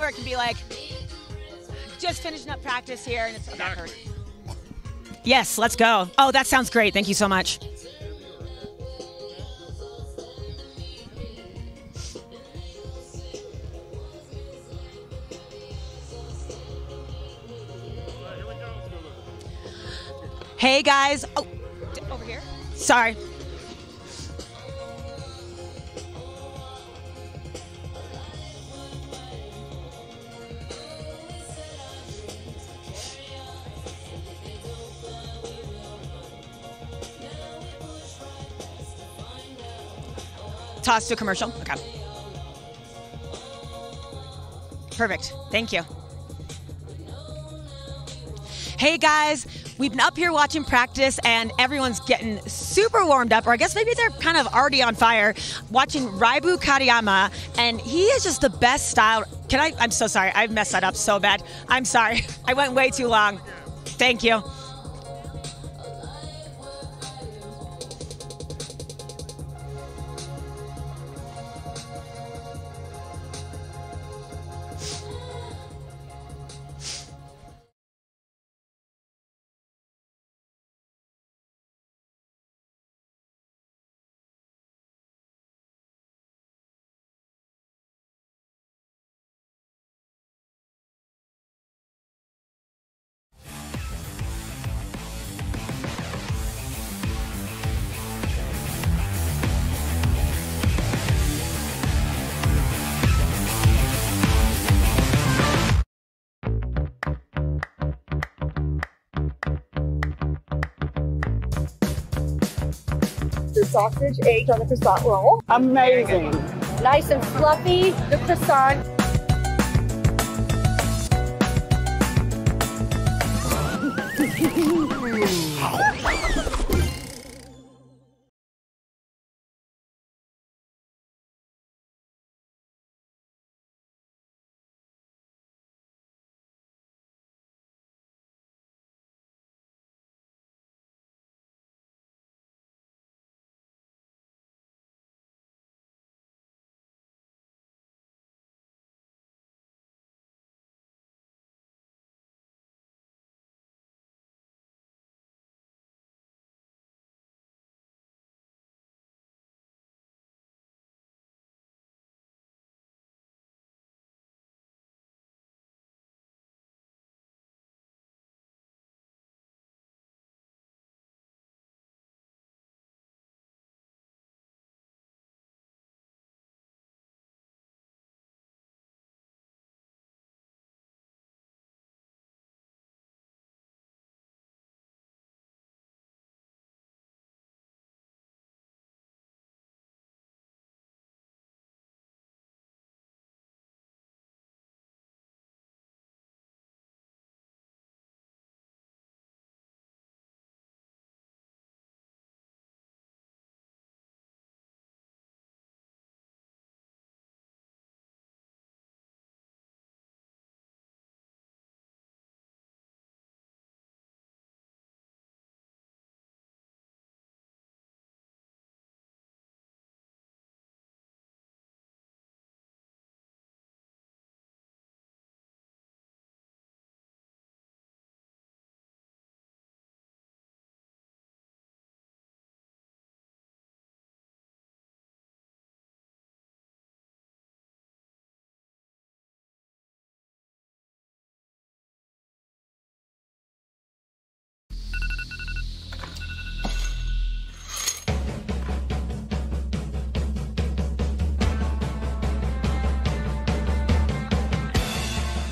where it can be like, just finishing up practice here, and it's oh, okay, perfect. Yes, let's go. Oh, that sounds great. Thank you so much. Hey guys. Oh, over here. Sorry. Toss to commercial. Okay. Perfect. Thank you. Hey guys, we've been up here watching practice and everyone's getting super warmed up, or I guess maybe they're kind of already on fire, watching Raibu Katayama, and he is just the best style. Can I? I'm so sorry. I messed that up so bad. I'm sorry. I went way too long. Thank you. Sausage eggs on the croissant roll. Amazing. Nice and fluffy, the croissant.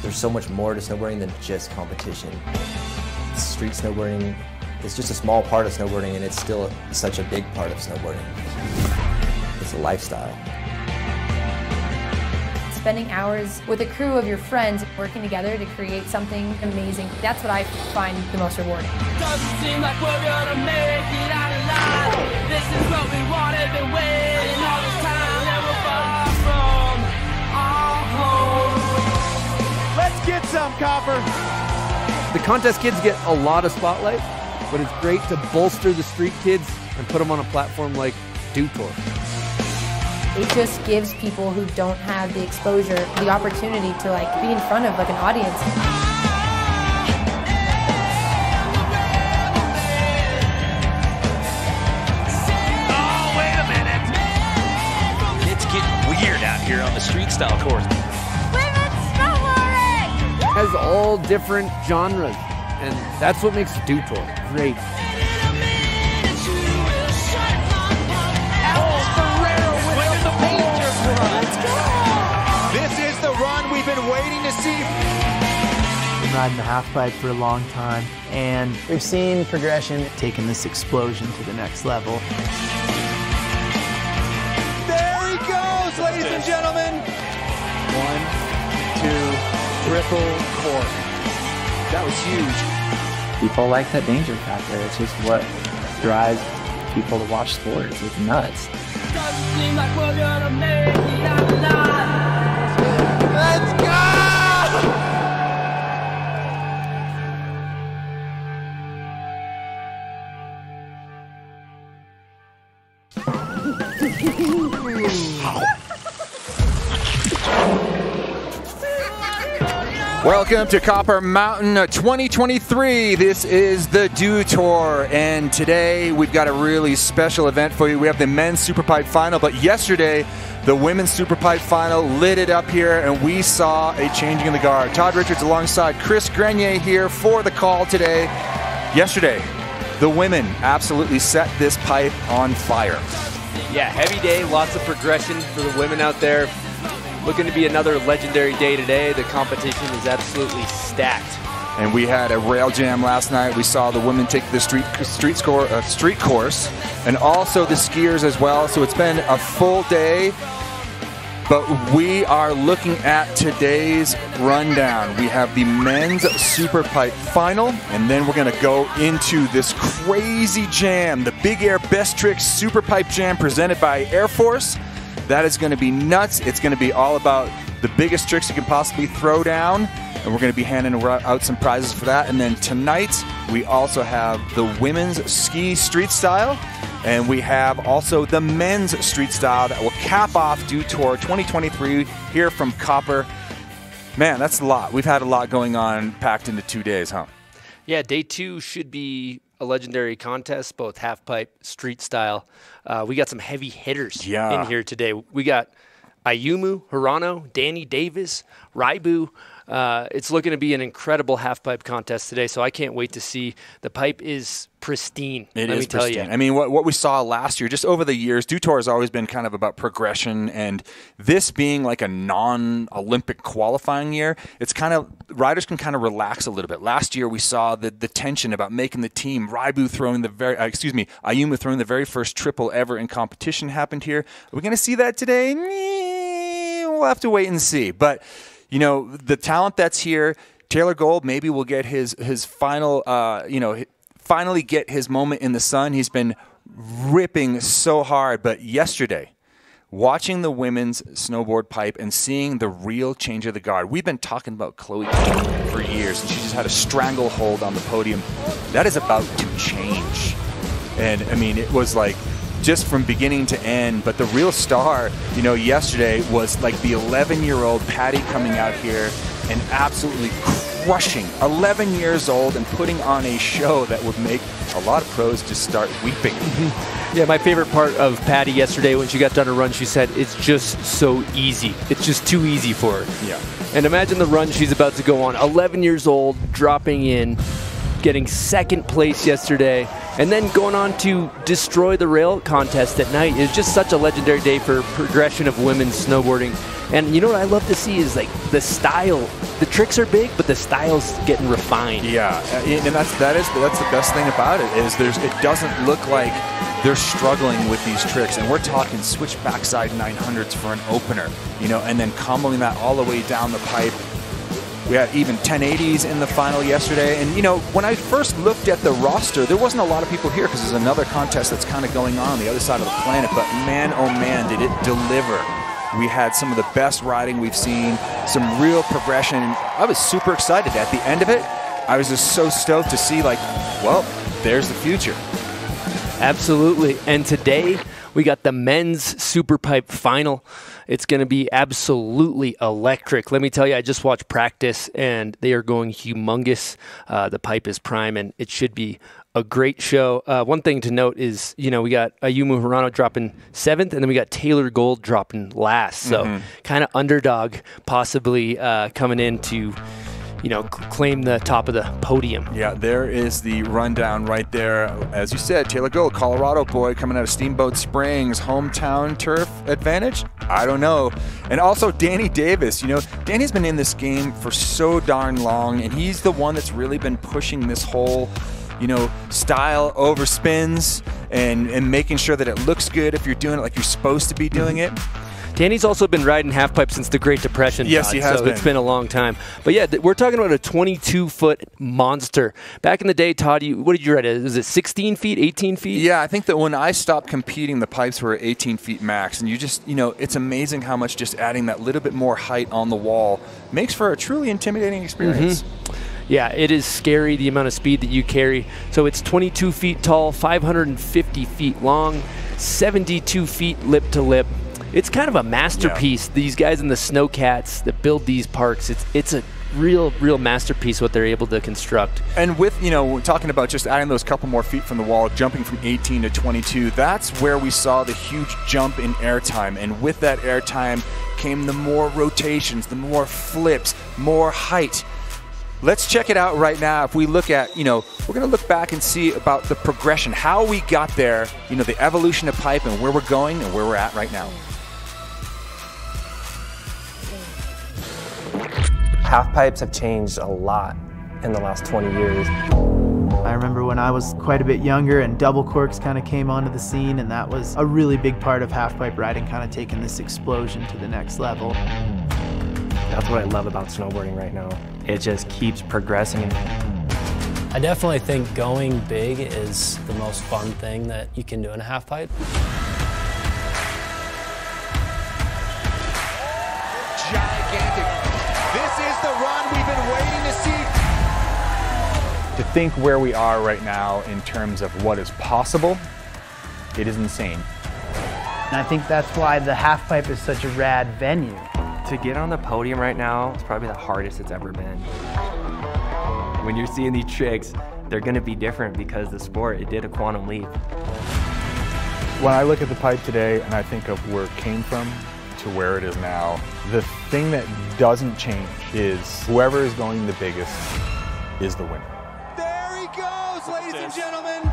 There's so much more to snowboarding than just competition. Street snowboarding is just a small part of snowboarding and it's still such a big part of snowboarding. It's a lifestyle. Spending hours with a crew of your friends working together to create something amazing. That's what I find the most rewarding. Doesn't seem like we're gonna make it out alive. This is what we wanted, been waiting get some, Copper. The contest kids get a lot of spotlight, but it's great to bolster the street kids and put them on a platform like Dew Tour. It just gives people who don't have the exposure the opportunity to like be in front of like an audience. Oh, wait a minute. It's getting weird out here on the street style course. Has all different genres, and that's what makes Dew Tour great. This is the run we've been waiting to see. Been riding the half pipe for a long time, and we've seen progression taking this explosion to the next level. There he goes, ladies and gentlemen. Triple cork. That was huge. People like that danger factor. It's just what drives people to watch sports. It's nuts. Seem like we're gonna make it out. Let's go! Welcome to Copper Mountain 2023. This is the Dew Tour, and today we've got a really special event for you. We have the men's Superpipe final, but yesterday the women's Superpipe final lit it up here, and we saw a changing of the guard. Todd Richards alongside Chris Grenier here for the call today. Yesterday, the women absolutely set this pipe on fire. Yeah, heavy day, lots of progression for the women out there. Looking to be another legendary day today. The competition is absolutely stacked. And we had a rail jam last night. We saw the women take the street street score uh, street course, and also the skiers as well. So it's been a full day. But we are looking at today's rundown. We have the men's super pipe final, and then we're going to go into this crazy jam, the Big Air Best Tricks Super Pipe Jam presented by Air Force. That is going to be nuts. It's going to be all about the biggest tricks you can possibly throw down, and we're going to be handing out some prizes for that. And then tonight, we also have the women's ski street style, and we have also the men's street style that will cap off Dew Tour 2023 here from Copper. Man, that's a lot. We've had a lot going on packed into two days, huh? Yeah, day two should be a legendary contest, both half pipe, street style. Uh, we got some heavy hitters Yeah. in here today. We got Ayumu, Hirano, Danny Davis, Raibu. Uh, it's looking to be an incredible half pipe contest today, so I can't wait to see. The pipe is pristine. It is pristine. you. I mean, what, what we saw last year, just over the years, Dew Tour has always been kind of about progression, and this being like a non-Olympic qualifying year, it's kind of riders can kind of relax a little bit. Last year, we saw the the tension about making the team. Raibu throwing the very, uh, excuse me, Ayumu throwing the very first triple ever in competition happened here. Are we going to see that today? We'll have to wait and see. But you know, the talent that's here. Taylor Gold maybe will get his his final, uh, you know, finally get his moment in the sun. He's been ripping so hard, but yesterday, watching the women's snowboard pipe and seeing the real change of the guard. We've been talking about Chloe for years, and she just had a stranglehold on the podium. That is about to change. And I mean, it was like just from beginning to end. But the real star, you know, yesterday was like the 11 year old Patty coming out here and absolutely crushing 11 years old and putting on a show that would make a lot of pros just start weeping. Mm-hmm. Yeah, my favorite part of Patty yesterday when she got done her run, she said, It's just so easy. It's just too easy for her. Yeah. And imagine the run she's about to go on. 11 years old, dropping in, getting second place yesterday, and then going on to destroy the rail contest at night. It's just such a legendary day for progression of women's snowboarding. And you know what I love to see is like the style. The tricks are big, but the style's getting refined. Yeah, uh, and that's that is that's the best thing about it is there's it doesn't look like they're struggling with these tricks, and we're talking switch backside 900s for an opener, you know, and then comboing that all the way down the pipe. We had even 1080s in the final yesterday, and you know when I first looked at the roster, there wasn't a lot of people here because there's another contest that's kind of going on on the other side of the planet. But man, oh man, did it deliver! We had some of the best riding we've seen, some real progression. I was super excited at the end of it. I was just so stoked to see, like, well, there's the future. Absolutely. And today We got the men's super pipe final. It's going to be absolutely electric. Let me tell you, I just watched practice and they are going humongous. Uh, the pipe is prime and it should be a great show. Uh, one thing to note is, you know, we got Ayumu Hirano dropping seventh, and then we got Taylor Gold dropping last. So Mhm. kind of underdog, possibly uh, coming in to, you know, claim the top of the podium. Yeah, there is the rundown right there. As you said, Taylor Gold, Colorado boy, coming out of Steamboat Springs, hometown turf advantage? I don't know. And also Danny Davis. You know, Danny's been in this game for so darn long, and he's the one that's really been pushing this whole, you know, style over spins and, and making sure that it looks good if you're doing it like you're supposed to be doing it. Danny's also been riding half pipe since the Great Depression. Yes, Todd, he has so been. It's been a long time. But yeah, we're talking about a 22 foot monster. Back in the day, Todd, you, what did you ride? Was it 16 feet, 18 feet? Yeah, I think that when I stopped competing, the pipes were 18 feet max, and you just, you know, it's amazing how much just adding that little bit more height on the wall makes for a truly intimidating experience. Mm-hmm. Yeah, it is scary the amount of speed that you carry. So it's 22 feet tall, 550 feet long, 72 feet lip to lip. It's kind of a masterpiece. These guys in the Snowcats that build these parks, it's it's a real real masterpiece what they're able to construct. And with, you know, talking about just adding those couple more feet from the wall, jumping from 18 to 22, that's where we saw the huge jump in airtime. And with that airtime came the more rotations, the more flips, more height. Let's check it out right now. If we look at, you know, we're going to look back and see about the progression, how we got there, you know, the evolution of pipe and where we're going and where we're at right now. Half pipes have changed a lot in the last 20 years. I remember when I was quite a bit younger and double corks kind of came onto the scene, and that was a really big part of half pipe riding, kind of taking this explosion to the next level. That's what I love about snowboarding right now. It just keeps progressing. I definitely think going big is the most fun thing that you can do in a half pipe. Gigantic. To think where we are right now in terms of what is possible, it is insane. And I think that's why the half pipe is such a rad venue. To get on the podium right now is probably the hardest it's ever been. When you're seeing these tricks, they're going to be different because the sport, it did a quantum leap. When I look at the pipe today and I think of where it came from to where it is now, the thing that doesn't change is whoever is going the biggest is the winner. There he goes, ladies and gentlemen.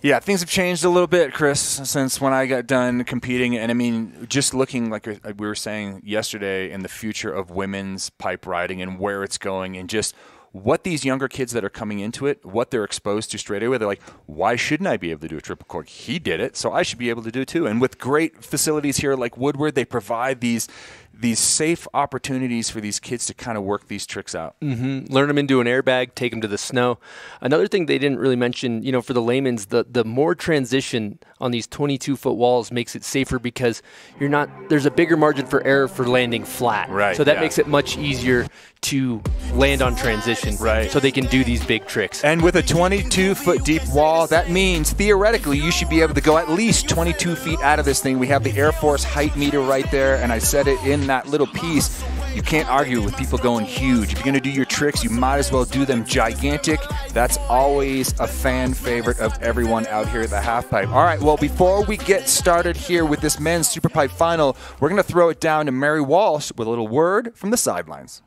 Yeah, things have changed a little bit, Chris, since when I got done competing. And I mean, just looking like we were saying yesterday in the future of women's pipe riding and where it's going, and just what these younger kids that are coming into it, what they're exposed to straight away. They're like, why shouldn't I be able to do a triple cork? He did it, so I should be able to do it too. And with great facilities here like Woodward, they provide these these safe opportunities for these kids to kind of work these tricks out. hmm Learn them into an airbag, take them to the snow. Another thing they didn't really mention, you know, for the layman's, the the more transition on these 22 foot walls makes it safer because you're not there's a bigger margin for error for landing flat. Right, So that yeah. makes it much easier to land on transition. Right. So they can do these big tricks. And with a 22 foot deep wall, that means theoretically you should be able to go at least 22 feet out of this thing. We have the Air Force height meter right there, and I said it in that little piece. You can't argue with people going huge. If you're going to do your tricks, you might as well do them gigantic. That's always a fan favorite of everyone out here at the half pipe. All right, well, before we get started here with this men's super pipe final, we're going to throw it down to Mary Walsh with a little word from the sidelines.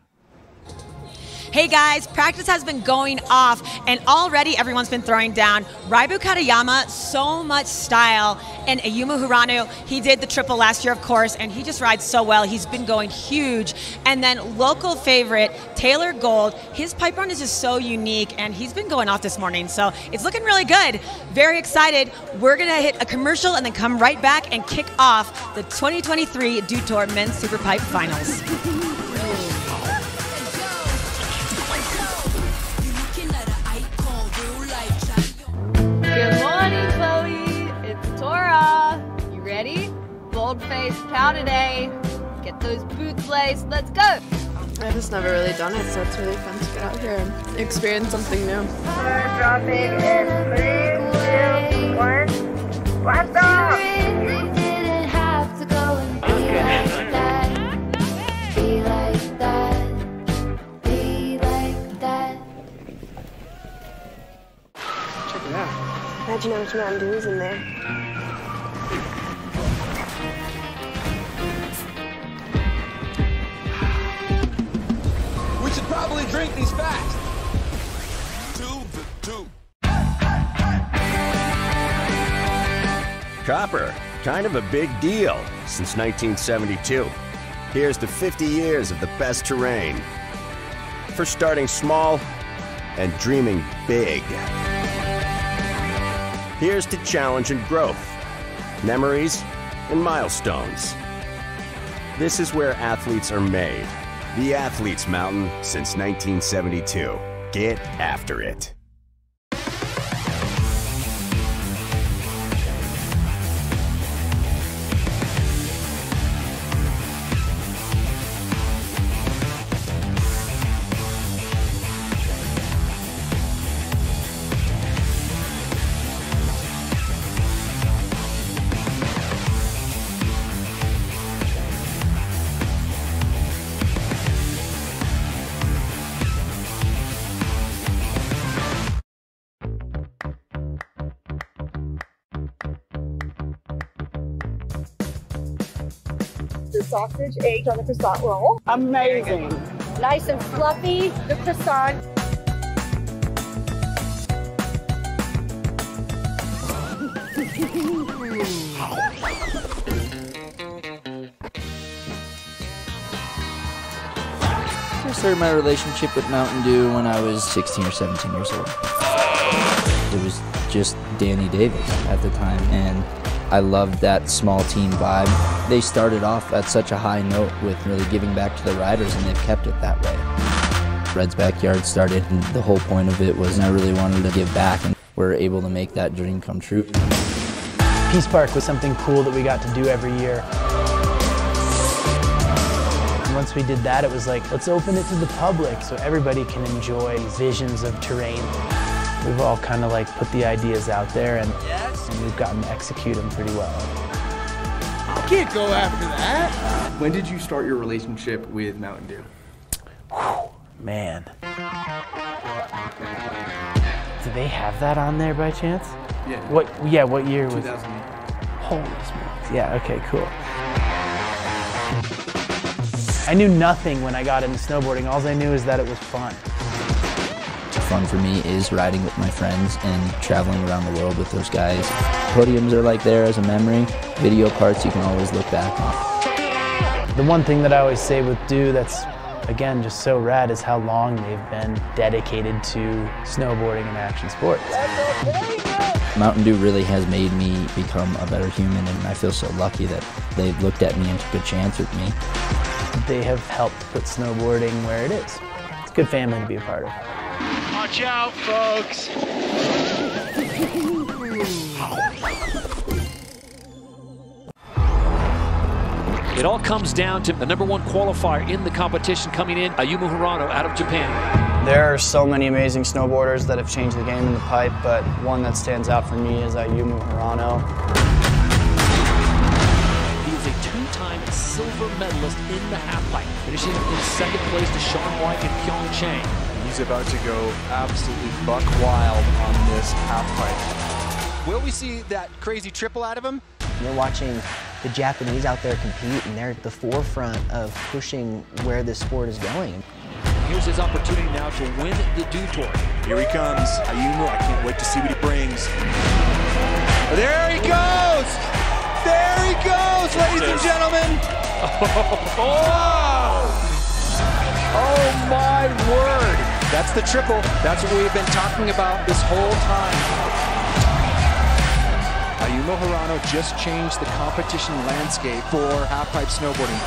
Hey guys, practice has been going off, and already everyone's been throwing down. Raibu Katayama, so much style, and Ayumu Hirano, he did the triple last year, of course, and he just rides so well. He's been going huge. And then local favorite, Taylor Gold, his pipe run is just so unique, and he's been going off this morning, so it's looking really good. Very excited. We're gonna hit a commercial and then come right back and kick off the 2023 Dew Tour Men's Super Pipe Finals. Good morning, Chloe. It's Tora. You ready? Bold faced cow today. Get those boots laced. Let's go. I've just never really done it, so it's really fun to get out here and experience something new. Dropping in three, two, one. Blast off! Check it out. Imagine how much Mountain Dew is in there. We should probably drink these fast. Two, two. Copper, kind of a big deal since 1972. Here's to 50 years of the best terrain. For starting small and dreaming big. Here's to challenge and growth, memories and milestones. This is where athletes are made. The Athletes Mountain since 1972. Get after it. Sausage egg on the croissant roll. Amazing. Nice and fluffy. The croissant. I started my relationship with Mountain Dew when I was 16 or 17 years old. It was just Danny Davis at the time, and I loved that small team vibe. They started off at such a high note with really giving back to the riders, and they've kept it that way. Red's Backyard started, and the whole point of it was I really wanted to give back, and we're able to make that dream come true. Peace Park was something cool that we got to do every year. Once we did that, it was like, let's open it to the public so everybody can enjoy visions of terrain. We've all kind of like put the ideas out there and, and we've gotten to execute them pretty well. Can't go after that. When did you start your relationship with Mountain Dew? Man. Do they have that on there by chance? Yeah. What? Yeah. What year was? 2008. Holy smokes! Yeah. Okay. Cool. I knew nothing when I got into snowboarding. All I knew is that it was fun. Fun for me is riding with my friends and traveling around the world with those guys. Podiums are like there as a memory. Video parts you can always look back on. The one thing that I always say with Dew that's, again, just so rad is how long they've been dedicated to snowboarding and action sports. Mountain Dew really has made me become a better human, and I feel so lucky that they've looked at me and took a chance with me. They have helped put snowboarding where it is. It's a good family to be a part of. Watch out, folks. It all comes down to the number one qualifier in the competition coming in, Ayumu Hirano out of Japan. There are so many amazing snowboarders that have changed the game in the pipe, but one that stands out for me is Ayumu Hirano. He is a two-time silver medalist in the halfpipe, finishing in second place to Shaun White in Pyeongchang. He's about to go absolutely buck wild on this half pipe. Will we see that crazy triple out of him? You're watching the Japanese out there compete, and they're at the forefront of pushing where this sport is going. Here's his opportunity now to win the Dew Tour. Here he comes, Ayumu. I can't wait to see what he brings. There he goes! There he goes, ladies and gentlemen! Oh! Oh my word! That's the triple. That's what we've been talking about this whole time. Ayumu Hirano just changed the competition landscape for halfpipe snowboarding.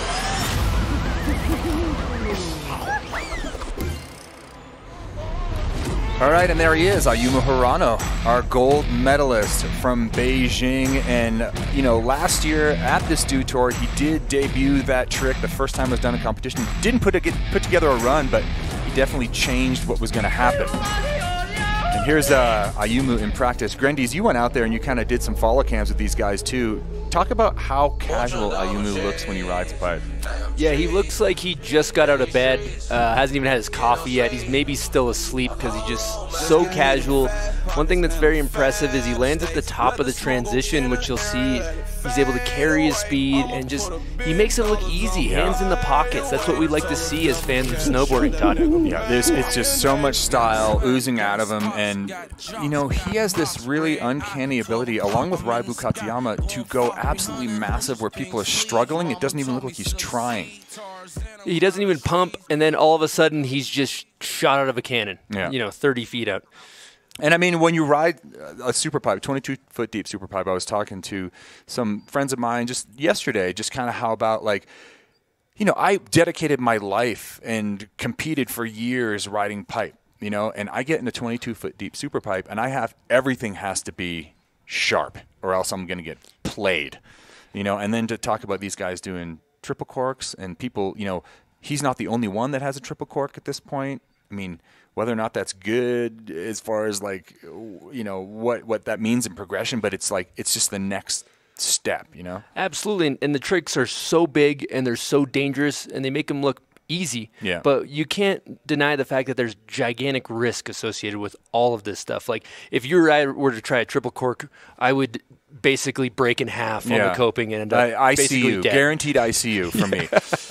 All right, and there he is, Ayumu Hirano, our gold medalist from Beijing. And, you know, last year at this Dew Tour, he did debut that trick the first time it was done in competition. Didn't put, a, get, put together a run, but definitely changed what was going to happen. And here's uh, Ayumu in practice. Grendies, you went out there and you kind of did some follow cams with these guys too. Talk about how casual Ayumu looks when he rides a pipe. Yeah, he looks like he just got out of bed, uh, hasn't even had his coffee yet. He's maybe still asleep because he's just so casual. One thing that's very impressive is he lands at the top of the transition, which you'll see he's able to carry his speed and just he makes it look easy, hands in the pockets. That's what we like to see as fans of snowboarding, Todd. Yeah, there's it's just so much style oozing out of him, and you know he has this really uncanny ability, along with Raibu Katayama, to go absolutely massive where people are struggling. It doesn't even look like he's trying. He doesn't even pump, and then all of a sudden he's just shot out of a cannon. Yeah. You know, 30 feet out. And I mean, when you ride a super pipe, 22 foot deep super pipe, I was talking to some friends of mine just yesterday, just kind of how about like, you know, I dedicated my life and competed for years riding pipe, you know, and I get in a 22 foot deep super pipe and I have everything has to be sharp or else I'm going to get played, you know, and then to talk about these guys doing triple corks and people, you know, he's not the only one that has a triple cork at this point. I mean, whether or not that's good as far as like you know what what that means in progression, but it's like it's just the next step, you know. Absolutely, and, and the tricks are so big and they're so dangerous, and they make them look easy. Yeah. But you can't deny the fact that there's gigantic risk associated with all of this stuff. Like if you or I were to try a triple cork, I would basically break in half on the coping and end up I, I see basically you, dead. guaranteed ICU for me.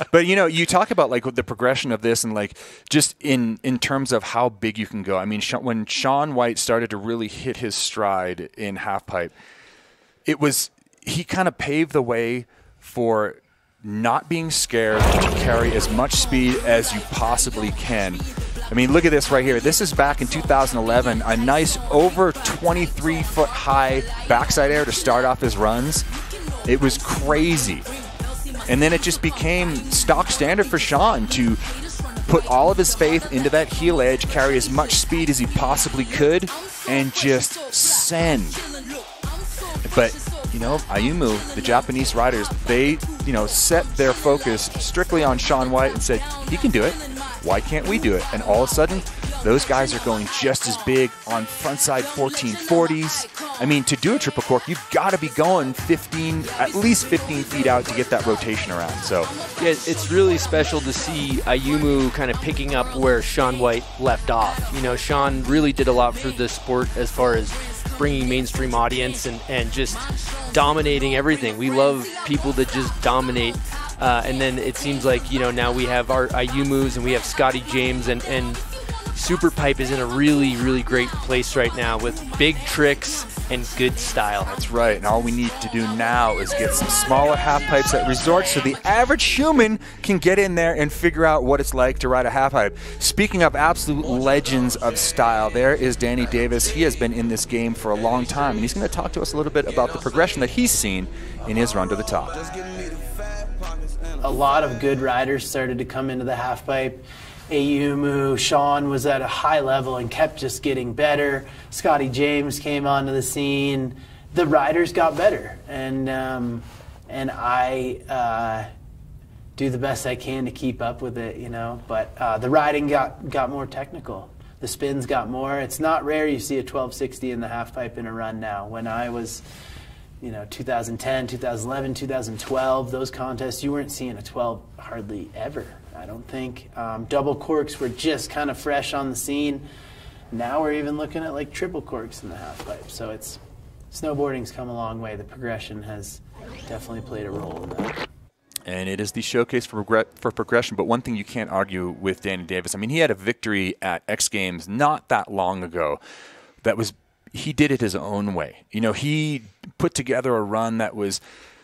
but you know, you talk about like the progression of this and like just in in terms of how big you can go. I mean, when Shaun White started to really hit his stride in half pipe, it was he kind of paved the way for not being scared to carry as much speed as you possibly can. I mean, look at this right here. This is back in 2011, a nice over 23 foot high backside air to start off his runs. It was crazy. And then it just became stock standard for Shaun to put all of his faith into that heel edge, carry as much speed as he possibly could, and just send. But you know, Ayumu, the Japanese riders, they you know set their focus strictly on Shaun White and said he can do it. Why can't we do it? And all of a sudden, those guys are going just as big on frontside 1440s. I mean, to do a triple cork, you've got to be going 15, at least 15 feet out to get that rotation around. So, Yeah, it's really special to see Ayumu kind of picking up where Shaun White left off. You know, Shaun really did a lot for the sport as far as bringing mainstream audience and, and just dominating everything. We love people that just dominate. Uh, and then it seems like, you know, now we have our Ayumus and we have Scotty James and, and Super Pipe is in a really, really great place right now with big tricks and good style. That's right. And all we need to do now is get some smaller half pipes at resorts so the average human can get in there and figure out what it's like to ride a half pipe. Speaking of absolute legends of style, there is Danny Davis. He has been in this game for a long time, and he's going to talk to us a little bit about the progression that he's seen in his run to the top. A lot of good riders started to come into the half pipe. Ayumu, Shaun was at a high level and kept just getting better. Scotty James came onto the scene. The riders got better, and um, and I uh, do the best I can to keep up with it, you know. But uh, the riding got got more technical. The spins got more. It's not rare you see a 1260 in the half pipe in a run now. When I was you know 2010 2011 2012 those contests you weren't seeing a 12 hardly ever i don't think. Um, double corks were just kind of fresh on the scene. Now we're even looking at like triple corks in the half pipe so it's snowboarding's come a long way. The progression has definitely played a role in that. And it is the showcase for, for progression. But one thing you can't argue with Danny Davis, I mean, he had a victory at X Games not that long ago that was, he did it his own way. You know, he put together a run that was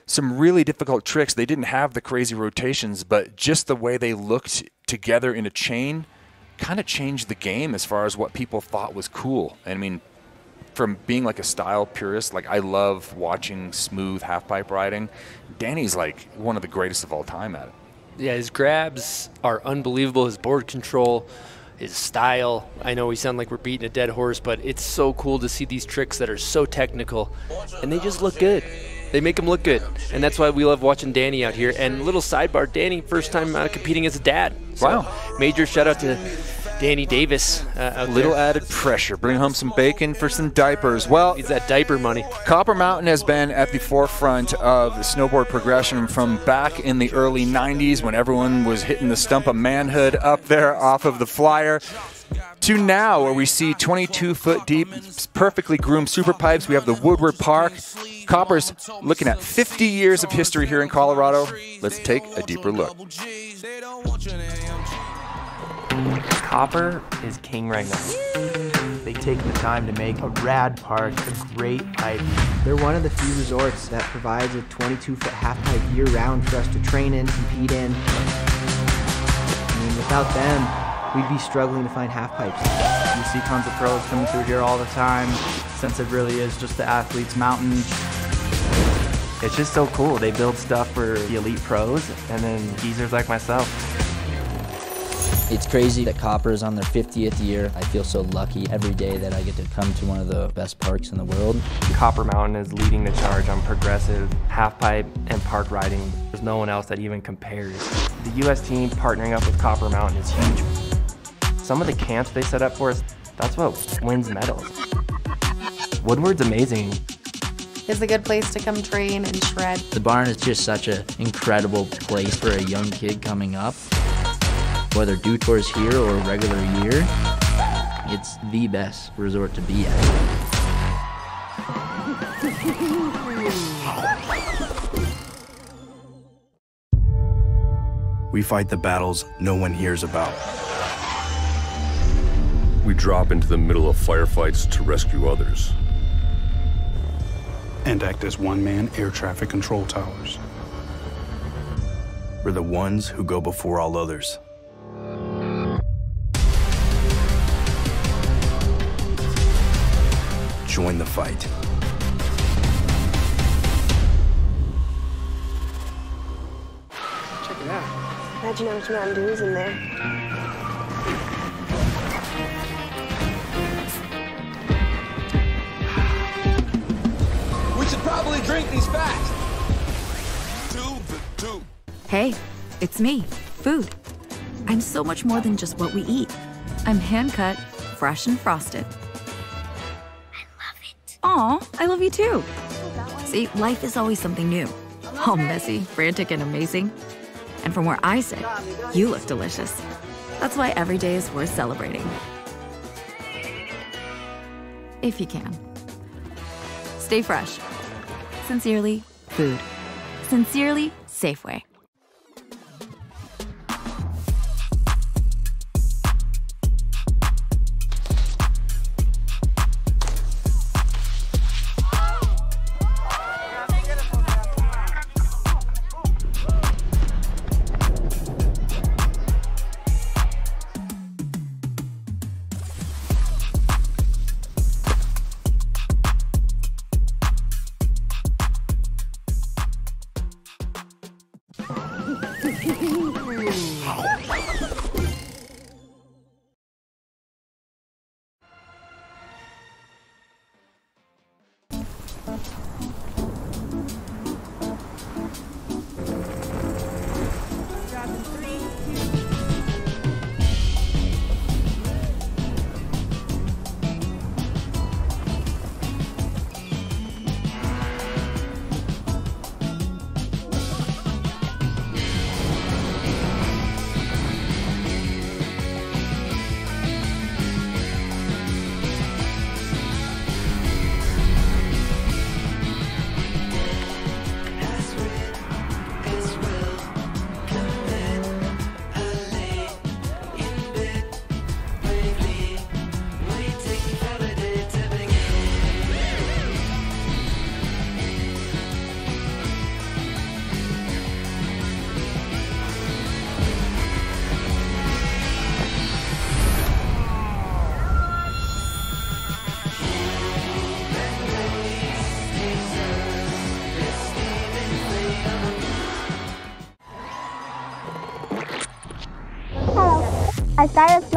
some really difficult tricks. They didn't have the crazy rotations, but just the way they looked together in a chain kind of changed the game as far as what people thought was cool. I mean, from being like a style purist, like I love watching smooth half pipe riding. Danny's like one of the greatest of all time at it. Yeah, his grabs are unbelievable. His board control, his style. I know we sound like we're beating a dead horse, but it's so cool to see these tricks that are so technical, and they just look good. They make him look good, and that's why we love watching Danny out here. And little sidebar, Danny, first time uh, competing as a dad. So Wow. Major shout out to Danny Davis. Uh, A little there. added pressure. Bring home some bacon for some diapers. Well, Needs that diaper money. Copper Mountain has been at the forefront of snowboard progression from back in the early 90s when everyone was hitting the stump of manhood up there off of the flyer to now where we see 22 foot deep, perfectly groomed super pipes. We have the Woodward Park. Copper's looking at 50 years of history here in Colorado. Let's take a deeper look. Copper is king right now. They take the time to make a rad park, a great pipe. They're one of the few resorts that provides a 22 foot half pipe year round for us to train in, compete in. I mean, without them, we'd be struggling to find half pipes. You see tons of pros coming through here all the time, since it really is just the athlete's mountain. It's just so cool. They build stuff for the elite pros and then geezers like myself. It's crazy that Copper is on their 50th year. I feel so lucky every day that I get to come to one of the best parks in the world. Copper Mountain is leading the charge on progressive, half pipe, and park riding. There's no one else that even compares. The U.S. team partnering up with Copper Mountain is huge. Some of the camps they set up for us, that's what wins medals. Woodward's amazing. It's a good place to come train and shred. The barn is just such an incredible place for a young kid coming up. Whether dew tours here or a regular year, it's the best resort to be at. We fight the battles no one hears about. We drop into the middle of firefights to rescue others. And act as one man air traffic control towers. We're the ones who go before all others. Join the fight. Check it out. Imagine how much Mountain Dew is in there. We should probably drink these fast. Hey, it's me, food. I'm so much more than just what we eat. I'm hand cut, fresh and frosted. Aw, I love you too. See, life is always something new. All messy, frantic, and amazing. And from where I sit, you look delicious. That's why every day is worth celebrating. If you can. Stay fresh. Sincerely, food. Sincerely, Safeway.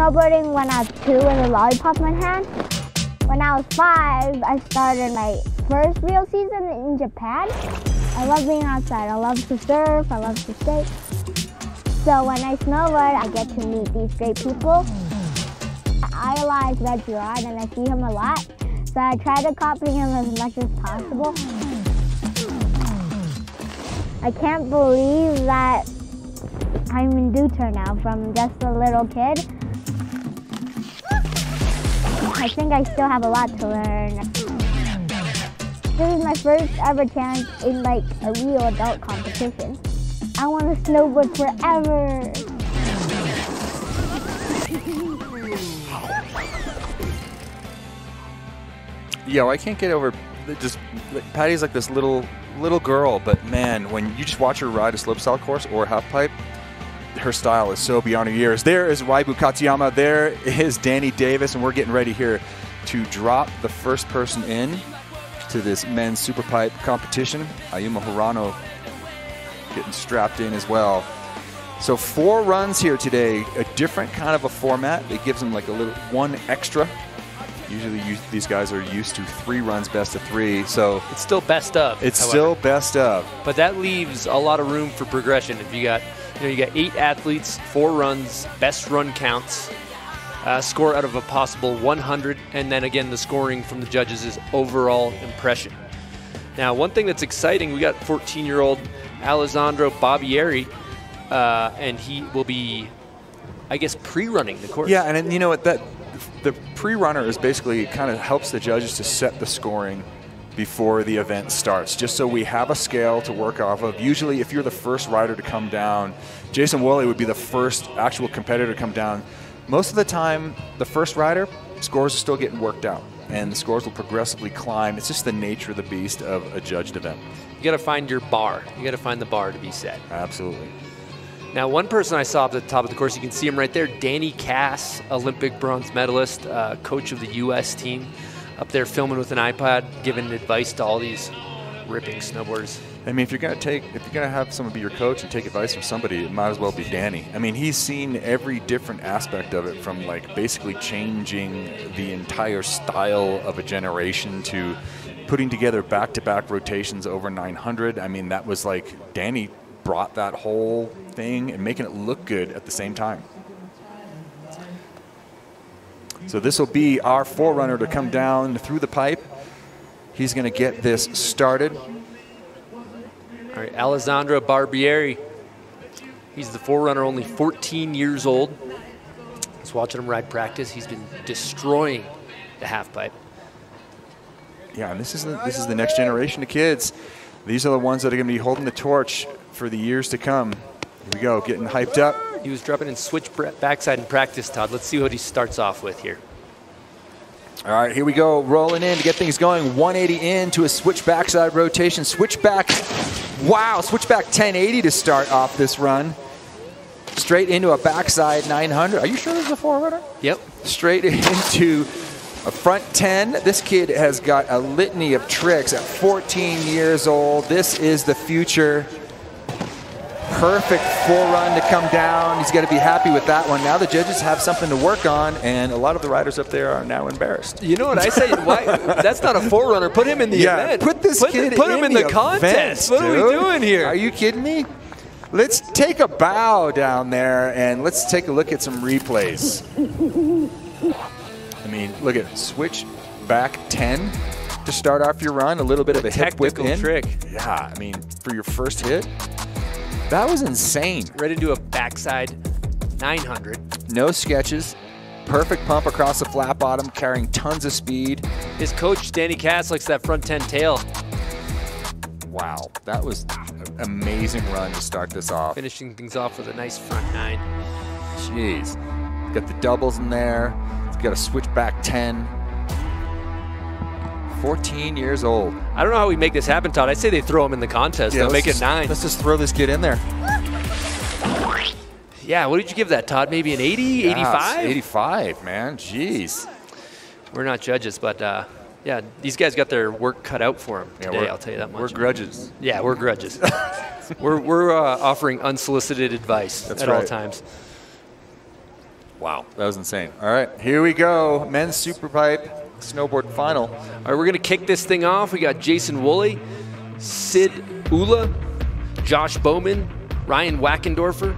Snowboarding when I was two with a lollipop in my hand. When I was five, I started my first real season in Japan. I love being outside. I love to surf. I love to skate. So when I snowboard, I get to meet these great people. I idolize Red Gerard and I see him a lot. So I try to copy him as much as possible. I can't believe that I'm in Dew Tour now from just a little kid. I think I still have a lot to learn. This is my first ever chance in like a real adult competition. I want to snowboard forever. Yo, I can't get over just Patty's like this little little girl, but man, when you just watch her ride a slopestyle course or a half pipe, her style is so beyond her years. There is Raibu Katayama. There is Danny Davis, and we're getting ready here to drop the first person in to this men's super pipe competition. Ayumu Hirano getting strapped in as well. So four runs here today, a different kind of a format. It gives them like a little one extra. Usually you, these guys are used to three runs best of three, so It's still best of. it's however. still best of. But that leaves a lot of room for progression. If you got, you know, you got eight athletes, four runs, best run counts, uh, score out of a possible 100, and then again the scoring from the judges is overall impression. Now, one thing that's exciting, we got 14-year-old Alessandro Barbieri, uh, and he will be, I guess, pre-running the course. Yeah, and you know what? That the pre-runner is basically kind of helps the judges to set the scoring before the event starts, just so we have a scale to work off of. Usually, if you're the first rider to come down, Jason Woolley would be the first actual competitor to come down. Most of the time, the first rider scores are still getting worked out, and the scores will progressively climb. It's just the nature of the beast of a judged event. You got to find your bar. You got to find the bar to be set. Absolutely. Now, one person I saw up at the top of the course, you can see him right there, Danny Kass, Olympic bronze medalist, uh, coach of the U.S. team, up there filming with an iPad, giving advice to all these ripping snowboarders. I mean, if you're gonna take, if you're gonna have someone be your coach and take advice from somebody, it might as well be Danny. I mean, he's seen every different aspect of it, from like basically changing the entire style of a generation to putting together back-to-back rotations over 900. I mean, that was like Danny brought that whole thing and making it look good at the same time. So this will be our forerunner to come down through the pipe. He's going to get this started. All right, Alessandro Barbieri. He's the forerunner, only 14 years old. Just watching him ride practice, he's been destroying the half pipe. Yeah, and this is the, this is the next generation of kids. These are the ones that are going to be holding the torch for the years to come. Here we go, getting hyped up. He was dropping in switch backside in practice, Todd. Let's see what he starts off with here. All right, here we go, rolling in to get things going. 180 in to a switch backside rotation. Switch back, wow, switch back 1080 to start off this run. Straight into a backside 900. Are you sure there's a forerunner? Yep. Straight into a front 10. This kid has got a litany of tricks at 14 years old. This is the future. Perfect full run to come down. He's got to be happy with that one. Now the judges have something to work on, and a lot of the riders up there are now embarrassed. You know what I say? Why? That's not a forerunner. Put him in the yeah, event. Put this put, kid put him in, the, event, contest. what are we doing here? Are you kidding me? Let's take a bow down there and let's take a look at some replays. I mean, look at it. Switch back 10 to start off your run. A little bit of a hip whip technical in. trick. Yeah, I mean, for your first hit, that was insane. Right into a backside 900. No sketches. Perfect pump across the flat bottom, carrying tons of speed. His coach, Danny Kass, likes that front 10 tail. Wow, that was an amazing run to start this off. Finishing things off with a nice front nine. Jeez. Got the doubles in there. He's got a switchback 10. 14 years old. I don't know how we make this happen, Todd. I say they throw him in the contest. Yeah, They'll make it nine. Let's just throw this kid in there. Yeah, what did you give that, Todd? Maybe an 80, 85? 85, man. Jeez. We're not judges, but uh, yeah, these guys got their work cut out for them today. we're- I'll tell you that much. We're grudges. Yeah, we're grudges. we're we're uh, offering unsolicited advice That's at all times. Wow, that was insane. All right, here we go. Men's super pipe snowboard final. All right, we're going to kick this thing off. We got Jason Woolley, Sid Ula, Josh Bowman, Ryan Wachendorfer,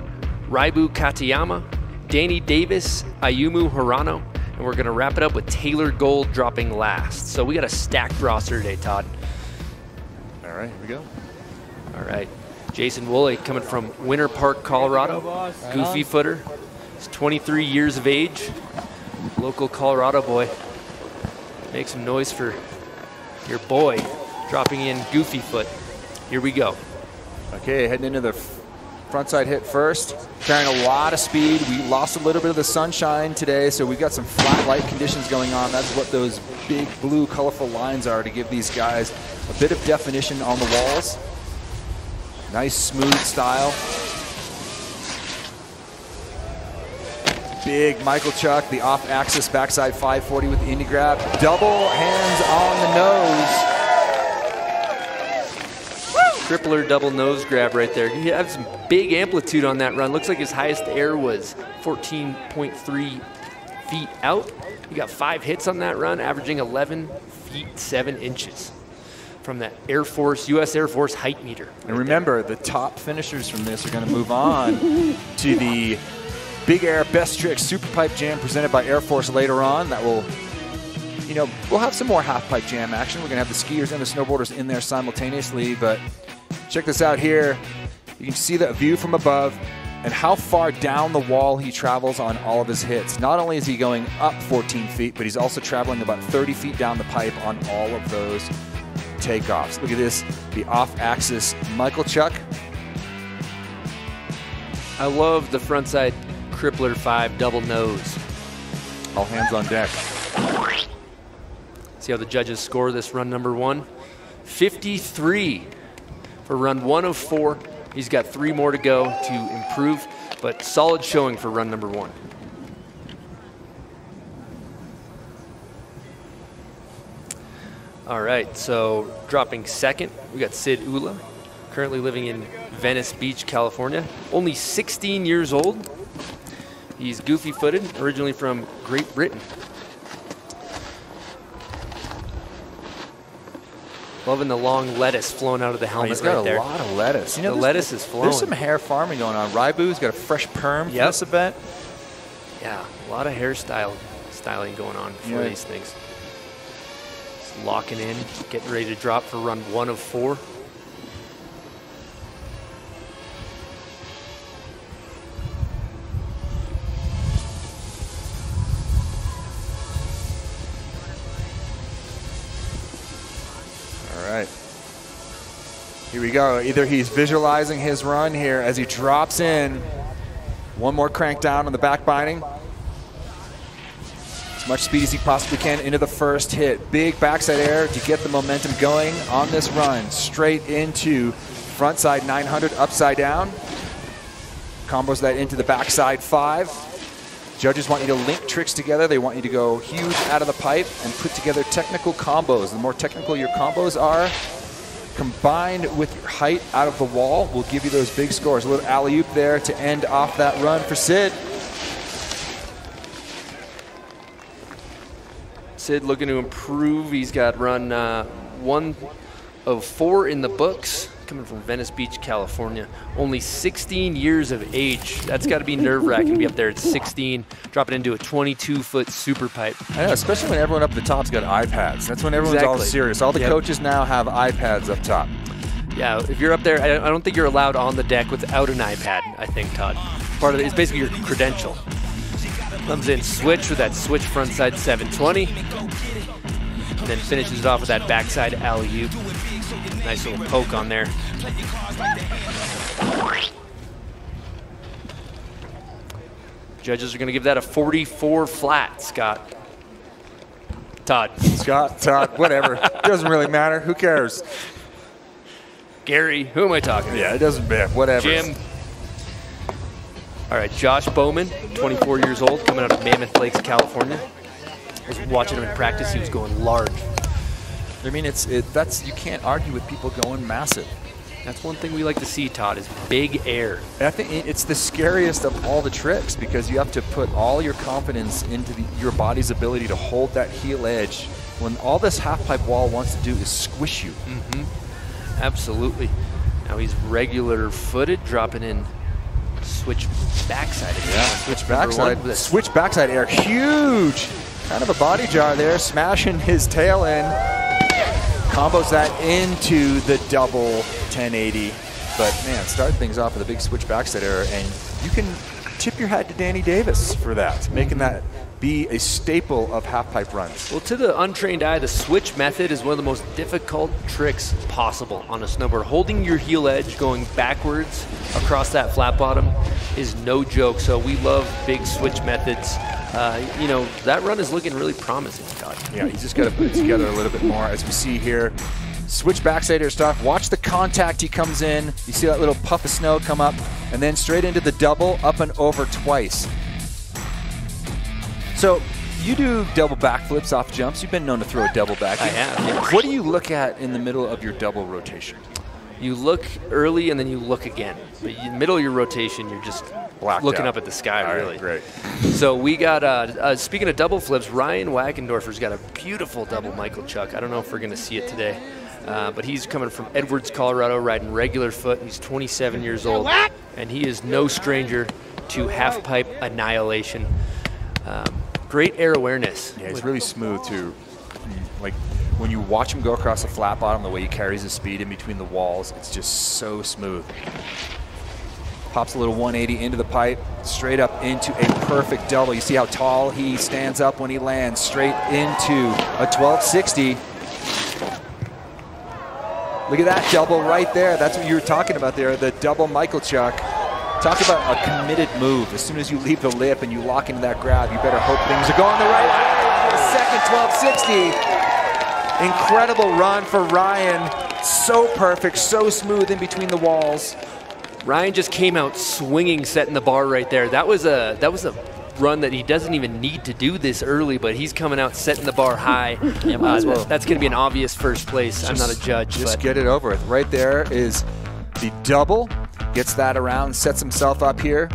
Raibu Katayama, Danny Davis, Ayumu Hirano, and we're going to wrap it up with Taylor Gold dropping last. So we got a stacked roster today, Todd. All right, here we go. All right. Jason Woolley coming from Winter Park, Colorado. Goofy footer. He's 23 years of age. Local Colorado boy. Make some noise for your boy dropping in Goofy foot. Here we go. Okay, heading into the front side hit first. Carrying a lot of speed. We lost a little bit of the sunshine today, so we've got some flat light conditions going on. That's what those big blue colorful lines are to give these guys a bit of definition on the walls. Nice smooth style. Big Michalchuk, the off-axis backside 540 with the Indy grab. Double hands on the nose. Crippler double nose grab right there. He had some big amplitude on that run. Looks like his highest air was 14.3 feet out. He got five hits on that run, averaging 11 feet 7 inches from that Air Force, U.S. Air Force height meter. And remember, the top finishers from this are going to move on to the Big Air Best Trick Super Pipe Jam presented by Air Force later on. That will, you know, we'll have some more half pipe jam action. We're going to have the skiers and the snowboarders in there simultaneously. But check this out here. You can see that view from above and how far down the wall he travels on all of his hits. Not only is he going up 14 feet, but he's also traveling about 30 feet down the pipe on all of those takeoffs. Look at this, the off-axis Michalchuk. I love the frontside Crippler 5 double nose. All hands on deck. See how the judges score this run number one? 53 for run one of four. He's got three more to go to improve, but solid showing for run number one. All right, so dropping second, we got Sid Ula, currently living in Venice Beach, California. Only 16 years old. He's goofy footed, originally from Great Britain. Loving the long lettuce flowing out of the helmet Oh, he's got right a there. lot of lettuce. You know, the lettuce is flowing. There's some hair farming going on. Raibu's got a fresh perm for Yep. this event. Yeah, a lot of hairstyle styling going on for Yeah. these things. Just locking in, getting ready to drop for run one of four. Right. Here we go. Either he's visualizing his run here as he drops in. One more crank down on the back binding. As much speed as he possibly can into the first hit. Big backside air to get the momentum going on this run. Straight into frontside 900 upside down. Combos that into the backside five. Judges want you to link tricks together. They want you to go huge out of the pipe and put together technical combos. The more technical your combos are, combined with your height out of the wall, will give you those big scores. A little alley-oop there to end off that run for Sid. Sid looking to improve. He's got run uh, one of four in the books, coming from Venice Beach, California. Only 16 years of age. That's got to be nerve wracking to be up there at 16, dropping into a 22 foot super pipe. I know, especially when everyone up at the top's got iPads. That's when everyone's all serious. All the Yep. coaches now have iPads up top. Yeah, if you're up there, I don't think you're allowed on the deck without an iPad. I think Todd. Part of it is basically your credential. Comes in switch with that switch frontside 720, and then finishes it off with that backside alley oop. Nice little poke on there. Judges are going to give that a 44 flat, Scott. Todd. Scott, Todd, whatever. doesn't really matter. Who cares? Gary, who am I talking to? Yeah, it doesn't matter. Whatever. Jim. All right, Josh Bowman, 24 years old, coming out of Mammoth Lakes, California. I was watching him in practice. He was going large. I mean, it's it, that's you can't argue with people going massive. That's one thing we like to see, Todd, is big air. And I think it's the scariest of all the tricks because you have to put all your confidence into the, your body's ability to hold that heel edge when all this half pipe wall wants to do is squish you. Mm-hmm. Absolutely. Now he's regular footed, dropping in switch backside again. Yeah, Switch backside. Switch backside air. Huge. Kind of a body jar there, smashing his tail in. Combos that into the double 1080. But man, start things off with a big switch backside air, and you can tip your hat to Danny Davis for that, making that be a staple of half pipe runs. Well, to the untrained eye, the switch method is one of the most difficult tricks possible on a snowboard. Holding your heel edge going backwards across that flat bottom is no joke. So we love big switch methods. Uh, you know, that run is looking really promising, Todd. Yeah, he's just got to put it together a little bit more, as we see here. Switch backside air stuff. Watch the contact he comes in. You see that little puff of snow come up, and then straight into the double, up and over twice. So you do double backflips off jumps. You've been known to throw a double back. I have. What do you look at in the middle of your double rotation? You look early and then you look again. But in the middle of your rotation, you're just Blacked looking out. up at the sky, All right, really. great. So we got, uh, uh, speaking of double flips, Ryan Wachendorfer's got a beautiful double Michalchuk. I don't know if we're going to see it today. Uh, but he's coming from Edwards, Colorado, riding regular foot. He's 27 years old, and he is no stranger to half pipe annihilation. Um, great air awareness. Yeah, he's really smooth too. Like when you watch him go across the flat bottom, the way he carries his speed in between the walls, it's just so smooth. Pops a little 180 into the pipe, straight up into a perfect double. You see how tall he stands up when he lands, straight into a 1260. Look at that double right there. That's what you were talking about there, the double Michalchuk. Talk about a committed move. As soon as you leave the lip and you lock into that grab, you better hope things are going the right way. For a second 1260. Incredible run for Ryan. So perfect, so smooth in between the walls. Ryan just came out swinging, setting the bar right there. That was a that was a run that he doesn't even need to do this early, but he's coming out setting the bar high. Yeah, might as Uh, well. That's going to be an obvious first place. I'm not a judge, Just but get it over with. Right there is the double. Gets that around, sets himself up here.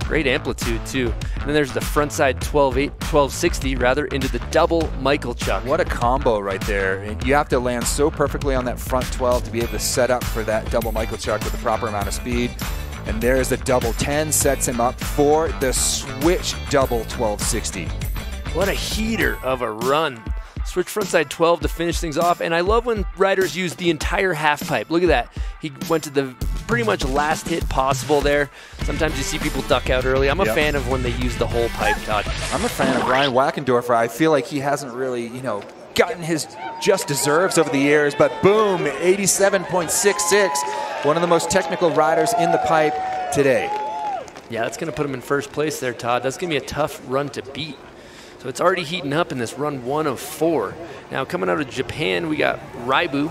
great amplitude too. And then there's the front side 12 1260 rather into the double Michalchuk. What a combo right there. And you have to land so perfectly on that front 12 to be able to set up for that double Michalchuk with the proper amount of speed. And there's the double 10, sets him up for the switch double 1260. What a heater of a run. Switch frontside 12 to finish things off. And I love when riders use the entire half pipe. Look at that. He went to the pretty much last hit possible there. Sometimes you see people duck out early. I'm a Yep. fan of when they use the whole pipe, Todd. I'm a fan of Ryan Wachendorfer. I feel like he hasn't really, you know, gotten his just deserves over the years, but boom, 87.66. One of the most technical riders in the pipe today. Yeah, that's going to put him in first place there, Todd. That's going to be a tough run to beat. So it's already heating up in this run one of four. Now coming out of Japan, we got Raibu.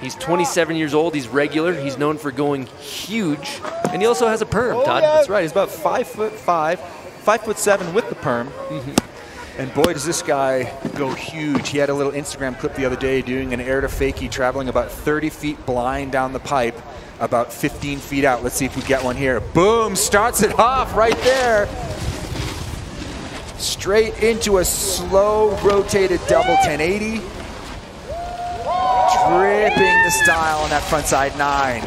He's 27 years old. He's regular. He's known for going huge, and he also has a perm. Oh, Todd. That's right. He's about five foot five, five foot seven with the perm. Mm-hmm. And boy, does this guy go huge. He had a little Instagram clip the other day doing an air to fakie, traveling about 30 feet blind down the pipe, about 15 feet out. Let's see if we get one here. Boom! Starts it off right there. Straight into a slow rotated double 1080. Dripping the style on that front side nine.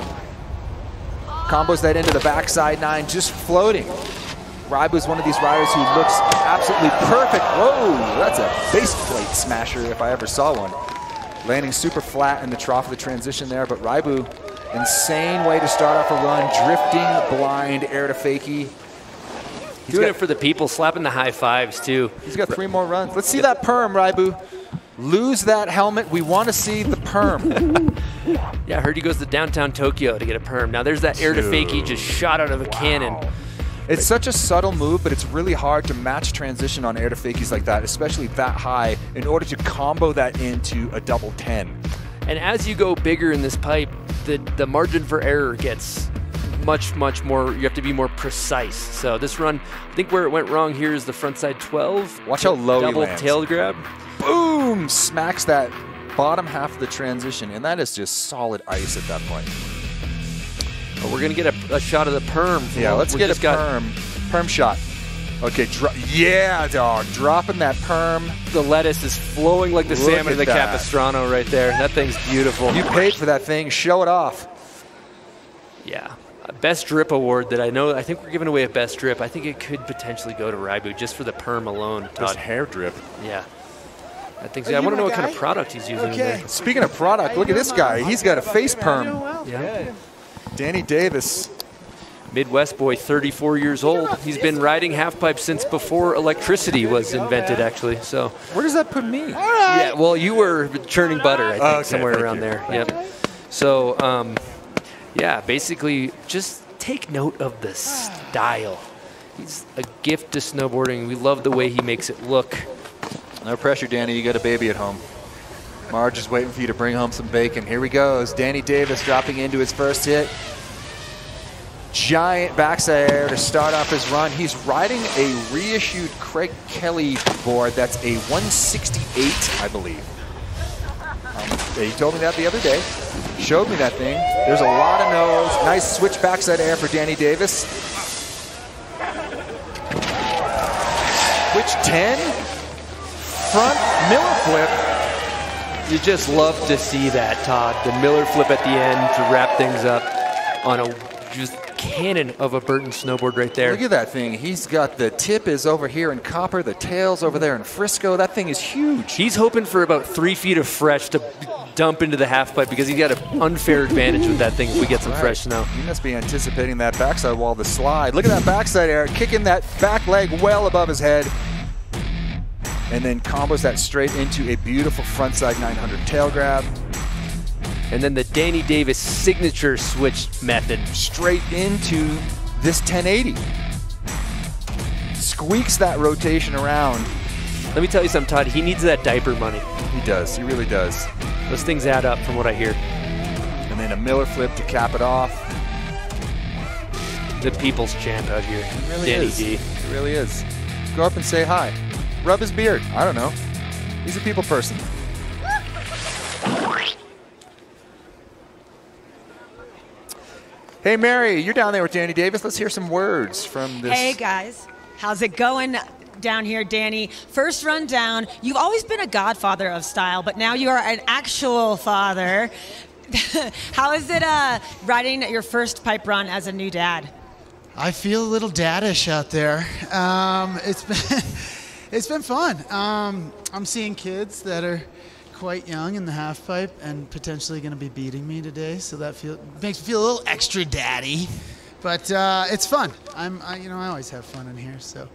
Combos that into the backside nine, just floating. Raibu is one of these riders who looks absolutely perfect. Whoa, that's a base plate smasher if I ever saw one. Landing super flat in the trough of the transition there, but Raibu, insane way to start off a run, drifting blind air to fakie. He's Doing got- it for the people, slapping the high fives too. He's got three more runs. Let's see that perm, Raibu. Lose that helmet. We want to see the perm. Yeah, I heard he goes to downtown Tokyo to get a perm. Now there's that air to fakie just shot out of a cannon. It's such a subtle move, but it's really hard to match transition on air to fakies like that, especially that high, in order to combo that into a double 10. And as you go bigger in this pipe, the, the margin for error gets much, much more, you have to be more precise. So this run, I think where it went wrong here is the front side 12. Watch how low he Double tail grab. Boom! Smacks that bottom half of the transition, and that is just solid ice at that point. But we're going to get a, a, shot of the perm. Yeah, let's get a perm, perm shot. Okay, dro- yeah, dog, dropping that perm. The lettuce is flowing like the Look salmon in the that. Capistrano right there. That thing's beautiful. You paid for that thing, show it off. Yeah. Best drip award that I know. I think we're giving away a best drip. I think it could potentially go to Raibu just for the perm alone. Just Todd. hair drip. Yeah. I think so. Are I want to know my what kind of product he's using in there. Speaking of product, look at this guy. He's got a face perm. Yeah. Danny Davis. Midwest boy, 34 years old. He's been riding half pipe since before electricity was invented, actually. So where does that put me? Yeah, well, you were churning butter, I think, Okay, somewhere around you. there. Yep. So, um, yeah, basically, just take note of the style. He's a gift to snowboarding. We love the way he makes it look. No pressure, Danny. You got a baby at home. Marge is waiting for you to bring home some bacon. Here he goes. Danny Davis dropping into his first hit. Giant backside air to start off his run. He's riding a reissued Craig Kelly board that's a 168, I believe. He told me that the other day. Showed me that thing. There's a lot of nose. Nice switch backside air for Danny Davis. Switch 10. Front Miller flip. You just love to see that, Todd. The Miller flip at the end to wrap things up on a just cannon of a Burton snowboard right there. Look at that thing. He's got the tip is over here in copper, the tail's over there in Frisco. That thing is huge. He's hoping for about three feet of fresh to dump into the half pipe because he's got an unfair advantage with that thing if we get some Right. fresh snow. He must be anticipating that backside wall to slide. Look at that backside air, kicking that back leg well above his head. And then combos that straight into a beautiful frontside 900 tail grab. And then the Danny Davis signature switch method. Straight into this 1080. Squeaks that rotation around. Let me tell you something, Todd. He needs that diaper money. He does. He really does. Those things add up from what I hear. And then a Miller flip to cap it off. The people's champ out here. He really Danny is. D. He really is. Go up and say hi. Rub his beard. I don't know. He's a people person. Hey, Mary, you're down there with Danny Davis. Let's hear some words from this. Hey guys, how's it going down here, Danny? First run down. You've always been a godfather of style, but now you are an actual father. How is it uh, riding your first pipe run as a new dad? I feel a little daddish out there. Um, it's been it's been fun. Um, I'm seeing kids that are quite young in the half pipe and potentially going to be beating me today, so that feel makes me feel a little extra daddy. But uh, it's fun. I'm I, you know I always have fun in here, so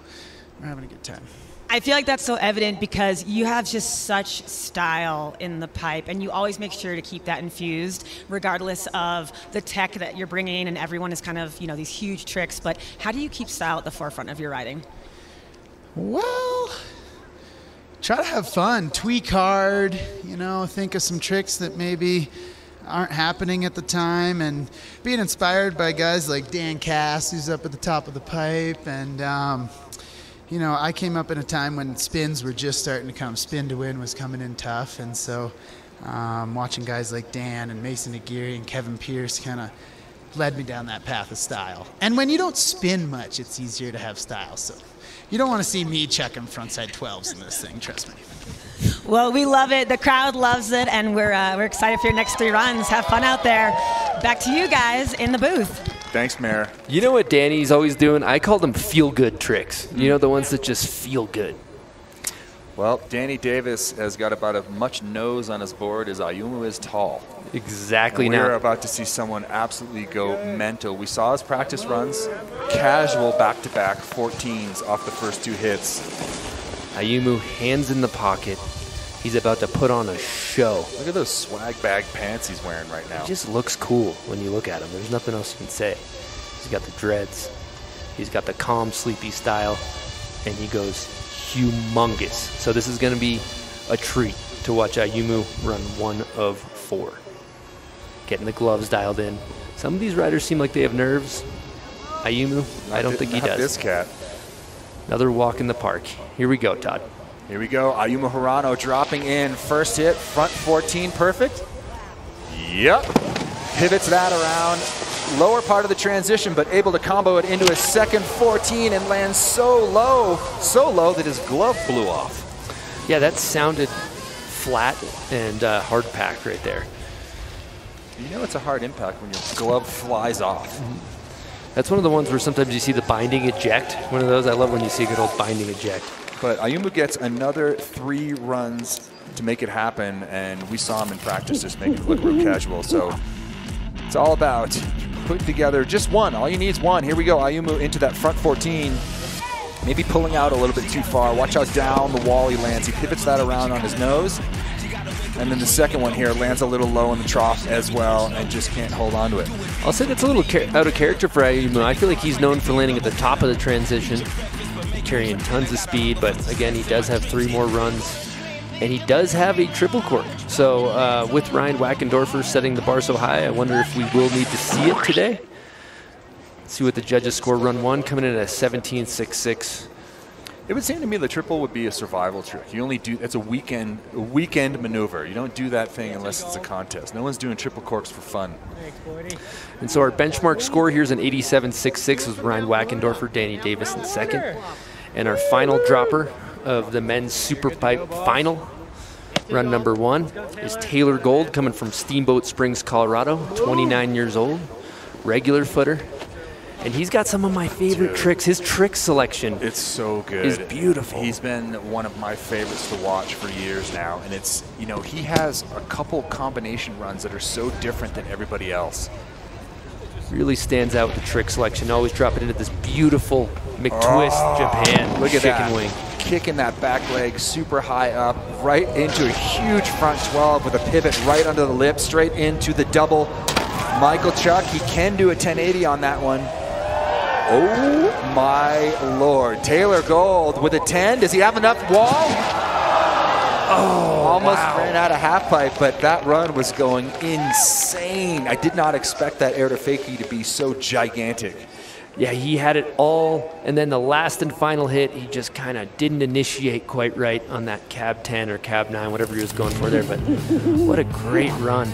we're having a good time. I feel like that's so evident because you have just such style in the pipe, and you always make sure to keep that infused, regardless of the tech that you're bringing. And everyone is kind of, you know, these huge tricks. But how do you keep style at the forefront of your riding? Well, try to have fun, tweak hard, you know, think of some tricks that maybe aren't happening at the time, and being inspired by guys like Dan Kass, who's up at the top of the pipe. And, um, you know, I came up in a time when spins were just starting to come. Spin to win was coming in tough, and so um, watching guys like Dan and Mason Aguirre and Kevin Pearce kind of led me down that path of style. And when you don't spin much, it's easier to have style. So you don't want to see me chucking frontside 12s in this thing, trust me. Well, we love it. The crowd loves it, and we're, uh, we're excited for your next three runs. Have fun out there. Back to you guys in the booth. Thanks, Mayor. You know what Danny's always doing? I call them feel good tricks. You know, the ones that just feel good. Well, Danny Davis has got about as much nose on his board as Ayumu is tall. Exactly And now. We're about to see someone absolutely go mental. We saw his practice runs, casual back-to-back 14s off the first two hits. Ayumu, hands in the pocket. He's about to put on a show. Look at those swag bag pants he's wearing right now. He just looks cool when you look at him. There's nothing else you can say. He's got the dreads. He's got the calm, sleepy style, and he goes humongous. So this is going to be a treat to watch Ayumu run one of four. Getting the gloves dialed in. Some of these riders seem like they have nerves. Ayumu, I don't thi- think he does. this cat. Another walk in the park. Here we go, Todd. Here we go. Ayumu Hirano dropping in. First hit, front 14, perfect. Yep. Pivots that around. Lower part of the transition, but able to combo it into a second 14 and lands so low, so low that his glove blew off. Yeah, that sounded flat and uh, hard packed right there. You know it's a hard impact when your glove flies off. That's one of the ones where sometimes you see the binding eject. One of those. I love when you see a good old binding eject. But Ayumu gets another three runs to make it happen, and we saw him in practice just make it look real casual. So it's all about putting together just one. All you need is one. Here we go. Ayumu into that front 14. Maybe pulling out a little bit too far. Watch how down the wall he lands. He pivots that around on his nose. And then the second one here lands a little low in the trough as well and just can't hold on to it. I'll say that's a little out of character for Ayumu. I feel like he's known for landing at the top of the transition, carrying tons of speed, but again, he does have three more runs. And he does have a triple cork. So uh, with Ryan Wachendorfer setting the bar so high, I wonder if we will need to see it today. Let's see what the judges score run one, coming in at a 17.66. It would seem to me the triple would be a survival trick. You only do it's a weekend a weekend maneuver. You don't do that thing unless it's a contest. No one's doing triple corks for fun. And so our benchmark score here is an 87.66 with Ryan Wachendorfer, Danny Davis in second. And our final dropper of the men's super pipe final run number one is Taylor Gold coming from Steamboat Springs, Colorado, 29 years old, regular footer. And he's got some of my favorite Dude. tricks. His trick selection It's so good. is beautiful. He's been one of my favorites to watch for years now, and it's you know he has a couple combination runs that are so different than everybody else. Really stands out with the trick selection. Always drop it into this beautiful McTwist Oh, Japan Look at chicken that. wing. Kicking that back leg super high up, right into a huge front 12 with a pivot right under the lip, straight into the double. Michalchuk, he can do a 1080 on that one. Oh my lord. Taylor Gold with a 10. Does he have enough wall? Oh, almost ran out of half pipe, but that run was going insane. I did not expect that air to fakie to be so gigantic. Yeah, he had it all, and then the last and final hit, he just kind of didn't initiate quite right on that cab 10 or cab 9, whatever he was going for there. But what a great run.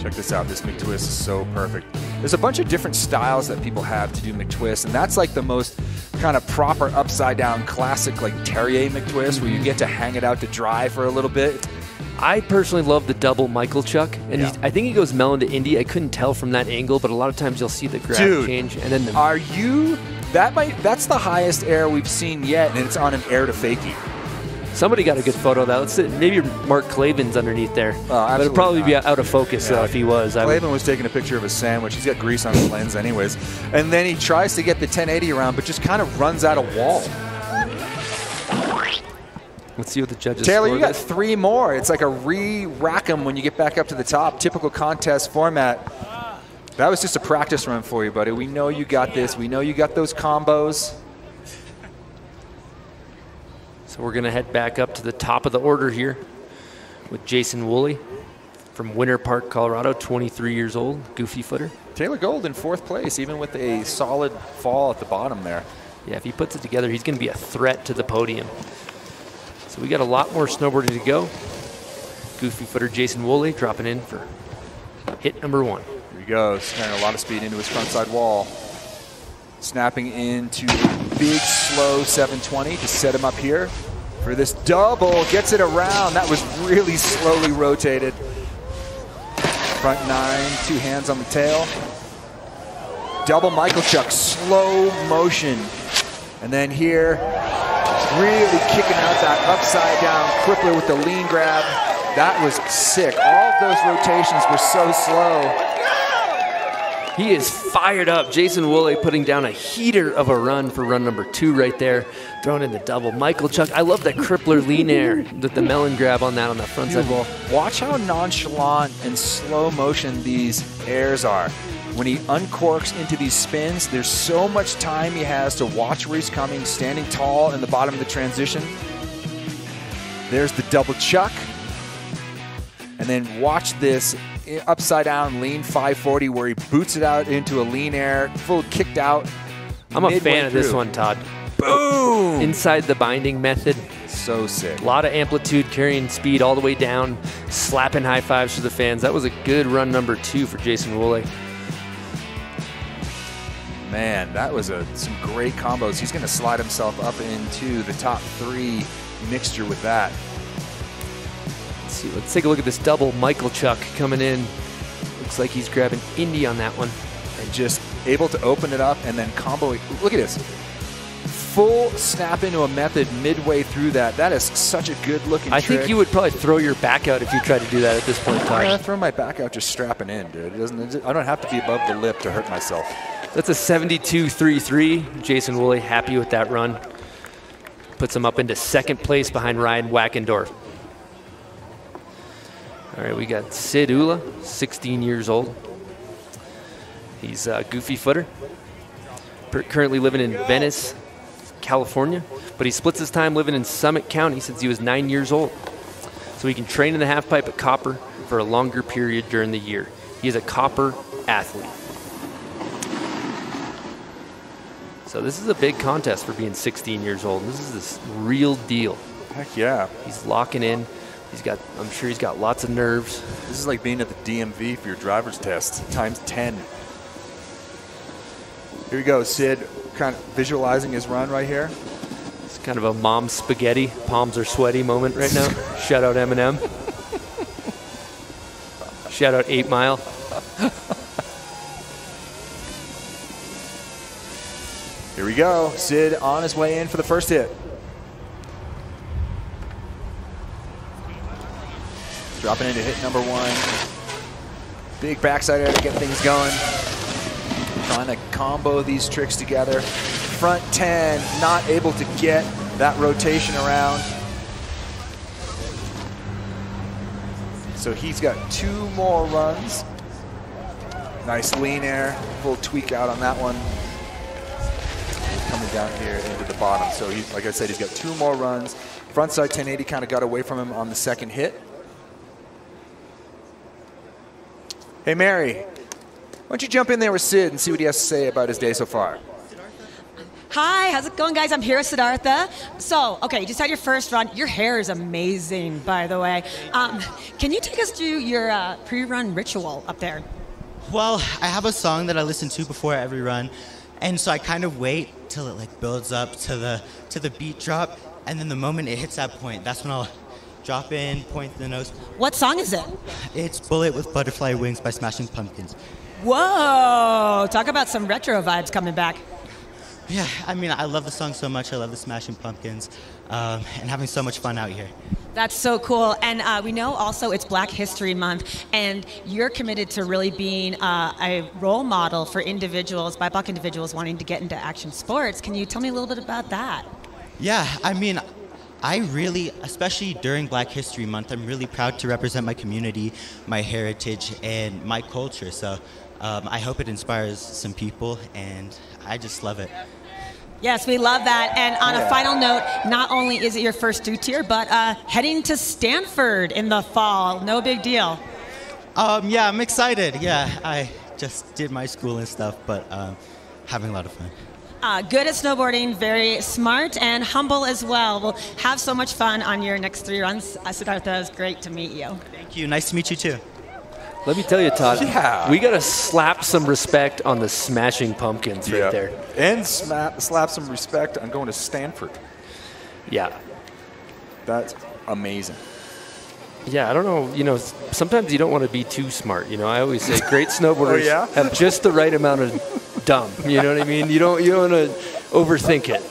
Check this out. This McTwist is so perfect. There's a bunch of different styles that people have to do McTwist, and that's like the most kind of proper upside down classic like Terje McTwist where you get to hang it out to dry for a little bit. I personally love the double Michalchuk, and Yeah. I think he goes melon to Indy. I couldn't tell from that angle, but a lot of times you'll see the grab Dude, change, and then the Are you that might that's the highest air we've seen yet, and it's on an air to fakie. Somebody got a good photo of that. Let's see, maybe Mark Clavin's underneath there. Oh, but it'd absolutely probably be out of focus though, if he was. I would- Clavin was taking a picture of a sandwich. He's got grease on his lens, anyways. And then he tries to get the 1080 around, but just kind of runs out of wall. Let's see what the judges Taylor, you got three more. It's like a re-rack 'em when you get back up to the top. Typical contest format. That was just a practice run for you, buddy. We know you got this. We know you got those combos. So we're going to head back up to the top of the order here with Jason Woolley from Winter Park, Colorado, 23 years old, goofy footer. Taylor Gold in fourth place, even with a solid fall at the bottom there. Yeah, if he puts it together, he's going to be a threat to the podium. We got a lot more snowboarding to go. Goofy footer Jason Woolley dropping in for hit number one. Here he goes, carrying a lot of speed into his front side wall. Snapping into a big, slow 720 to set him up here for this double. Gets it around. That was really slowly rotated. Front nine, two hands on the tail. Double Michalchuk, slow motion. And then here, really kicking out that upside down crippler with the lean grab. That was sick. All of those rotations were so slow. He is fired up. Jason Woolley putting down a heater of a run for run number two right there. Throwing in the double. Michalchuk, I love that crippler lean air, with the melon grab on that on that front side. Watch how nonchalant and slow motion these airs are. When he uncorks into these spins, there's so much time he has to watch where he's coming, standing tall in the bottom of the transition. There's the double chuck. And then watch this upside down lean 540 where he boots it out into a lean air, full kicked out. I'm a fan of this one, Todd. Boom! Inside the binding method. So sick. A lot of amplitude, carrying speed all the way down, slapping high fives for the fans. That was a good run number two for Jason Woolley. Man, that was a, some great combos. He's going to slide himself up into the top three mixture with that. Let's see. Let's take a look at this double. Michalchuk coming in. Looks like he's grabbing Indy on that one. And just able to open it up and then combo. Look at this. Full snap into a method midway through that. That is such a good looking I trick. think you would probably throw your back out if you tried to do that at this point in I'm time. gonna throw my back out just strapping in, dude. It doesn't. I don't have to be above the lip to hurt myself. That's a 72-3-3. Jason Woolley happy with that run. Puts him up into second place behind Ryan Wachendorf. All right, we got Sid Ula, 16 years old. He's a goofy footer. Currently living in Venice, California, but he splits his time living in Summit County since he was nine years old. So he can train in the half pipe at Copper for a longer period during the year. He is a Copper athlete. So this is a big contest for being 16 years old. This is this real deal. Heck yeah. He's locking in. He's got, I'm sure he's got lots of nerves. This is like being at the DMV for your driver's test times 10. Here we go, Sid, kind of visualizing his run right here. It's kind of a mom spaghetti, palms are sweaty moment right now. Shout out Eminem. Shout out 8 Mile. Here we go, Sid on his way in for the first hit. Dropping into hit number one. Big backside air to get things going. Trying to combo these tricks together. Front 10, not able to get that rotation around. So he's got two more runs. Nice lean air, full tweak out on that one. Coming down here into the bottom. So he, like I said, he's got two more runs. Frontside 1080 kind of got away from him on the second hit. Hey, Mary, why don't you jump in there with Sid and see what he has to say about his day so far? Hi, how's it going, guys? I'm here with Siddhartha. So, okay, you just had your first run. Your hair is amazing, by the way. Um, can you take us through your uh, pre-run ritual up there? Well, I have a song that I listen to before every run, and so I kind of wait till it like builds up to the to the beat drop, and then the moment it hits that point, that's when I'll drop in, point the nose. What song is it? It's "Bullet with Butterfly Wings" by Smashing Pumpkins. Whoa! Talk about some retro vibes coming back. Yeah, I mean, I love the song so much. I love the Smashing Pumpkins, um, and having so much fun out here. That's so cool. And uh, we know also it's Black History Month, and you're committed to really being uh, a role model for individuals, BIPOC individuals wanting to get into action sports. Can you tell me a little bit about that? Yeah, I mean, I really, especially during Black History Month, I'm really proud to represent my community, my heritage, and my culture. So um, I hope it inspires some people, and I just love it. Yes, we love that. And on Yeah. a final note, not only is it your first Dew Tour, but uh, heading to Stanford in the fall. No big deal. Um, yeah, I'm excited. Yeah, I just did my school and stuff, but um, having a lot of fun. Uh, good at snowboarding, very smart and humble as well. We'll have so much fun on your next three runs. Uh, Siddhartha, it's great to meet you. Thank you. Nice to meet you too. Let me tell you, Todd, Yeah. we got to slap some respect on the Smashing Pumpkins right Yeah. there. And slap, slap some respect on going to Stanford. Yeah. That's amazing. Yeah, I don't know. You know, sometimes you don't want to be too smart. You know, I always say great snowboarders Oh, yeah? have just the right amount of dumb. You know what I mean? You don't you don't want to overthink it.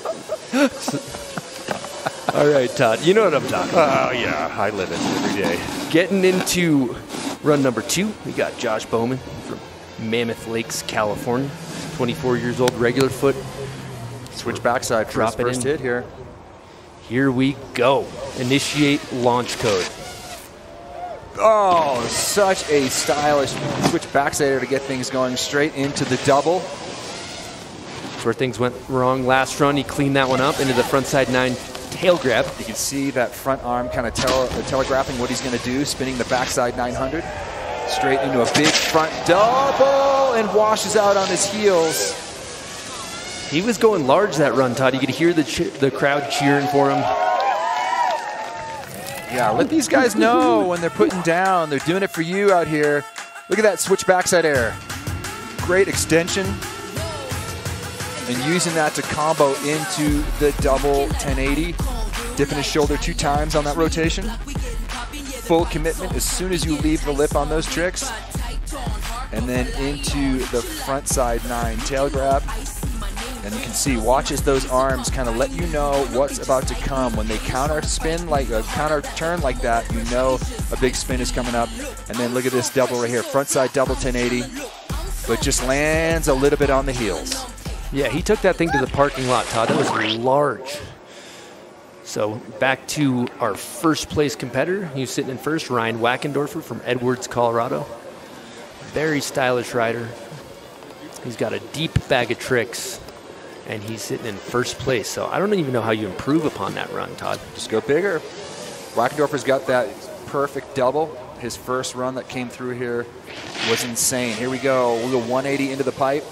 All right, Todd. You know what I'm talking about. Oh, yeah. I live it every day. Getting into run number two, we got Josh Bowman from Mammoth Lakes, California. 24 years old, regular foot. Switch backside Drop it first in. hit here. Here we go. Initiate launch code. Oh, such a stylish switch backside to get things going straight into the double. That's where things went wrong last run. He cleaned that one up into the front side nine tail grab. You can see that front arm kind of tele- uh, telegraphing what he's going to do, spinning the backside 900. Straight into a big front double and washes out on his heels. He was going large that run, Todd. You could hear the, the crowd cheering for him. Yeah, let these guys know when they're putting down. They're doing it for you out here. Look at that switch backside air. Great extension. And using that to combo into the double 1080. Dipping his shoulder two times on that rotation. Full commitment as soon as you leave the lip on those tricks. And then into the front side nine tail grab. And you can see, watch as those arms kind of let you know what's about to come. When they counter spin, like a counter turn like that, you know a big spin is coming up. And then look at this double right here, front side double 1080, but just lands a little bit on the heels. Yeah, he took that thing to the parking lot, Todd. That was large. So back to our first place competitor. He's sitting in first, Ryan Wachendorfer from Edwards, Colorado. Very stylish rider. He's got a deep bag of tricks and he's sitting in first place. So I don't even know how you improve upon that run, Todd. Just go bigger. Wachendorfer's got that perfect double. His first run that came through here was insane. Here we go. We go 180 into the pipe.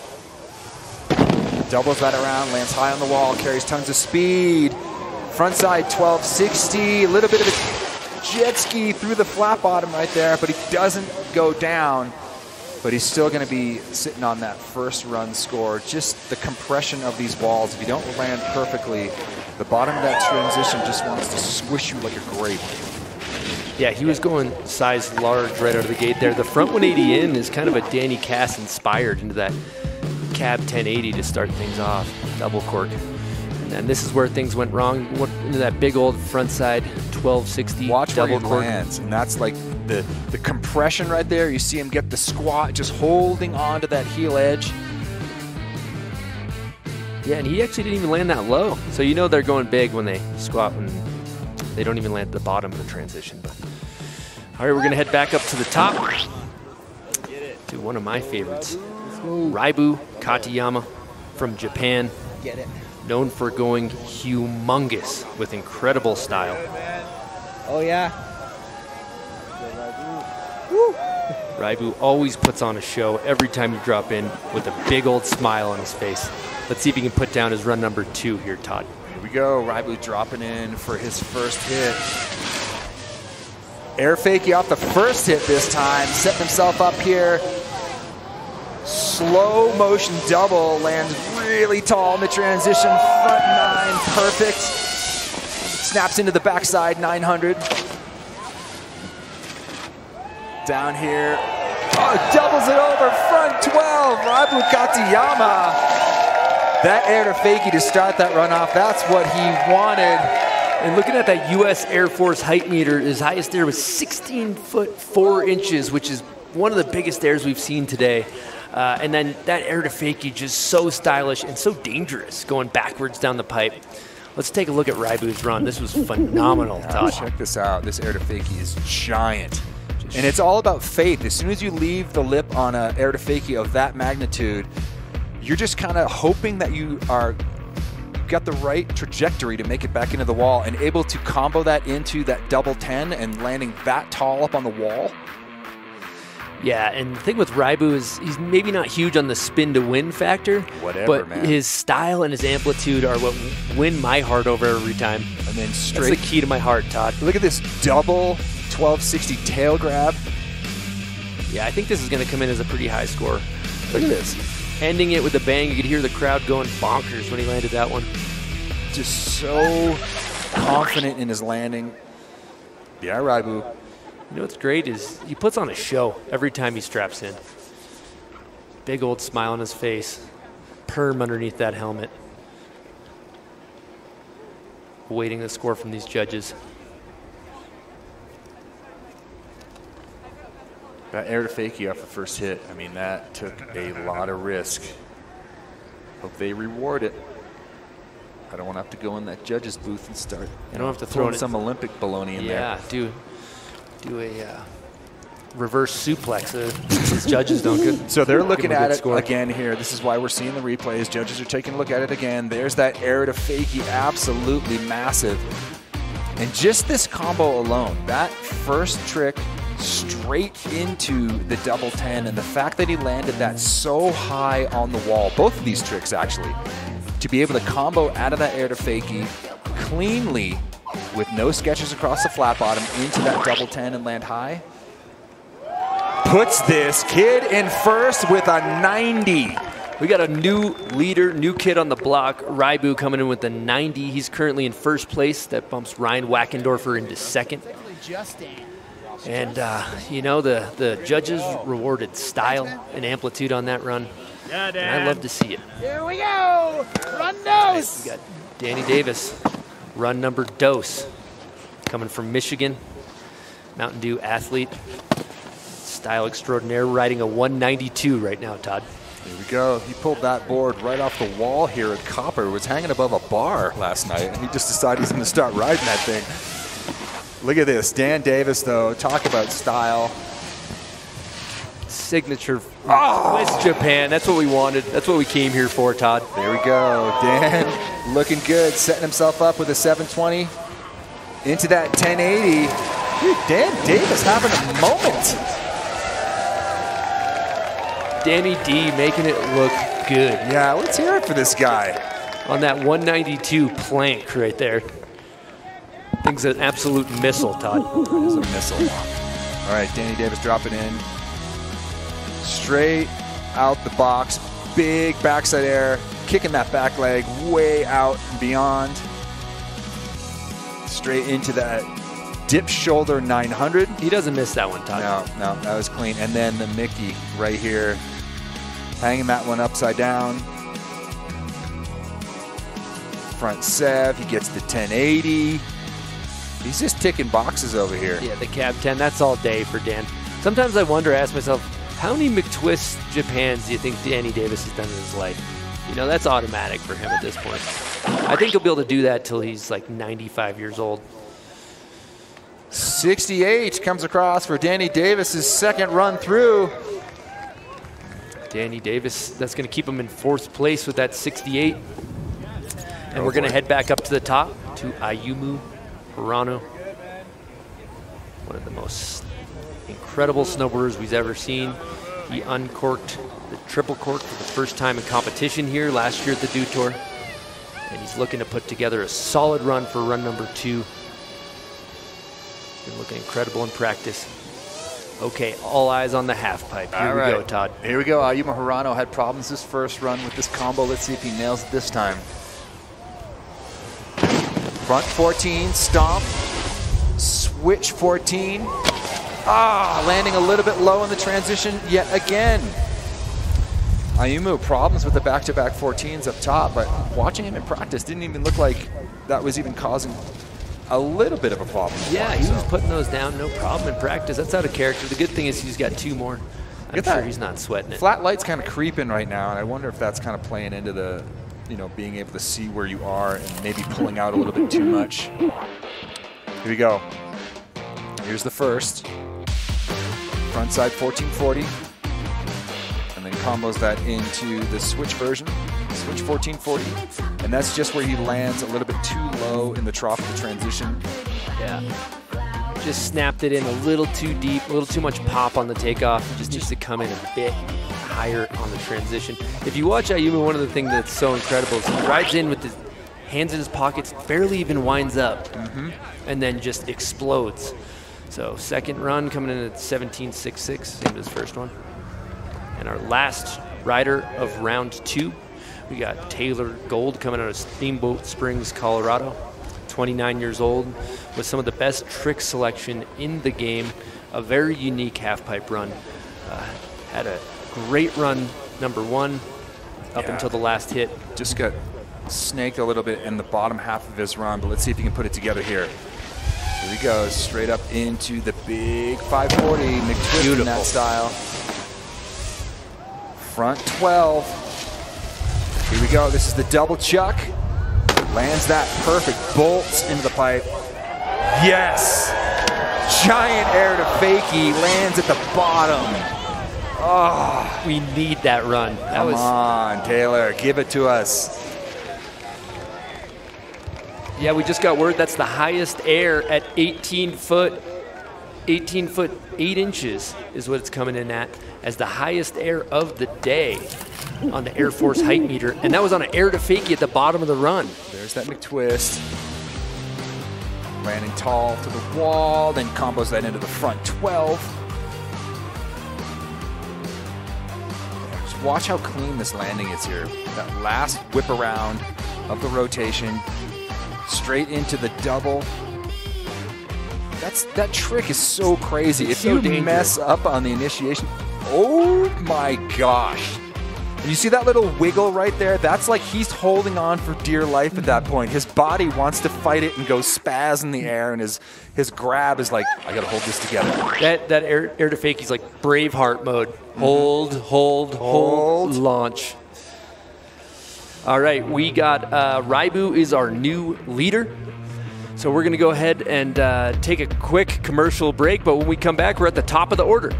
Doubles that around, lands high on the wall, carries tons of speed. Front side 1260, a little bit of a jet ski through the flat bottom right there, but he doesn't go down but he's still going to be sitting on that first run score. Just the compression of these walls. If you don't land perfectly, the bottom of that transition just wants to squish you like a grape. Yeah, he was going size large right out of the gate there. The front 180 in is kind of a Danny Kass inspired into that cab 1080 to start things off. Double cork. And then this is where things went wrong. Went into that big old front side 1260 Watch double cork. lands, and that's like the the compression right there. You see him get the squat, just holding on to that heel edge. Yeah, and he actually didn't even land that low. So you know they're going big when they squat when they don't even land at the bottom of the transition. But all right, we're gonna head back up to the top to one of my favorites, Raibu Katayama from Japan. Get it. Known for going humongous with incredible style. Oh, yeah. Raibu always puts on a show every time you drop in with a big old smile on his face. Let's see if he can put down his run number two here, Todd. Here we go. Raibu dropping in for his first hit. Air fakie off the first hit this time. Setting himself up here. Slow motion double. Lands really tall in the transition. Front nine, perfect. Snaps into the backside, 900. Down here. Oh, doubles it over. Front 12. Raibu Katayama. That air to fakie to start that run off, that's what he wanted. And looking at that U.S. Air Force height meter, his highest air was 16 foot 4 inches, which is one of the biggest airs we've seen today. Uh, and then that air to fakie just so stylish and so dangerous going backwards down the pipe. Let's take a look at Raibu's run. This was phenomenal. Check this out. This air to fakie is giant. And it's all about faith. As soon as you leave the lip on an air to fakie of that magnitude, you're just kind of hoping that you are got the right trajectory to make it back into the wall and able to combo that into that double 10 and landing that tall up on the wall. Yeah, and the thing with Raibu is he's maybe not huge on the spin to win factor, Whatever, but man. his style and his amplitude are what win my heart over every time. And then That's straight the key to my heart, Todd. Look at this double 1260 tail grab. Yeah, I think this is going to come in as a pretty high score. Look at this. Ending it with a bang. You could hear the crowd going bonkers when he landed that one. Just so confident in his landing. Yeah, Raibu. You know what's great is he puts on a show every time he straps in. Big old smile on his face. Perm underneath that helmet. Waiting the score from these judges. That air to fakie off the first hit, I mean, that took a lot of risk. Hope they reward it. I don't want to have to go in that judge's booth and start. You don't have to throw some Olympic baloney in there. yeah, there. do do a uh, reverse suplex. Uh, judges don't get. So they're looking at it score. again here. This is why we're seeing the replays. Judges are taking a look at it again. There's that air to fakie, absolutely massive. And just this combo alone, that first trick straight into the double 10, and the fact that he landed that so high on the wall, both of these tricks actually, to be able to combo out of that air to fakie cleanly with no sketches across the flat bottom into that double 10 and land high. Puts this kid in first with a 90. We got a new leader, new kid on the block. Raibu coming in with a 90. He's currently in first place. That bumps Ryan Wachendorfer into second. And, uh, you know, the, the judges rewarded style and amplitude on that run. Yeah, And I love to see it. Here we go. Run dose. We got Danny Davis, run number dose, coming from Michigan. Mountain Dew athlete, style extraordinaire, riding a 192 right now, Todd. Here we go. He pulled that board right off the wall here at Copper. It was hanging above a bar last night, and he just decided he's going to start riding that thing. Look at this. Dan Davis, though, talk about style. Signature West Japan. That's what we wanted. That's what we came here for, Todd. There we go. Dan looking good, setting himself up with a 720 into that 1080. Dude, Dan Davis having a moment. Danny D making it look good. Yeah, let's hear it for this guy. On that 192 plank right there. Thing's an absolute missile, Todd. It's a missile. All right, Danny Davis dropping in. Straight out the box. Big backside air. Kicking that back leg way out and beyond. Straight into that dip shoulder 900. He doesn't miss that one, Todd. No, no, that was clean. And then the Mickey right here. Hanging that one upside down. Front Sev. He gets the 1080. He's just ticking boxes over here. Yeah, the cab 10, that's all day for Dan. Sometimes I wonder, ask myself, how many McTwist Japans do you think Danny Davis has done in his life? You know, that's automatic for him at this point. I think he'll be able to do that till he's like 95 years old. 68 comes across for Danny Davis's second run through. Danny Davis, that's going to keep him in fourth place with that 68. And oh, we're going to head back up to the top to Ayumu Hirano. One of the most incredible snowboarders we've ever seen. He uncorked the triple cork for the first time in competition here last year at the Dew Tour. And he's looking to put together a solid run for run number two. Been looking incredible in practice. Okay, all eyes on the half pipe. Here All we right. go, Todd. Here we go. Ayumu Hirano had problems this first run with this combo. Let's see if he nails it this time. Front 14, stomp. Switch 14. Ah, landing a little bit low in the transition yet again. Ayumu, problems with the back-to-back 14s up top, but watching him in practice didn't even look like that was even causing a little bit of a problem. Yeah, he so. was putting those down, no problem in practice. That's out of character. The good thing is he's got two more. I'm Get sure he's not sweating it. Flat light's kind of creeping right now, and I wonder if that's kind of playing into the, you know, being able to see where you are and maybe pulling out a little bit too much. Here we go. Here's the first. Front side 1440. And then combos that into the switch version, switch 1440. And that's just where he lands a little bit too low in the trough of the transition. Yeah. Just snapped it in a little too deep, a little too much pop on the takeoff. Just needs to come in a bit higher on the transition. If you watch Ayumu, one of the things that's so incredible is he rides in with his hands in his pockets, barely even winds up, mm-hmm. and then just explodes. So second run coming in at 17.66, same as first one. And our last rider of round two, we got Taylor Gold coming out of Steamboat Springs, Colorado. 29 years old, with some of the best trick selection in the game. A very unique half pipe run. Uh, had a great run, number one, up Yeah. until the last hit. Just got snaked a little bit in the bottom half of his run, but let's see if he can put it together here. Here he goes, straight up into the big 540, McTwist in that style. Front 12. Here we go, this is the double chuck. Lands that perfect, bolts into the pipe. Yes! Giant air to fakie, lands at the bottom. Oh, we need that run. That Come was on, Taylor, give it to us. Yeah, we just got word that's the highest air at 18 foot, 18 foot 8 inches is what it's coming in at as the highest air of the day. on the Air Force height meter, and that was on an air to fakie at the bottom of the run. There's that McTwist. Landing tall to the wall, then combos that into the front 12. Just watch how clean this landing is here. That last whip around of the rotation, straight into the double. That's that trick is so crazy. It's if so you dangerous. mess up on the initiation, oh my gosh. And you see that little wiggle right there? That's like he's holding on for dear life at that point. His body wants to fight it and go spaz in the air, and his his grab is like, I gotta hold this together. That that air, air to fake is like Braveheart mode. Hold, hold, hold, launch. All right, we got uh, Raibu is our new leader. So we're going to go ahead and uh, take a quick commercial break, but when we come back, we're at the top of the order.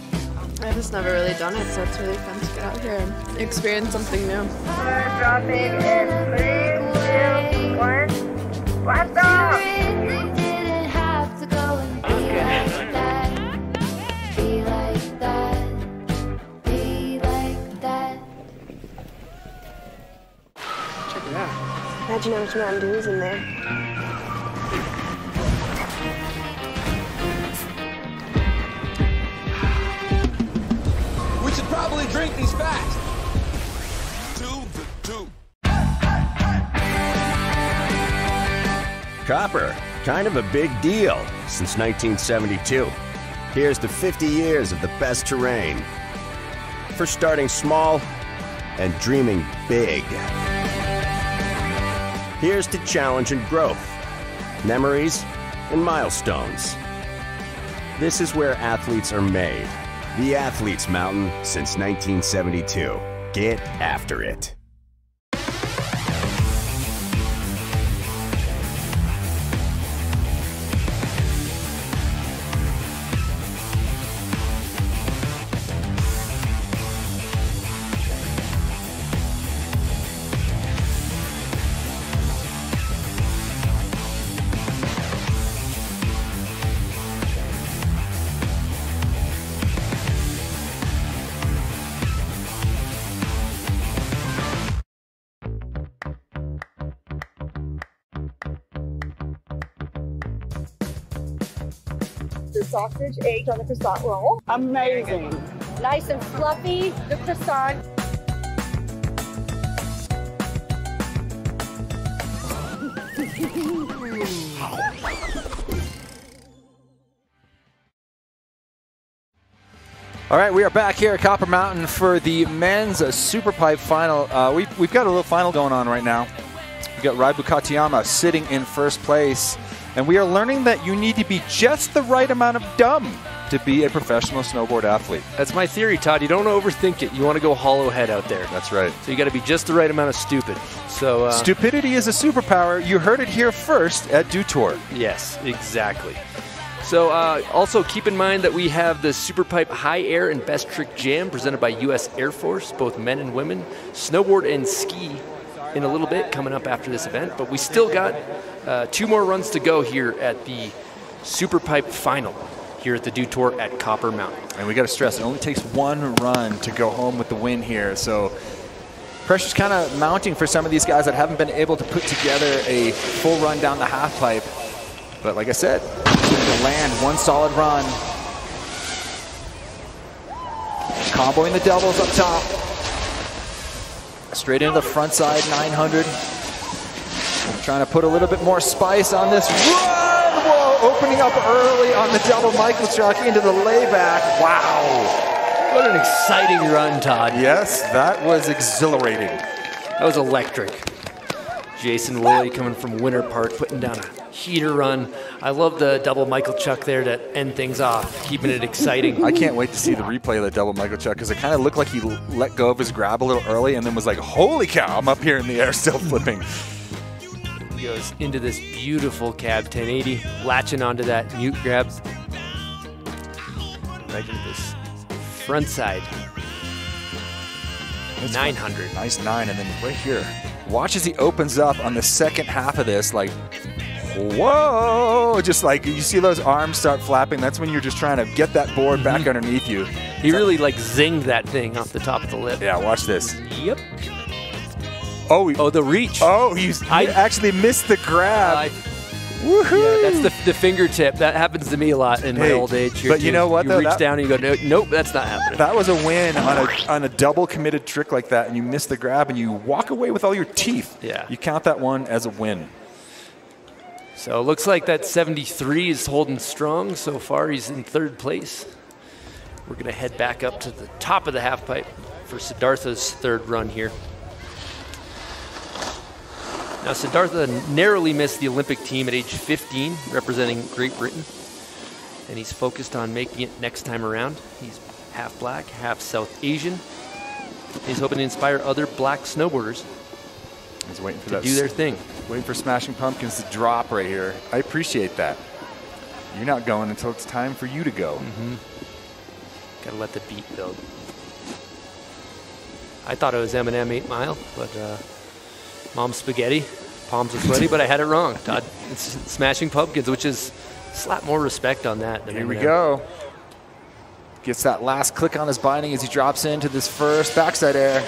Laced. I've just never really done it, so it's really fun to get out here and experience something new. Dropping in three, two, one. Blast off! Check it out. Imagine how much Mountain Dew is in there. Probably drink these fast. Copper, kind of a big deal since 1972. Here's the 50 years of the best terrain. For starting small and dreaming big. Here's to challenge and growth, memories and milestones. This is where athletes are made. The Athletes Mountain since 1972. Get after it. Sausage egg on the croissant roll. Amazing. Nice and fluffy, the croissant. All right, we are back here at Copper Mountain for the men's uh, Super Pipe final. Uh, we, we've got a little final going on right now. We've got Raibu Katayama sitting in first place, and we are learning that you need to be just the right amount of dumb to be a professional snowboard athlete. That's my theory, Todd. You don't overthink it. You want to go hollow head out there. That's right. So you got to be just the right amount of stupid. So uh, Stupidity is a superpower. You heard it here first at Dew Tour. Yes, exactly. So uh, also keep in mind that we have the Super Pipe High Air and Best Trick Jam presented by U.S. Air Force, both men and women, snowboard and ski in a little bit coming up after this event. But we still got uh, two more runs to go here at the Super Pipe Final here at the Dew Tour at Copper Mountain. And we got to stress, it only takes one run to go home with the win here. So pressure's kind of mounting for some of these guys that haven't been able to put together a full run down the half pipe. But like I said, to land one solid run. Comboing the doubles up top. Straight into the front side, 900. Trying to put a little bit more spice on this run. Whoa, opening up early on the double Michalchuk into the layback. Wow. What an exciting run, Todd. Yes, that was exhilarating. That was electric. Jason Willey coming from Winter Park, putting down a heater run. I love the double Michalchuk there to end things off, keeping it exciting. I can't wait to see the replay of the double Michalchuk because it kind of looked like he let go of his grab a little early and then was like, holy cow, I'm up here in the air still flipping. He goes into this beautiful cab 1080, latching onto that mute grab. Right into this front side. 900. Nice nine. And then right here, watch as he opens up on the second half of this, like, whoa, just like you see those arms start flapping. That's when you're just trying to get that board back mm-hmm. underneath you. He really like zinged that thing off the top of the lip. Yeah, watch this. Yep. Oh, he, oh, the reach. Oh, he's he I- actually missed the grab. I- Yeah, that's the, the fingertip. That happens to me a lot in my old age. here, but you know what, You though? reach That- down and you go, "No- nope, that's not happening. That was a win on a on a double committed trick like that, and you miss the grab, and you walk away with all your teeth. Yeah. You count that one as a win. So it looks like that 73 is holding strong so far. He's in third place. We're going to head back up to the top of the half pipe for Siddhartha's third run here. Now, Siddhartha narrowly missed the Olympic team at age 15, representing Great Britain. And he's focused on making it next time around. He's half black, half South Asian. He's hoping to inspire other black snowboarders He's waiting for to that do their thing. Waiting for Smashing Pumpkins to drop right here. I appreciate that. You're not going until it's time for you to go. Mm-hmm. Gotta let the beat build. I thought it was Eminem 8 Mile, but uh, Mom Spaghetti, palms are sweaty, but I had it wrong. Todd, it's Smashing Pumpkins, which is slap more respect on that. Than Here we go. Gets that last click on his binding as he drops into this first backside air.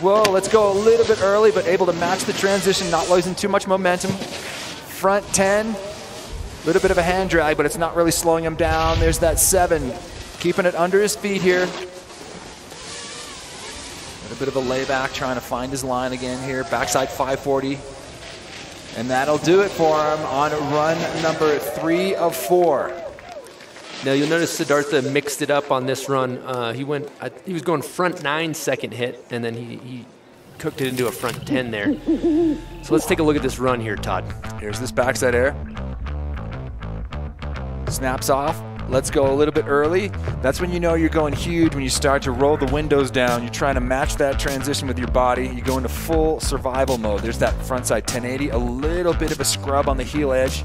Whoa, let's go a little bit early, but able to match the transition, not losing too much momentum. Front 10, a little bit of a hand drag, but it's not really slowing him down. There's that seven, keeping it under his feet here. A little bit of a layback, trying to find his line again here. Backside 540. And that'll do it for him on run number three of four. Now you'll notice Siddhartha mixed it up on this run. Uh, he went, I, he was going front nine second hit, and then he, he cooked it into a front 10 there. So let's take a look at this run here, Todd. Here's this backside air. Snaps off. Let's go a little bit early. That's when you know you're going huge, when you start to roll the windows down. You're trying to match that transition with your body. You go into full survival mode. There's that frontside 1080, a little bit of a scrub on the heel edge.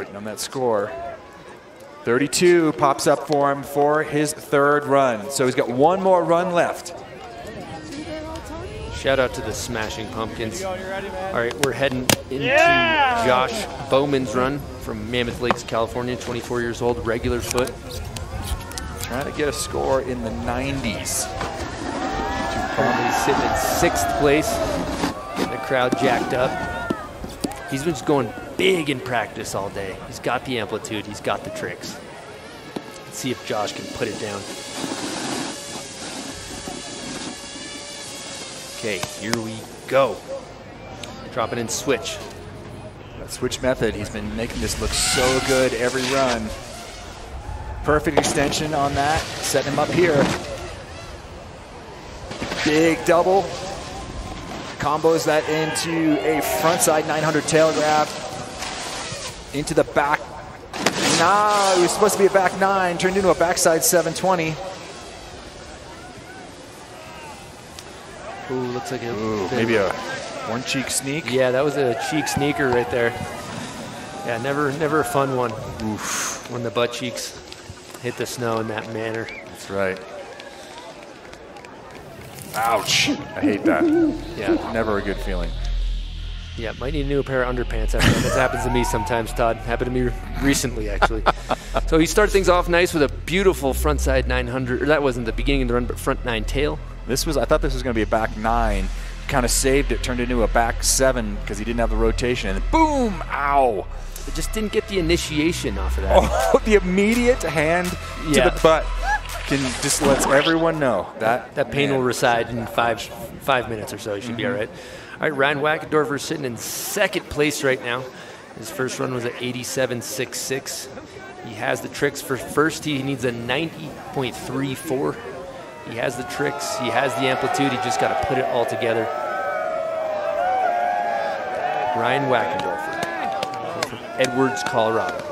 Waiting on that score. 32 pops up for him for his third run. So he's got one more run left. Shout out to the Smashing Pumpkins. All right, we're heading into Yeah! Josh Bowman's run from Mammoth Lakes, California, 24 years old, regular foot. Trying to get a score in the 90s. Currently sitting in sixth place, getting the crowd jacked up. He's been just going big in practice all day. He's got the amplitude, he's got the tricks. Let's see if Josh can put it down. Okay, here we go. Dropping in switch. That switch method, he's been making this look so good every run. Perfect extension on that, setting him up here. Big double. Combos that into a frontside 900 tail grab. Into the back. Nah, it was supposed to be a back nine, turned into a backside 720. Ooh, looks like a Ooh, maybe a one cheek sneak. Yeah, that was a cheek sneaker right there. Yeah, never, never a fun one. Oof. When the butt cheeks hit the snow in that manner. That's right. Ouch. I hate that. Yeah. Never a good feeling. Yeah, might need a new pair of underpants after that. That happens to me sometimes, Todd. Happened to me recently, actually. so he started things off nice with a beautiful frontside 900. Or that wasn't the beginning of the run, but front nine tail. This was, I thought this was going to be a back nine. Kind of saved it, turned into a back seven because he didn't have the rotation. And boom, ow. It just didn't get the initiation off of that. Oh, the immediate hand Yeah. to the butt can just lets everyone know that That pain man. will reside in five five minutes or so. You should be all mm-hmm. right. All right, Ryan Wachendorfer sitting in second place right now. His first run was at 87.66. He has the tricks for first. He needs a 90.34. He has the tricks, he has the amplitude, he just got to put it all together. Ryan Wachendorfer from Edwards, Colorado.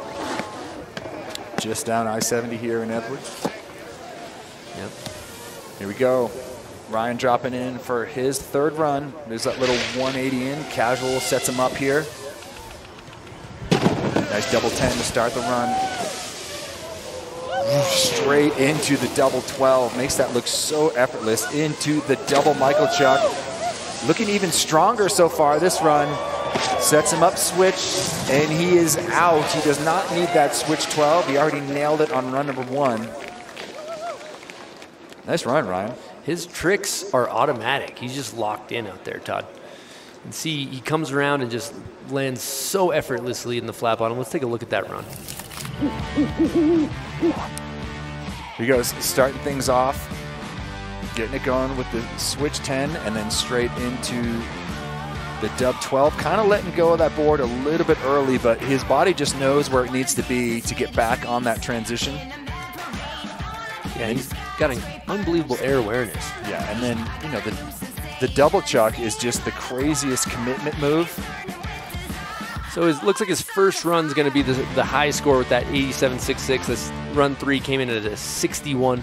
Just down I-70 here in Edwards. Yep. Here we go. Ryan dropping in for his third run. There's that little 180 in. Casual sets him up here. Nice double 10 to start the run. Straight into the double 12. Makes that look so effortless. Into the double Michael Chuck. Looking even stronger so far this run. Sets him up switch, and he is out. He does not need that switch 12. He already nailed it on run number one. Nice run, Ryan. His tricks are automatic. He's just locked in out there, Todd. And see, he comes around and just lands so effortlessly in the flat bottom. Let's take a look at that run. He goes starting things off, getting it going with the switch 10, and then straight into the dub 12. Kind of letting go of that board a little bit early, but his body just knows where it needs to be to get back on that transition. Yeah, he's got an unbelievable air awareness. Yeah, and then, you know, the, the double chuck is just the craziest commitment move. So it looks like his first run is going to be the, the high score with that 87.66. This run three came in at a 61.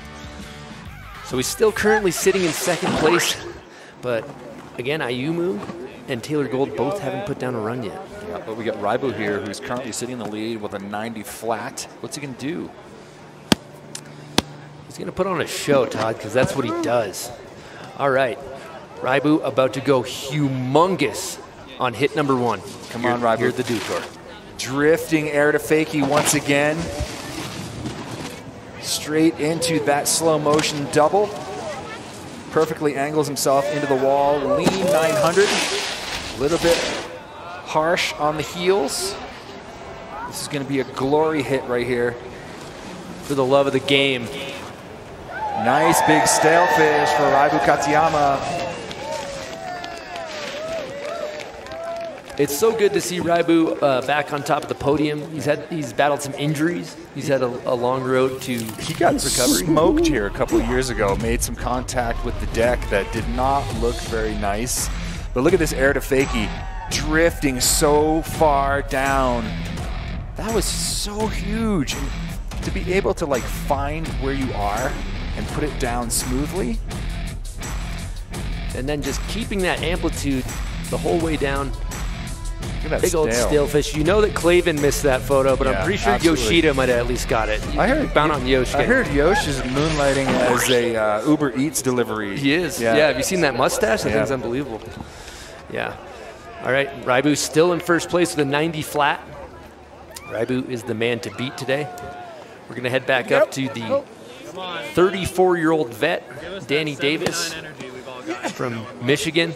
So he's still currently sitting in second place. But again, Ayumu and Taylor Gold both haven't put down a run yet. Yeah, but we got Raibu here, who's currently sitting in the lead with a 90 flat. What's he going to do? He's going to put on a show, Todd, because that's what he does. All right. Raibu about to go humongous on hit number one. Come Here- on, Raibu. Here's the detour. Drifting air to fakie once again. Straight into that slow motion double. Perfectly angles himself into the wall. Lean 900. A little bit harsh on the heels. This is going to be a glory hit right here. For the love of the game. Nice big stalefish for Raibu Katayama. It's so good to see Raibu uh, back on top of the podium. He's had he's battled some injuries. He's had a, a long road to He got recovery. smoked here a couple years ago. Made some contact with the deck that did not look very nice. But look at this air to fakie, drifting so far down. That was so huge. And to be able to like find where you are and put it down smoothly. and then just keeping that amplitude the whole way down. Look at that Big old stale. stalefish. You know that Clavin missed that photo, but Yeah, I'm pretty sure absolutely. Yoshida might have at least got it. I heard bound on Yosh. I heard Yosh is moonlighting as a uh, Uber Eats delivery. He is. Yeah. Have you seen that mustache? That Yeah. thing's unbelievable. Yeah. All right. Raibu still in first place with a 90 flat. Raibu is the man to beat today. We're going to head back up to the 34 year old vet, Danny Davis from Michigan.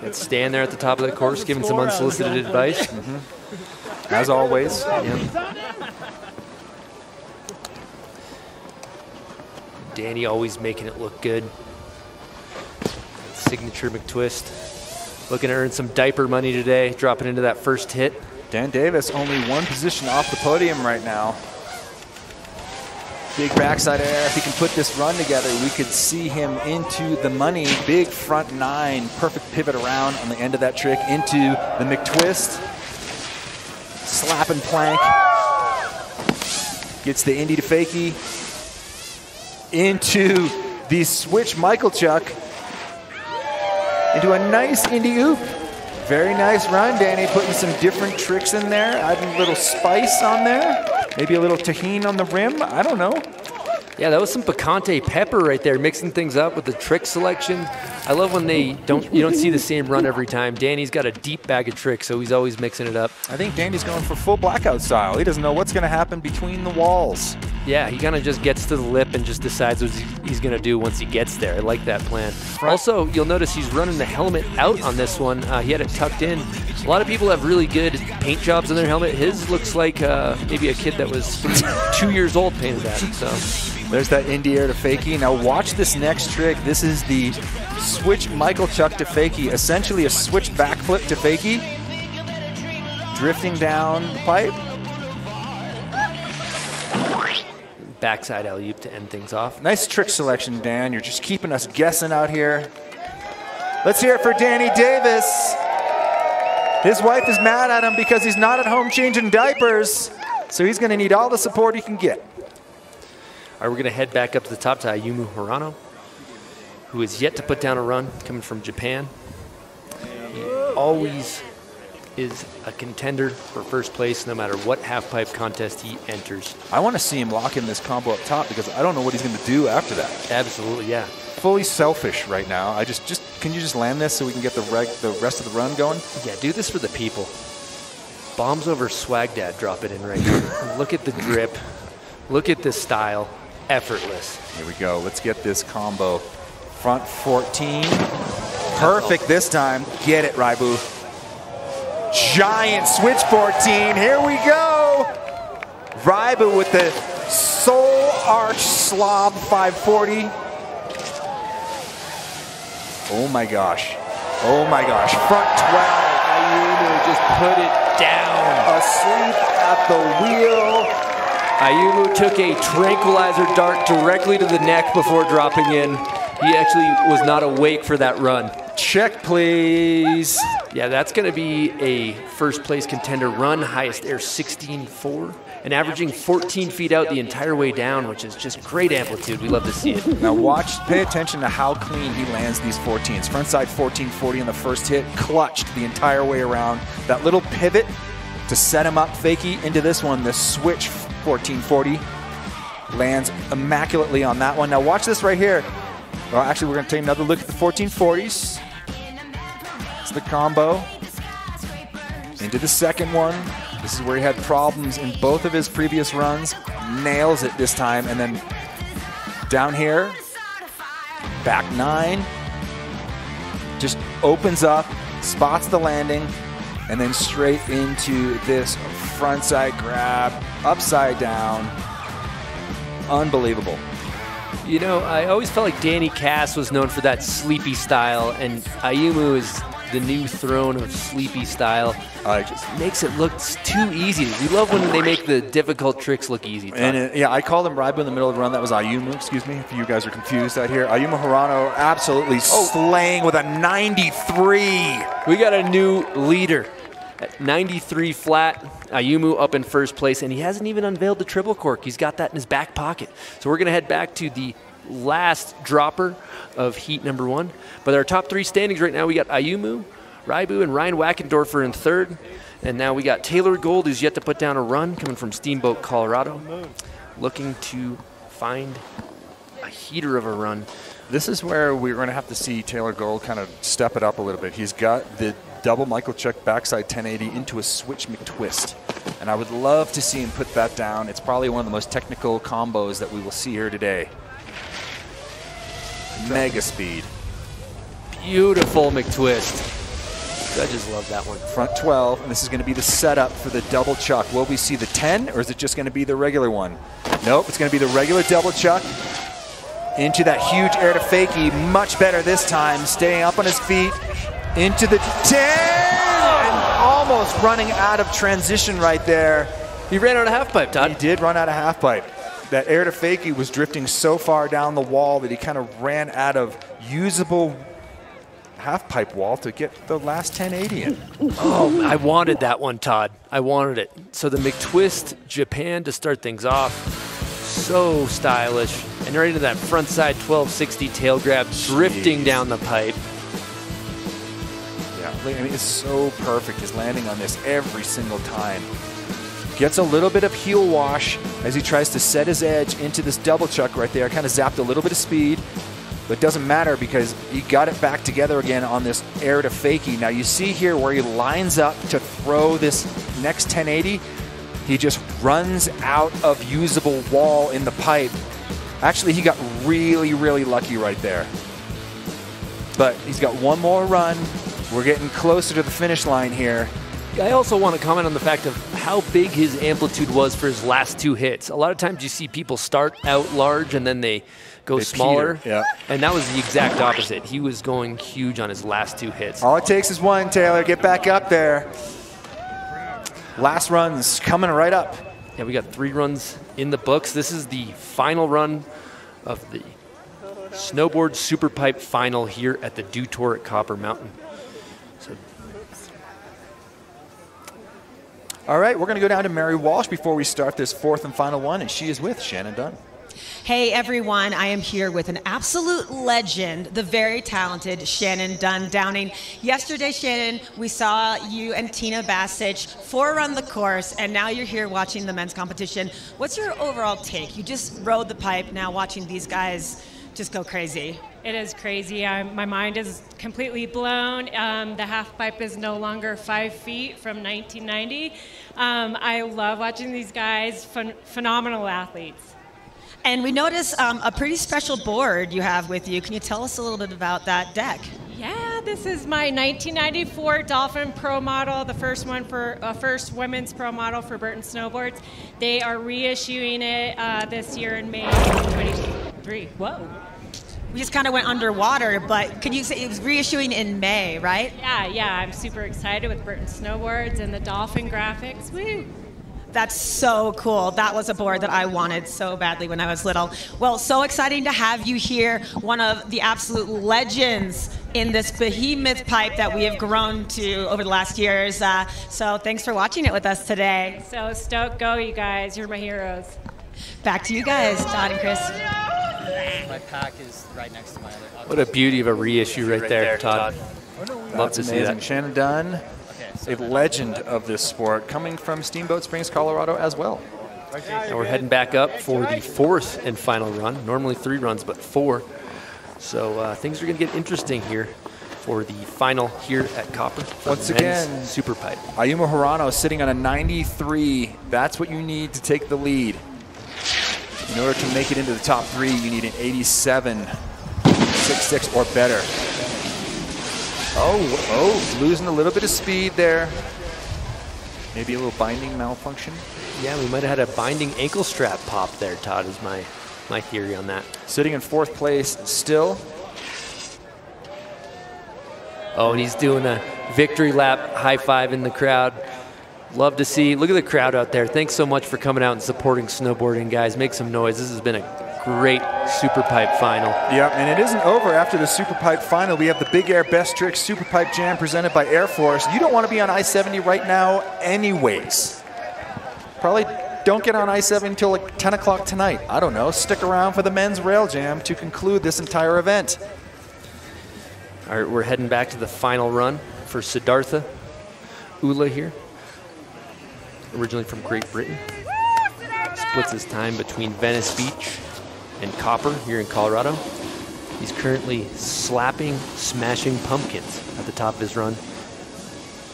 That's stand there at the top of the course giving some unsolicited advice. Mm-hmm. As always. Danny always making it look good. Signature McTwist. Looking to earn some diaper money today, dropping into that first hit. Dan Davis only one position off the podium right now. Big backside air. If he can put this run together, we could see him into the money. Big front nine. Perfect pivot around on the end of that trick into the McTwist. Slap and plank. Gets the Indy to fakie. Into the switch Michalchuk. Into a nice Indy oop. Very nice run, Danny. Putting some different tricks in there. Adding a little spice on there. Maybe a little tahini on the rim. I don't know. Yeah, that was some picante pepper right there, mixing things up with the trick selection. I love when they don't you don't see the same run every time. Danny's got a deep bag of tricks, so he's always mixing it up. I think Danny's going for full blackout style. He doesn't know what's going to happen between the walls. Yeah, he kind of just gets to the lip and just decides what he's going to do once he gets there. I like that plan. Also, you'll notice he's running the helmet out on this one. Uh, he had it tucked in. A lot of people have really good paint jobs on their helmet. His looks like uh, maybe a kid that was two years old painted that. So There's that Indy air to fakie. Now watch this next trick. This is the switch Michalchuk to fakie. Essentially a switch backflip to fakie. Drifting down the pipe. Backside alley oop to end things off. Nice trick selection, Dan. You're just keeping us guessing out here. Let's hear it for Danny Davis. His wife is mad at him because he's not at home changing diapers, so he's going to need all the support he can get. All right, we're going to head back up to the top to Ayumu Hirano, who is yet to put down a run coming from Japan. He always is a contender for first place no matter what half pipe contest he enters. I want to see him lock in this combo up top because I don't know what he's going to do after that. Absolutely, yeah. Fully selfish right now. I just, just can you just land this so we can get the reg, the rest of the run going? Yeah, do this for the people. Bombs over swag dad, drop it in right here. Look at the drip. Look at the style. Effortless. Here we go. Let's get this combo. Front 14. Perfect this time. Get it, Raibu. Giant switch 14. Here we go. Raibu with the Soul Arch Slob 540. Oh my gosh. Oh my gosh. Front 12. Ayumu just put it down. Asleep at the wheel. Ayumu took a tranquilizer dart directly to the neck before dropping in. He actually was not awake for that run. Check, please. Yeah, that's going to be a first place contender run, highest air 16.4, and averaging 14 feet out the entire way down, which is just great amplitude. We love to see it. Now watch, pay attention to how clean he lands these 14s. Frontside 1440 on the first hit, clutched the entire way around. That little pivot to set him up fakey into this one, the switch 1440 lands immaculately on that one. Now watch this right here. Well, actually, we're going to take another look at the 1440s. It's the combo. Into the second one. This is where he had problems in both of his previous runs. Nails it this time. And then down here, back nine. Just opens up, spots the landing, and then straight into this frontside grab, upside down. Unbelievable. You know, I always felt like Danny Kass was known for that sleepy style, and Ayumu is the new throne of sleepy style. Uh, it just makes it look too easy. We love when they make the difficult tricks look easy. And it, yeah, I called him Raibu in the middle of the run. That was Ayumu, excuse me, if you guys are confused out here. Ayumu Hirano absolutely oh. slaying with a 93. We got a new leader. At 93 flat, Ayumu up in first place, and he hasn't even unveiled the triple cork. He's got that in his back pocket. So we're going to head back to the last dropper of heat number one. But our top three standings right now, we got Ayumu, Raibu, and Ryan Wachendorfer in third. And now we got Taylor Gold, who's yet to put down a run, coming from Steamboat, Colorado, looking to find a heater of a run. This is where we're going to have to see Taylor Gold kind of step it up a little bit. He's got the double Michalchuk backside 1080 into a switch McTwist. And I would love to see him put that down. It's probably one of the most technical combos that we will see here today. Mega speed. Beautiful McTwist. Judges love that one. Front 12, and this is going to be the setup for the double chuck. Will we see the 10, or is it just going to be the regular one? Nope, it's going to be the regular double chuck into that huge air to fakie. Much better this time, staying up on his feet into the 10, and almost running out of transition right there. He ran out of half pipe, Todd. He did run out of half pipe. That air to fakie was drifting so far down the wall that he kind of ran out of usable half pipe wall to get the last 1080 in. Oh, I wanted that one, Todd. I wanted it. So the McTwist Japan to start things off. So stylish. And right into that front side 1260 tail grab, drifting Jeez. down the pipe. I mean, it's so perfect. His landing on this every single time. Gets a little bit of heel wash as he tries to set his edge into this double chuck right there. Kind of zapped a little bit of speed, but doesn't matter because he got it back together again on this air to fakie. Now you see here where he lines up to throw this next 1080. He just runs out of usable wall in the pipe. Actually, he got really, really lucky right there. But he's got one more run. We're getting closer to the finish line here. I also want to comment on the fact of how big his amplitude was for his last two hits. A lot of times you see people start out large and then they go They smaller. peter, yeah. And that was the exact opposite. He was going huge on his last two hits. All it takes is one, Taylor. Get back up there. Last run's coming right up. Yeah, we got three runs in the books. This is the final run of the snowboard super pipe final here at the Dew Tour at Copper Mountain. All right, we're going to go down to Mary Walsh before we start this fourth and final one, and she is with Shannon Dunn. Hey everyone, I am here with an absolute legend, the very talented Shannon Dunn Downing. Yesterday, Shannon, we saw you and Tina Basich four run the course, and now you're here watching the men's competition. What's your overall take? You just rode the pipe, now watching these guys just go crazy. It is crazy. I'm, my mind is completely blown. Um, the half pipe is no longer five feet from 1990. Um, I love watching these guys, phen- phenomenal athletes. And we notice um, a pretty special board you have with you. Can you tell us a little bit about that deck? Yeah, this is my 1994 Dolphin Pro model, the first one for uh, first women's pro model for Burton Snowboards. They are reissuing it uh, this year in May 2023. Whoa. We just kind of went underwater, but could you say it was reissuing in May, right? Yeah, yeah, I'm super excited with Burton Snowboards and the Dolphin graphics. Woo! That's so cool. That was a board that I wanted so badly when I was little. Well, so exciting to have you here, one of the absolute legends in this behemoth pipe that we have grown to over the last years. Uh, so thanks for watching it with us today. So stoked, go you guys. You're my heroes. Back to you guys, Todd and Chris. My pack is right next to my other. what a beauty of a reissue right, there, Todd. Love That's to see amazing. that. Shannon Dunn, a legend of this sport, coming from Steamboat Springs, Colorado as well. And we're heading back up for the fourth and final run. Normally three runs, but four. So uh, things are going to get interesting here for the final here at Copper. Once again, Super Pipe. Ayumu Hirano sitting on a 93. That's what you need to take the lead. In order to make it into the top three, you need an 87, 6-6 or better. Oh, oh, losing a little bit of speed there. Maybe a little binding malfunction. Yeah, we might have had a binding ankle strap pop there, Todd, is my, my theory on that. Sitting in fourth place still. Oh, and he's doing a victory lap high five in the crowd. Love to see. Look at the crowd out there. Thanks so much for coming out and supporting snowboarding, guys. Make some noise. This has been a great Super Pipe final. Yep, and it isn't over after the Super Pipe final. We have the Big Air Best Tricks Super Pipe Jam presented by Air Force. You don't want to be on I-70 right now anyways. Probably don't get on I-70 until like 10 o'clock tonight. I don't know. Stick around for the men's rail jam to conclude this entire event. All right, we're heading back to the final run for Siddhartha Ula here. Originally from Great Britain. Splits his time between Venice Beach and Copper here in Colorado. He's currently slapping, smashing pumpkins at the top of his run,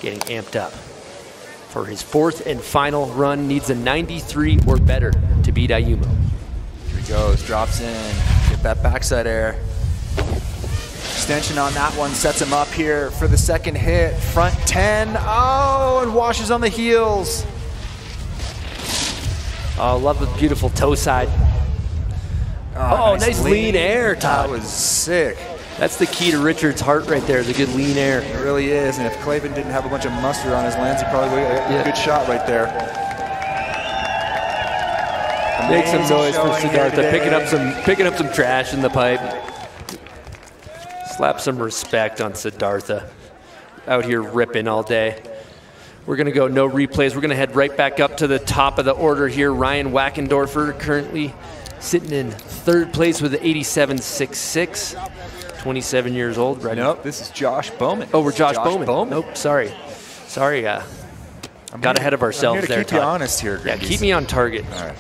getting amped up. For his fourth and final run, needs a 93 or better to beat Ayumu. Here he goes, drops in, get that backside air. Extension on that one sets him up here for the second hit. Front 10, oh, and washes on the heels. Oh, love the beautiful toe side. Oh, oh nice, lean. air, Todd. That was sick. That's the key to Richard's heart right there, is a good lean air. It really is, and if Clavin didn't have a bunch of mustard on his lens, he probably would have a good shot right there. Make some noise for Siddhartha, picking up some picking up some trash in the pipe. Slap some respect on Siddhartha. Out here ripping all day. We're gonna go no replays. We're gonna head right back up to the top of the order here. Ryan Wachendorfer currently sitting in third place with an 87.66. 27 years old. Right Nope, this is Josh Bowman. Oh, we're Josh, Josh Bowman. Bowman. Nope, sorry. Sorry, uh, got here- ahead of I'm ourselves here to there. keep you honest here, Yeah, keep me on target. All right.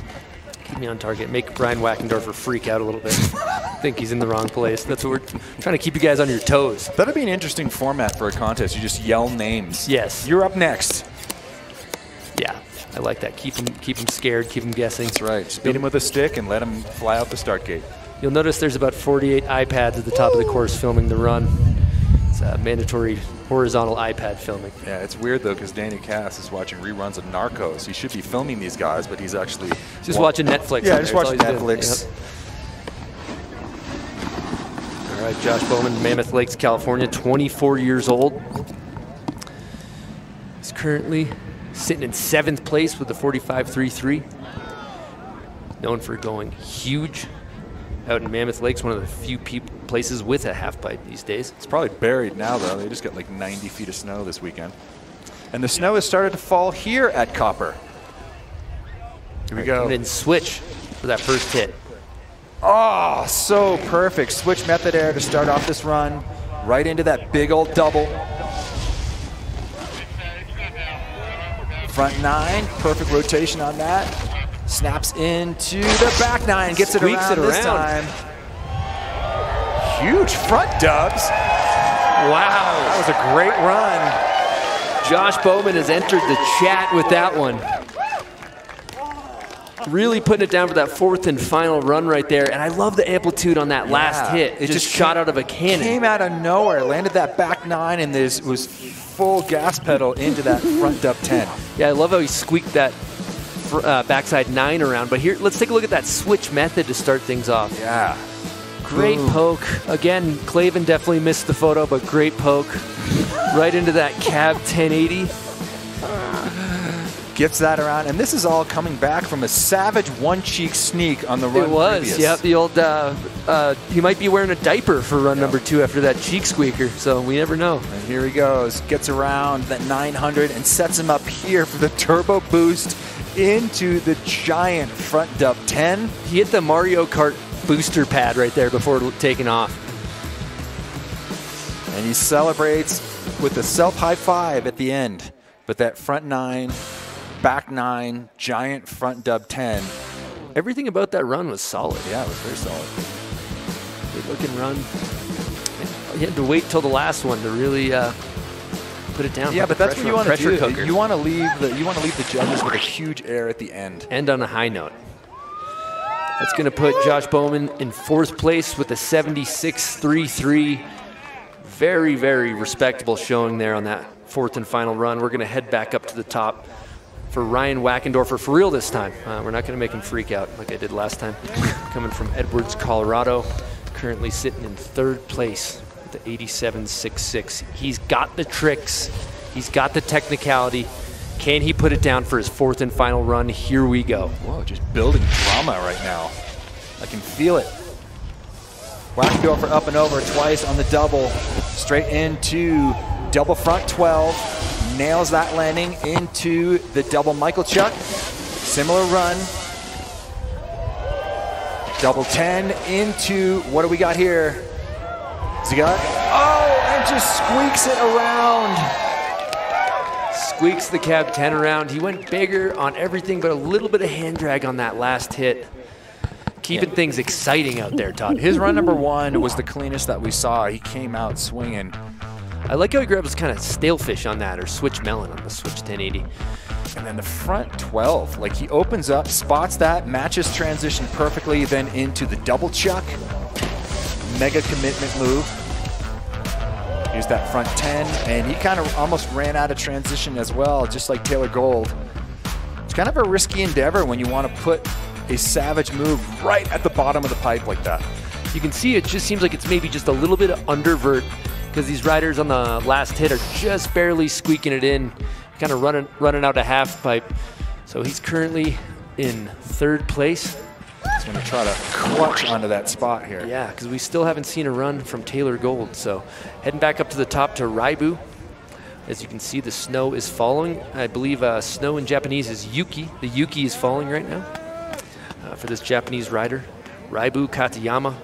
Keep me on target. Make Brian Wachendorfer freak out a little bit. Think he's in the wrong place. That's what we're trying to keep you guys on your toes. That'd be an interesting format for a contest. You just yell names. Yes. You're up next. Yeah, I like that. Keep them, keep them scared. Keep them guessing. That's right. Just beat him with a stick and let him fly out the start gate. You'll notice there's about 48 iPads at the top of the course filming the run. It's a mandatory horizontal iPad filming. Yeah, it's weird though because Danny Kass is watching reruns of Narcos. He should be filming these guys, but he's actually Just wa- watching Netflix. Yeah, just watching That's all he's Netflix. Yep. All right, Josh Bowman, Mammoth Lakes, California, 24 years old. He's currently sitting in seventh place with the 45.33. Known for going huge out in Mammoth Lakes, one of the few peop places with a half pipe these days. It's probably buried now, though. They just got like 90 feet of snow this weekend. And the snow has started to fall here at Copper. Here we go. And then switch for that first hit. Oh, so perfect. Switch method air to start off this run. Right into that big old double. Front nine, perfect rotation on that. Snaps into the back nine, gets it Squeaks around it this around. time. Huge front dubs. Wow. That was a great run. Josh Bowman has entered the chat with that one. Really putting it down for that fourth and final run right there. And I love the amplitude on that last hit. It It just, just shot came- out of a cannon. Came out of nowhere, landed that back nine, and this was full gas pedal into that front dub 10. Yeah, I love how he squeaked that fr- uh, backside nine around. But here, let's take a look at that switch method to start things off. Yeah. Great Boom. poke. Again, Clavin definitely missed the photo, but great poke. right into that cab 1080. Gets that around, and this is all coming back from a savage one cheek sneak on the run. It was, previous. yep. The old, uh, uh, he might be wearing a diaper for run number two after that cheek squeaker, so we never know. And here he goes, gets around that 900 and sets him up here for the turbo boost into the giant front dub 10. He hit the Mario Kart booster pad right there before taking off. And he celebrates with a self high five at the end. But that front nine, back nine, giant front dub 10. Everything about that run was solid. Yeah, it was very solid. Good looking run. He had to wait till the last one to really uh, put it down. Yeah, but that's what you want to do. cooker. You want to leave the you want to leave the judges with a huge air at the end. End on a high note. That's going to put Josh Bowman in fourth place with a 76.33. Very, very respectable showing there on that fourth and final run. We're going to head back up to the top for Ryan Wachendorfer for real this time. Uh, we're not going to make him freak out like I did last time. Coming from Edwards, Colorado, currently sitting in third place the 87.66. He's got the tricks, he's got the technicality. Can he put it down for his fourth and final run? Here we go. Whoa, just building drama right now. I can feel it. Wachendorfer up and over twice on the double. Straight into double front 12. Nails that landing into the double Michalchuk. Similar run. Double 10 into, what do we got here? Has he got? Oh, and just squeaks it around. Squeaks the cab 10 around. He went bigger on everything, but a little bit of hand drag on that last hit. Keeping things exciting out there, Todd. His run number one was the cleanest that we saw. He came out swinging. I like how he grabs kind of stale fish on that, or switch melon on the switch 1080. And then the front 12, like he opens up, spots that, matches transition perfectly, then into the double chuck. Mega commitment move. Here's that front 10, and he kind of almost ran out of transition as well, just like Taylor Gold. It's kind of a risky endeavor when you want to put a savage move right at the bottom of the pipe like that. You can see it just seems like it's maybe just a little bit of undervert because these riders on the last hit are just barely squeaking it in, kind of running running out a half pipe. So he's currently in third place. He's going to try to clutch onto that spot here. Yeah, because we still haven't seen a run from Taylor Gold. So heading back up to the top to Raibu. As you can see, the snow is falling. I believe uh, snow in Japanese is yuki. The yuki is falling right now uh, for this Japanese rider. Raibu Katayama,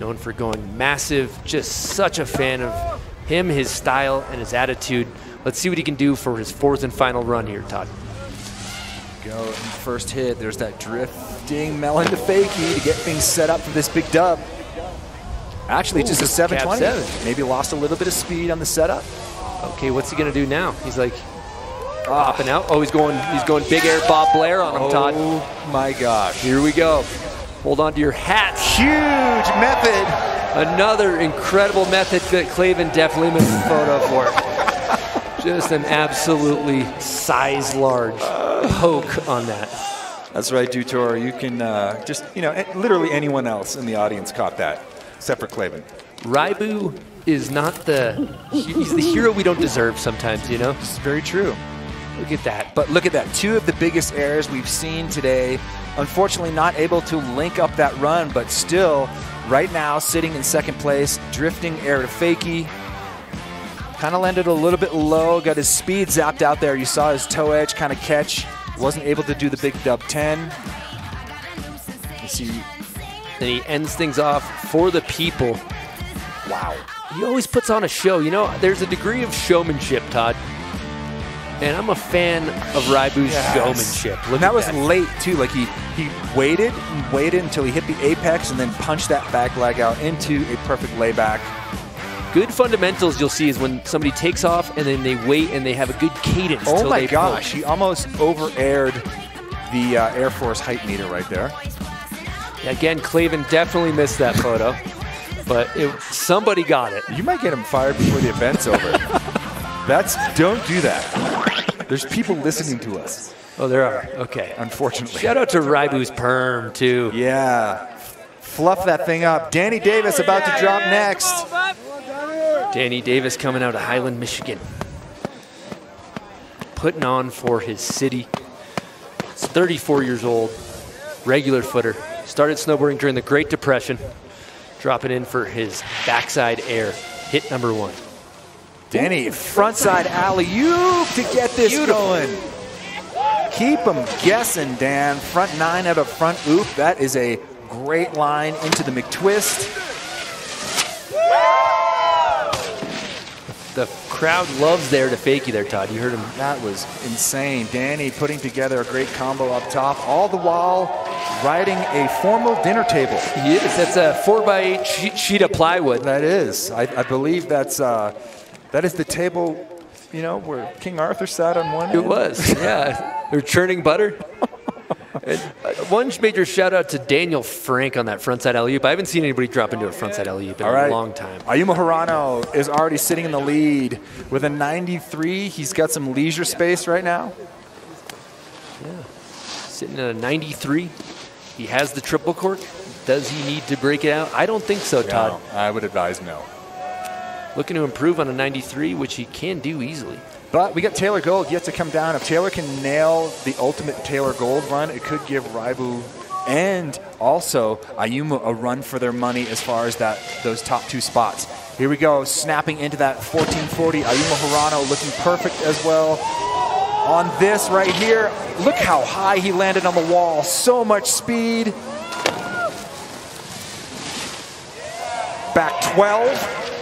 known for going massive. Just such a fan of him, his style, and his attitude. Let's see what he can do for his fourth and final run here, Todd. Go first hit. There's that drifting melon to fakie to get things set up for this big dub. Actually, Ooh, just a 720. seven. Maybe lost a little bit of speed on the setup. Okay, what's he gonna do now? He's like ah. popping out. Oh, he's going. He's going big air Bob Blair on him, Todd. Oh my gosh! Here we go. Hold on to your hat. Huge method. Another incredible method that Clavin definitely missed the photo for. Just an absolutely size large poke on that. That's right, Dutor. You can uh, just, you know, literally anyone else in the audience caught that, except for Clavin. Raibu is not the. He's the hero we don't deserve sometimes, you know? This is very true. Look at that. But look at that. Two of the biggest errors we've seen today. Unfortunately, not able to link up that run, but still, right now, sitting in second place, drifting air to fakie. Kind of landed a little bit low, got his speed zapped out there. You saw his toe edge kind of catch. Wasn't able to do the big dub 10. You see. And he ends things off for the people. Wow. He always puts on a show. You know, there's a degree of showmanship, Todd. And I'm a fan of Raibu's Yes. showmanship. Look and that at was late too. Like he he waited and waited until he hit the apex and then punched that back leg out into a perfect layback. Good fundamentals you'll see is when somebody takes off and then they wait and they have a good cadence. Oh my gosh, pull. he almost over aired the uh, Air Force height meter right there. Again, Clavin definitely missed that photo, but it, somebody got it. You might get him fired before the event's over. That's don't do that. There's people listening to us. Oh, there are. Okay. Unfortunately. Shout out to Raibu's perm too. Yeah. Fluff that thing up. Danny Davis about to drop next. Danny Davis coming out of Highland, Michigan. Putting on for his city. He's 34 years old, regular footer. Started snowboarding during the Great Depression. Dropping in for his backside air. Hit number one. Danny, frontside alley oop to get this going. Keep them guessing, Dan. Front nine out of front oop. That is a great line into the McTwist. Crowd loves there to fake you there, Todd. You heard him. That was insane. Danny putting together a great combo up top, all the while riding a formal dinner table. He is. That's a four by eight sheet, sheet of plywood. That is. I, I believe that's uh, that is the table, you know, where King Arthur sat on one. It end. was, yeah. They're churning butter. And, uh, one major shout out to Daniel Frank on that frontside alley oop. I haven't seen anybody drop into a frontside alley oop in All right. a long time. Ayumu Hirano is already sitting in the lead with a 93. He's got some leisure space right now. Yeah, sitting at a 93. He has the triple cork. Does he need to break it out? I don't think so, Todd. No, I would advise no. Looking to improve on a 93, which he can do easily. But we got Taylor Gold yet to come down. If Taylor can nail the ultimate Taylor Gold run, it could give Raibu and also Ayumu a run for their money as far as that those top two spots. Here we go, snapping into that 1440. Ayumu Hirano looking perfect as well. On this right here, look how high he landed on the wall. So much speed. Back 12.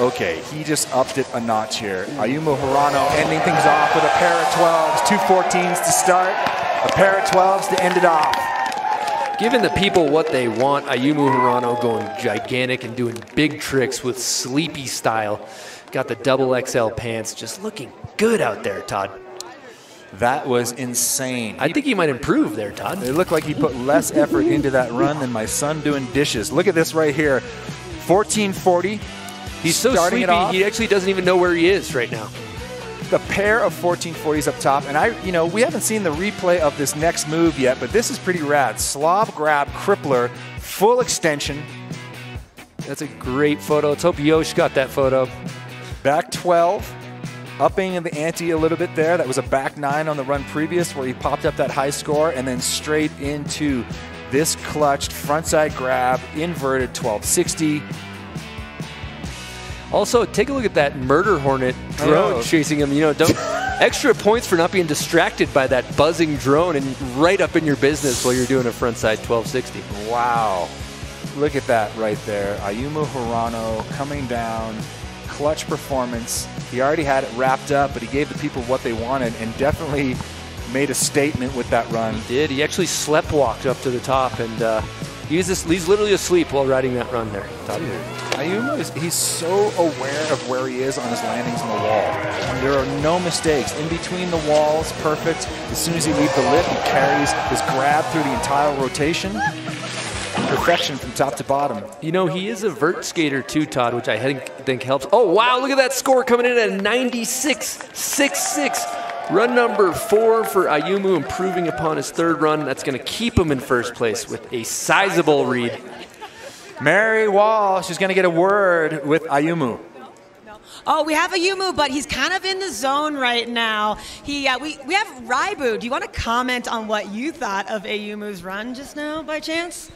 Okay, he just upped it a notch here. Ayumu Hirano ending things off with a pair of 12s, two 14s to start, a pair of 12s to end it off. Giving the people what they want, Ayumu Hirano going gigantic and doing big tricks with sleepy style. Got the double XL pants, just looking good out there, Todd. That was insane. I think he might improve there, Todd. It looked like he put less effort into that run than my son doing dishes. Look at this right here 1440. He's so sleepy, he actually doesn't even know where he is right now. the pair of 1440s up top. And I, you know, we haven't seen the replay of this next move yet, but this is pretty rad. Slob grab, crippler, full extension. That's a great photo. Let's hope Yosh got that photo. Back 12, upping the ante a little bit there. That was a back nine on the run previous where he popped up that high score and then straight into this clutched frontside grab, inverted 1260. Also, take a look at that murder hornet drone know. chasing him. You know, don't extra points for not being distracted by that buzzing drone and right up in your business while you're doing a frontside 1260. Wow. Look at that right there. Ayumu Hirano coming down, clutch performance. He already had it wrapped up, but he gave the people what they wanted and definitely made a statement with that run. He did. He actually slept walked up to the top and uh, he was just, he's literally asleep while riding that run there. Todd. Ayumu is he's so aware of where he is on his landings on the wall. There are no mistakes. In between the walls, perfect. As soon as he leaves the lip, he carries his grab through the entire rotation. Perfection from top to bottom. You know, he is a vert skater too, Todd, which I think, think helps. Oh, wow, look at that score coming in at 96.66. Run number four for Ayumu, improving upon his third run. That's going to keep him in first place with a sizable read. Mary Walsh is going to get a word with Ayumu. Oh, we have Ayumu, but he's kind of in the zone right now. He, uh, we, we have Raibu. Do you want to comment on what you thought of Ayumu's run just now, by chance?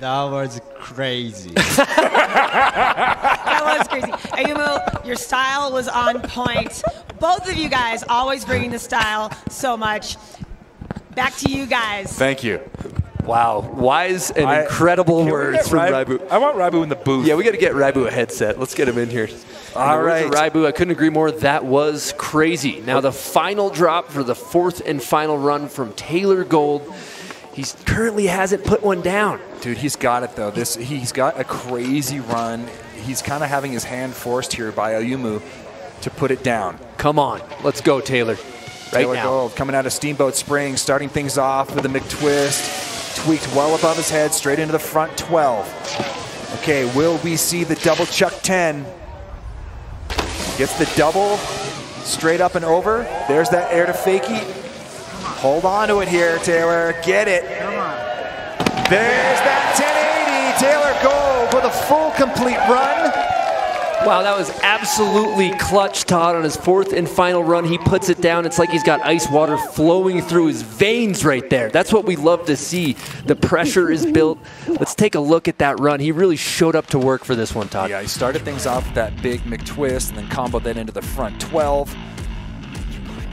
That was crazy. that was crazy. Ayumu, your style was on point. Both of you guys always bringing the style so much. Back to you guys. Thank you. Wow, wise and I- incredible words from Rai- Raibu. I want Raibu in the booth. Yeah, we got to get Raibu a headset. Let's get him in here. All All right, right. Raibu. I couldn't agree more. That was crazy. Now the final drop for the fourth and final run from Taylor Gold. He currently hasn't put one down. Dude, he's got it though. This he's got a crazy run. He's kind of having his hand forced here by Ayumu to put it down. Come on, let's go, Taylor. Right Taylor now. Gold coming out of Steamboat Springs, starting things off with a McTwist, tweaked well above his head, straight into the front 12. Okay, will we see the double chuck 10? Gets the double straight up and over. There's that air to fakie. Hold on to it here, Taylor. Get it. There's that 1080. Taylor Gold with a full complete run. Wow, that was absolutely clutch, Todd, on his fourth and final run. He puts it down. It's like he's got ice water flowing through his veins right there. That's what we love to see. The pressure is built. Let's take a look at that run. He really showed up to work for this one, Todd. Yeah, he started things off with that big McTwist and then comboed that into the front 12.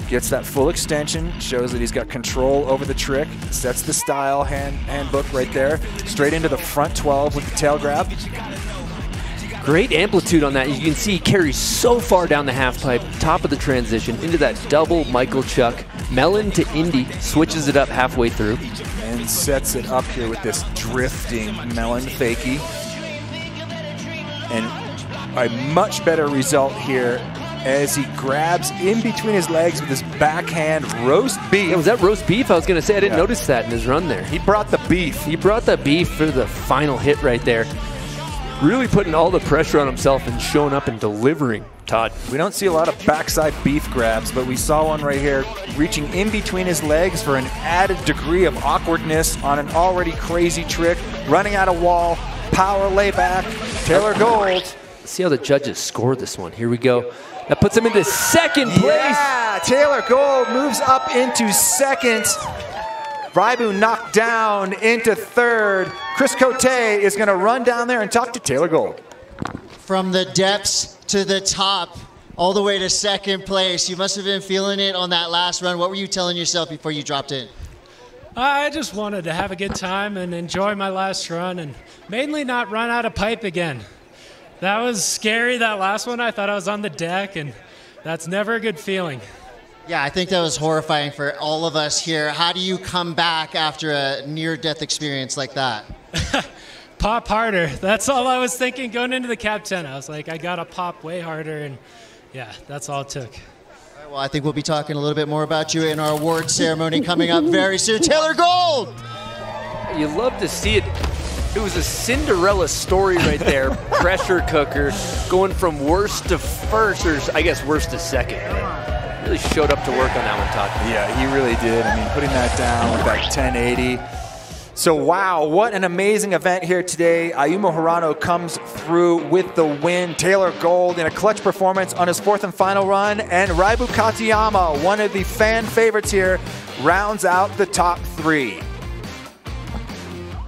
Gets that full extension, shows that he's got control over the trick, sets the style hand handbook right there, straight into the front 12 with the tail grab. Great amplitude on that. You can see he carries so far down the half pipe, top of the transition, into that double Michalchuk. Melon to Indy, switches it up halfway through. And sets it up here with this drifting melon fakie. And a much better result here as he grabs in between his legs with his backhand roast beef. Yeah, was that roast beef? I was going to say, I didn't Yeah. notice that in his run there. He brought the beef. He brought the beef for the final hit right there. Really putting all the pressure on himself and showing up and delivering, Todd. We don't see a lot of backside beef grabs, but we saw one right here reaching in between his legs for an added degree of awkwardness on an already crazy trick, running out of wall, power layback, Taylor Gold. Let's see how the judges score this one. Here we go. That puts him into second place. Yeah, Taylor Gold moves up into second. Raibu knocked down into third. Chris Cote is going to run down there and talk to Taylor Gold. From the depths to the top, all the way to second place. You must have been feeling it on that last run. What were you telling yourself before you dropped in? I just wanted to have a good time and enjoy my last run and mainly not run out of pipe again. That was scary, that last one. I thought I was on the deck, and that's never a good feeling. Yeah, I think that was horrifying for all of us here. How do you come back after a near death experience like that? Pop harder. That's all I was thinking going into the cab 10. I was like, I got to pop way harder, and yeah, that's all it took. All right, well, I think we'll be talking a little bit more about you in our award ceremony coming up very soon. Taylor Gold! You love to see it. It was a Cinderella story right there. Pressure cooker going from worst to first, or I guess worst to second. Really showed up to work on that one, Todd. Yeah, he really did. I mean, putting that down with that 1080. So, wow, what an amazing event here today. Ayumu Hirano comes through with the win. Taylor Gold in a clutch performance on his fourth and final run. And Raibu Katayama, one of the fan favorites here, rounds out the top three.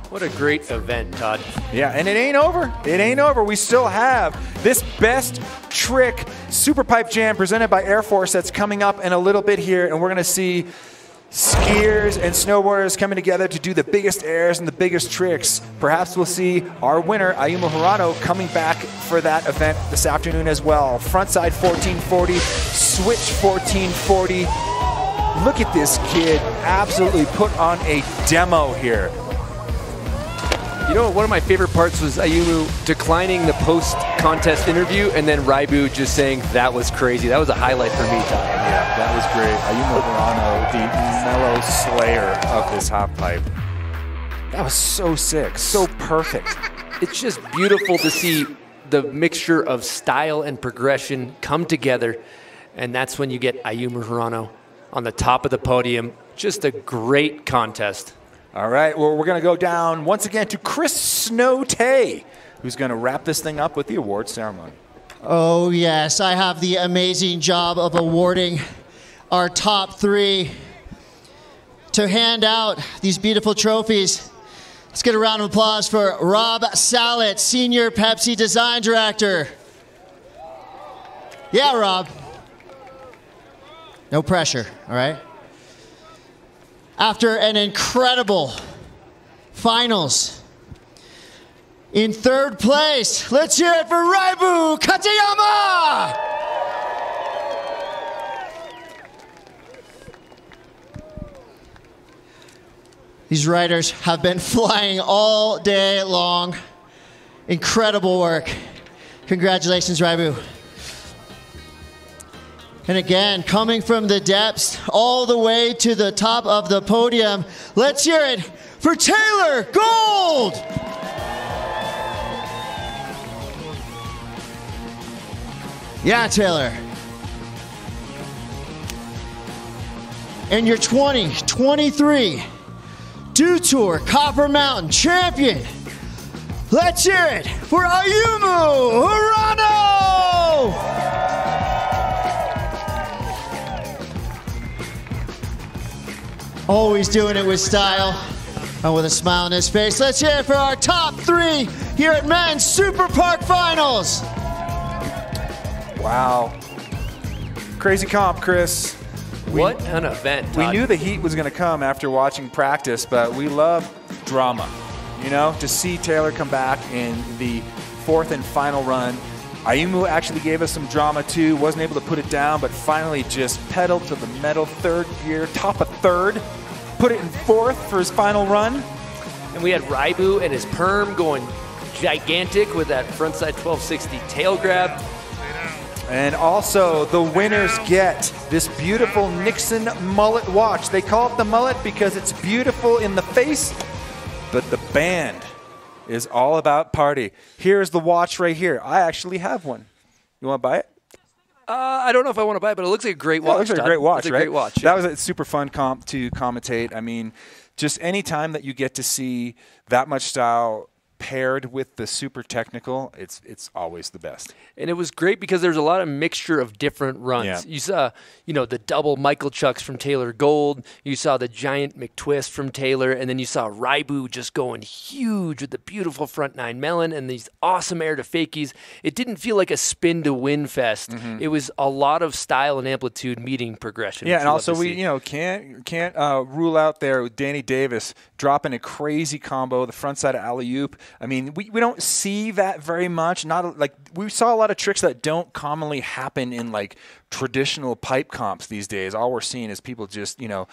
What a great event, Todd. Yeah, and it ain't over. It ain't over. We still have this best trick super pipe jam presented by Air Force that's coming up in a little bit here, and we're going to see skiers and snowboarders coming together to do the biggest airs and the biggest tricks. Perhaps we'll see our winner, Ayumu Hirano, coming back for that event this afternoon as well. Frontside 1440, switch 1440. Look at this kid absolutely put on a demo here. You know, one of my favorite parts was Ayumu declining the post-contest interview, and then Raibu just saying that was crazy. That was a highlight for me, Todd. Yeah, that was great. Ayumu Hirano, the mellow slayer of this half pipe. That was so sick, so perfect. It's just beautiful to see the mixture of style and progression come together, and that's when you get Ayumu Hirano on the top of the podium. Just a great contest. All right, well, we're going to go down once again to Chris Snow Tay, who's going to wrap this thing up with the award ceremony. Oh, yes, I have the amazing job of awarding our top three to hand out these beautiful trophies. Let's get a round of applause for Rob Salet, Senior Pepsi Design Director. Yeah, Rob. No pressure, all right? After an incredible finals, in third place, let's hear it for Raibu Katayama! These riders have been flying all day long. Incredible work. Congratulations, Raibu. And again, coming from the depths all the way to the top of the podium, let's hear it for Taylor Gold! Yeah, Taylor. And your 2023 Dew Tour Copper Mountain champion. Let's hear it for Ayumu Hirano! Always doing it with style and with a smile on his face. Let's hear it for our top three here at Men's Super Park Finals. Wow. Crazy comp, Chris. What an event. We knew the heat was going to come after watching practice, but we love drama. You know, to see Taylor come back in the fourth and final run. Ayumu actually gave us some drama too, wasn't able to put it down, but finally just pedaled to the metal, third gear, top of third, put it in fourth for his final run. And we had Raibu and his perm going gigantic with that frontside 1260 tail grab. And also, the winners get this beautiful Nixon mullet watch. They call it the mullet because it's beautiful in the face, but the band is all about party. Here's the watch right here. I actually have one. You want to buy it? Uh, I don't know if I want to buy it, but it looks like a great Yeah, watch. it looks like a great watch, It's a right? great watch. That was a super fun comp to commentate. I mean, just any time that you get to see that much style paired with the super technical, it's it's always the best. And it was great because there's a lot of mixture of different runs. Yeah. You saw, you know, the double Michalchuks from Taylor Gold. You saw the giant McTwist from Taylor, and then you saw Raibu just going huge with the beautiful front nine melon and these awesome air to fakies. It didn't feel like a spin to win fest. Mhm. It was a lot of style and amplitude meeting progression. Yeah, and also we you know can't can't uh, rule out there with Danny Davis dropping a crazy combo, the front side of alley oop. I mean, we, we don't see that very much. Not like we saw a lot of tricks that don't commonly happen in like traditional pipe comps these days. All we're seeing is people just you know.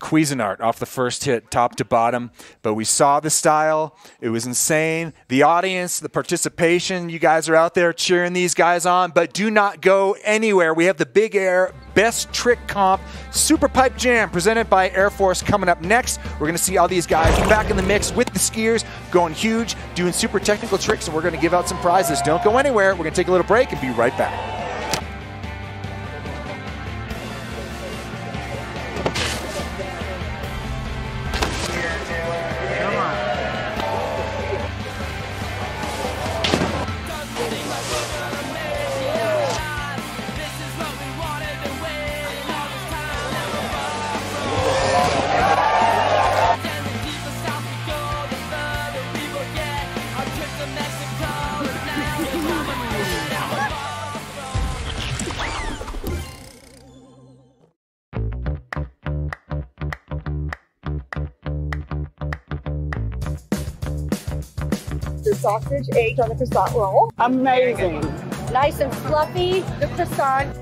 Cuisinart off the first hit, top to bottom. But we saw the style. It was insane. The audience, the participation, you guys are out there cheering these guys on. But do not go anywhere. We have the Big Air Best Trick Comp Super Pipe Jam presented by Air Force coming up next. We're going to see all these guys back in the mix with the skiers, going huge, doing super technical tricks, and we're going to give out some prizes. Don't go anywhere. We're going to take a little break and be right back. Sausage egg on the croissant roll. Amazing. Nice and fluffy, the croissant.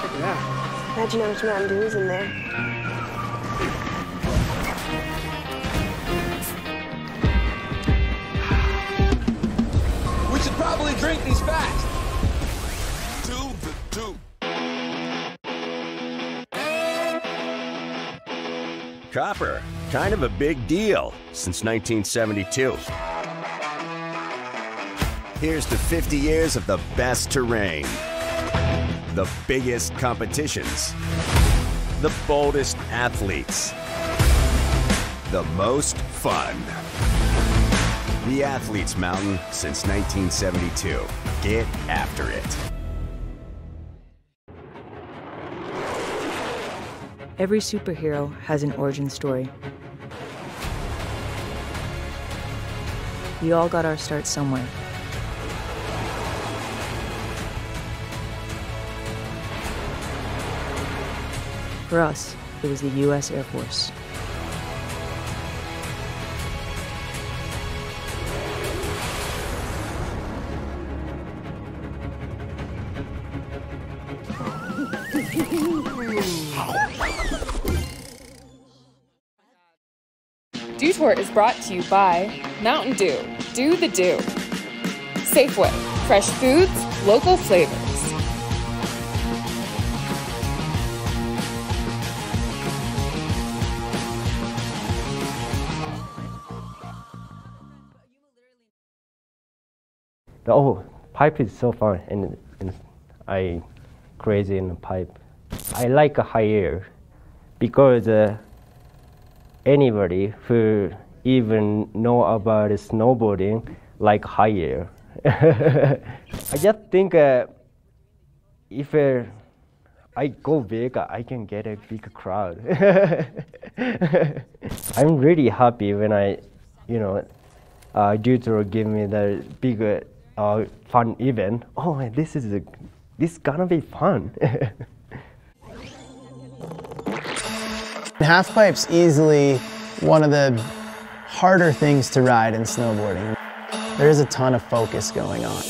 Check it out. Imagine how much Mountain Dew is in there. We should probably drink these fast. Copper, kind of a big deal since 1972. Here's to 50 years of the best terrain, the biggest competitions, the boldest athletes, the most fun. The Athletes Mountain since 1972. Get after it. Every superhero has an origin story. We all got our start somewhere. For us, it was the U.S. Air Force. Is brought to you by Mountain Dew. Do the do. Safeway. Fresh foods, local flavors. The, oh, pipe is so fun, and, and I crazy in the pipe. I like a high air because uh, anybody who even know about snowboarding like high air. I just think uh, if uh, I go big, I can get a big crowd. I'm really happy when I, you know, uh, Dew Tour give me the big uh, fun event. Oh, this is a, this is gonna be fun. Halfpipe's easily one of the harder things to ride in snowboarding. There is a ton of focus going on.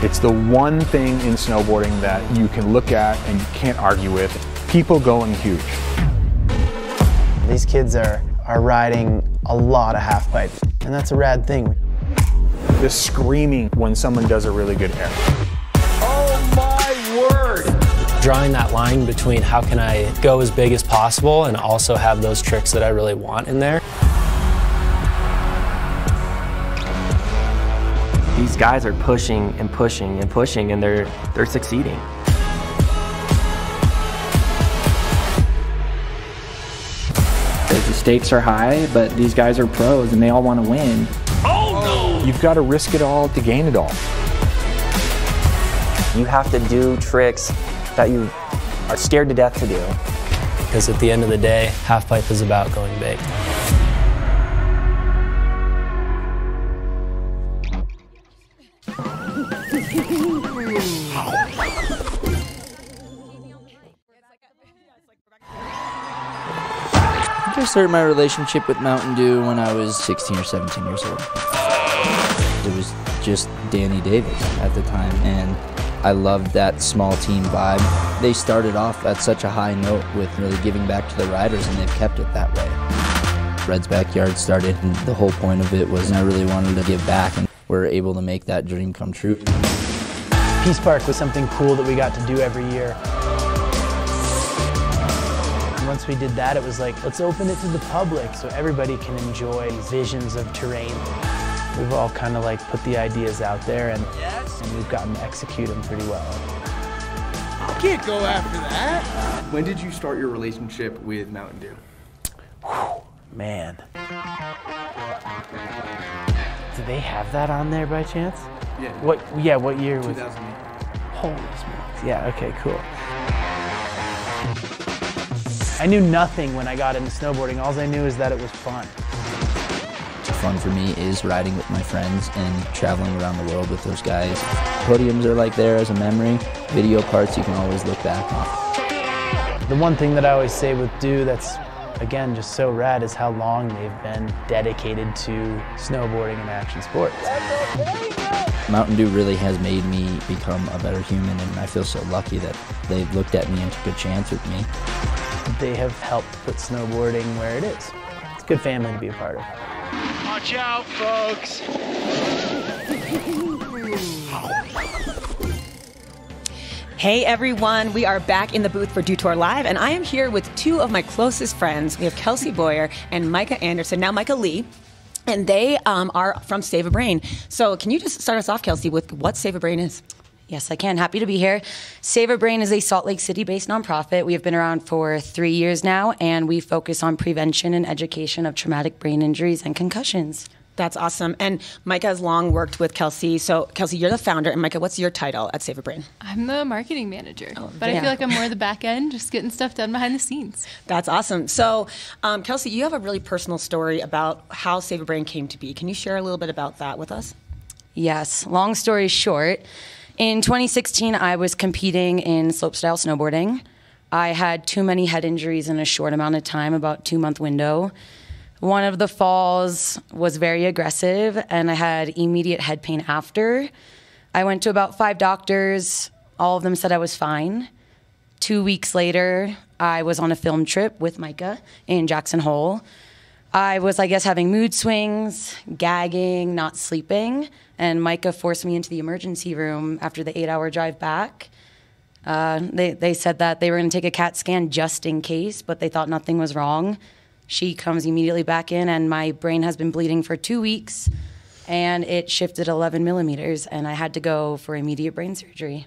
It's the one thing in snowboarding that you can look at and you can't argue with. People going huge. These kids are, are riding a lot of halfpipe, and that's a rad thing. The screaming when someone does a really good air. My word! Drawing that line between how can I go as big as possible and also have those tricks that I really want in there. These guys are pushing and pushing and pushing and they're they're succeeding. The stakes are high, but these guys are pros and they all want to win. Oh no! You've got to risk it all to gain it all. You have to do tricks that you are scared to death to do. Because at the end of the day, halfpipe is about going big. I think I started my relationship with Mountain Dew when I was 16 or 17 years old. It was just Danny Davis at the time, and I loved that small team vibe. They started off at such a high note with really giving back to the riders, and they've kept it that way. Red's Backyard started, and the whole point of it was I really wanted to give back, and we're able to make that dream come true. Peace Park was something cool that we got to do every year. Once we did that, it was like, let's open it to the public so everybody can enjoy visions of terrain. We've all kind of like put the ideas out there and, and we've gotten to execute them pretty well. Can't go after that. When did you start your relationship with Mountain Dew? Man. Do they have that on there by chance? Yeah. What? Yeah. What year was? 2008. Holy smokes! Yeah. Okay. Cool. I knew nothing when I got into snowboarding. All I knew is that it was fun. Fun for me is riding with my friends and traveling around the world with those guys. Podiums are like there as a memory. Video parts you can always look back on. The one thing that I always say with Dew that's, again, just so rad is how long they've been dedicated to snowboarding and action sports. Mountain Dew really has made me become a better human, and I feel so lucky that they looked at me and took a chance with me. They have helped put snowboarding where it is. It's a good family to be a part of. Watch out, folks. Hey everyone, we are back in the booth for Dew Tour Live, and I am here with two of my closest friends. We have Kelsey Boyer and Micah Anderson, now Micah Lee. And they um, are from Save a Brain. So, can you just start us off, Kelsey, with what Save a Brain is? Yes, I can. Happy to be here. Save a Brain is a Salt Lake City based nonprofit. We have been around for three years now, and we focus on prevention and education of traumatic brain injuries and concussions. That's awesome. And Micah has long worked with Kelsey. So, Kelsey, you're the founder. And Micah, what's your title at Save a Brain? I'm the marketing manager, Oh, but I feel like I'm more the back end, just getting stuff done behind the scenes. That's awesome. So, um, Kelsey, you have a really personal story about how Save a Brain came to be. Can you share a little bit about that with us? Yes. Long story short, in 2016, I was competing in slopestyle snowboarding. I had too many head injuries in a short amount of time, about two month window. One of the falls was very aggressive, and I had immediate head pain after. I went to about five doctors. All of them said I was fine. Two weeks later, I was on a film trip with Micah in Jackson Hole. I was, I guess, having mood swings, gagging, not sleeping, and Micah forced me into the emergency room after the eight hour drive back. Uh, they, they said that they were going to take a CAT scan just in case, but they thought nothing was wrong. She comes immediately back in, and my brain has been bleeding for two weeks, and it shifted 11 millimeters, and I had to go for immediate brain surgery.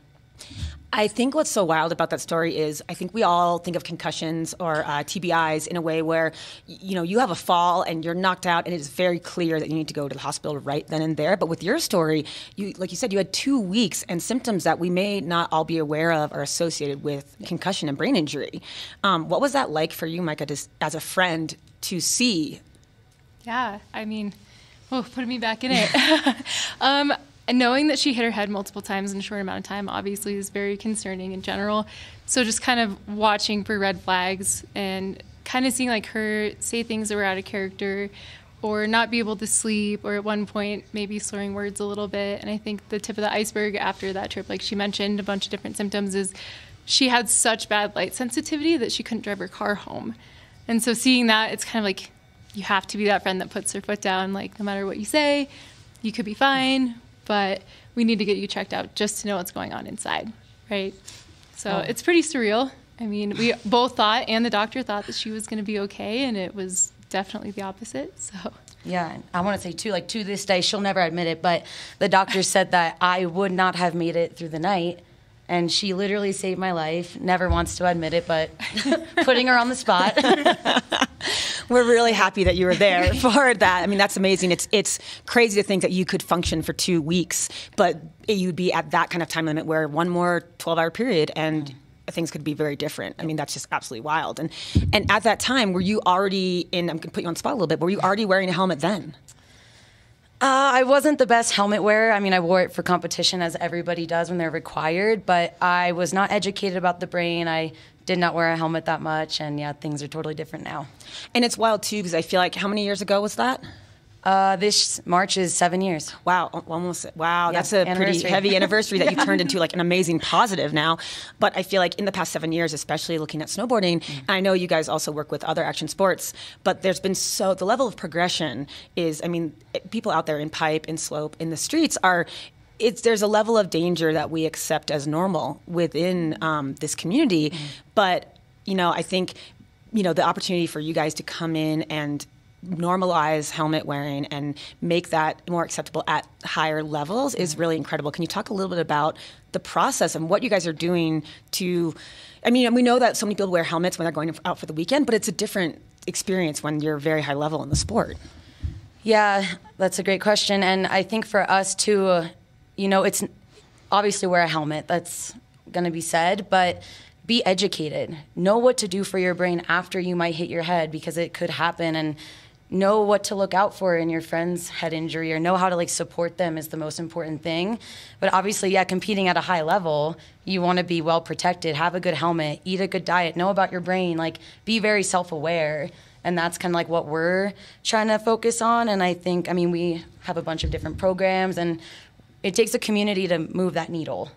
I think what's so wild about that story is I think we all think of concussions or uh, TBIs in a way where you know you have a fall and you're knocked out and it is very clear that you need to go to the hospital right then and there. But with your story, you like you said, you had two weeks and symptoms that we may not all be aware of are associated with concussion and brain injury. Um, what was that like for you, Micah, to, as a friend to see? Yeah, I mean, oh, putting me back in it. um, and knowing that she hit her head multiple times in a short amount of time obviously is very concerning in general. So just kind of watching for red flags and kind of seeing like her say things that were out of character or not be able to sleep or at one point maybe slurring words a little bit. And I think the tip of the iceberg after that trip, like she mentioned a bunch of different symptoms, is she had such bad light sensitivity that she couldn't drive her car home. And so seeing that, it's kind of like you have to be that friend that puts her foot down. Like, no matter what you say, you could be fine, but we need to get you checked out just to know what's going on inside, right? So Oh. it's pretty surreal. I mean, we both thought, and the doctor thought that she was going to be okay, and it was definitely the opposite. So Yeah, I want to say too, like to this day, she'll never admit it, but the doctor said that I would not have made it through the night. And she literally saved my life. Never wants to admit it, but putting her on the spot. We're really happy that you were there for that. I mean, that's amazing. It's it's crazy to think that you could function for two weeks, but you'd be at that kind of time limit where one more 12 hour period and mm-hmm. things could be very different. I mean, that's just absolutely wild. And and at that time, were you already in? I'm gonna put you on the spot a little bit. Were you already wearing a helmet then? Uh, I wasn't the best helmet wearer. I mean, I wore it for competition as everybody does when they're required, but I was not educated about the brain. I did not wear a helmet that much, and yeah, things are totally different now. And it's wild too because I feel like how many years ago was that? Uh, this March is seven years. Wow, almost. Wow, that's a pretty heavy anniversary that you Yeah. turned into like an amazing positive now. But I feel like in the past seven years, especially looking at snowboarding, Mm-hmm. and I know you guys also work with other action sports, but there's been so the level of progression is. I mean, people out there in pipe, in slope, in the streets are. It's, there's a level of danger that we accept as normal within um, this community, Mm-hmm. but you know, I think you know the opportunity for you guys to come in and normalize helmet wearing and make that more acceptable at higher levels is really incredible. Can you talk a little bit about the process and what you guys are doing to? I mean, we know that so many people wear helmets when they're going out for the weekend, but it's a different experience when you're very high level in the sport. Yeah, that's a great question. And I think for us too, you know, it's obviously wear a helmet. That's going to be said, but be educated. Know what to do for your brain after you might hit your head because it could happen and know what to look out for in your friend's head injury or know how to like support them is the most important thing. But obviously, yeah, competing at a high level, you want to be well protected, have a good helmet, eat a good diet, know about your brain, like be very self-aware. And that's kind of like what we're trying to focus on. And i think i mean we have a bunch of different programs and it takes a community to move that needle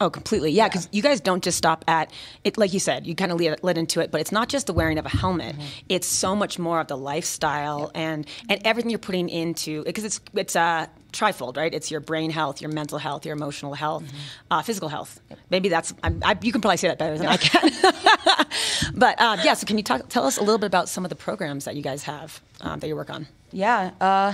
Oh, completely. Yeah, because you guys don't just stop at it. Like you said, you kind of led, led into it, but it's not just the wearing of a helmet. It's so much more of the lifestyle and and everything you're putting into because it's it's a trifold, right? It's your brain health, your mental health, your emotional health, uh, physical health. Maybe that's I'm, I, you can probably say that better than I can. but uh, yeah, so can you talk, tell us a little bit about some of the programs that you guys have um, that you work on? yeah uh,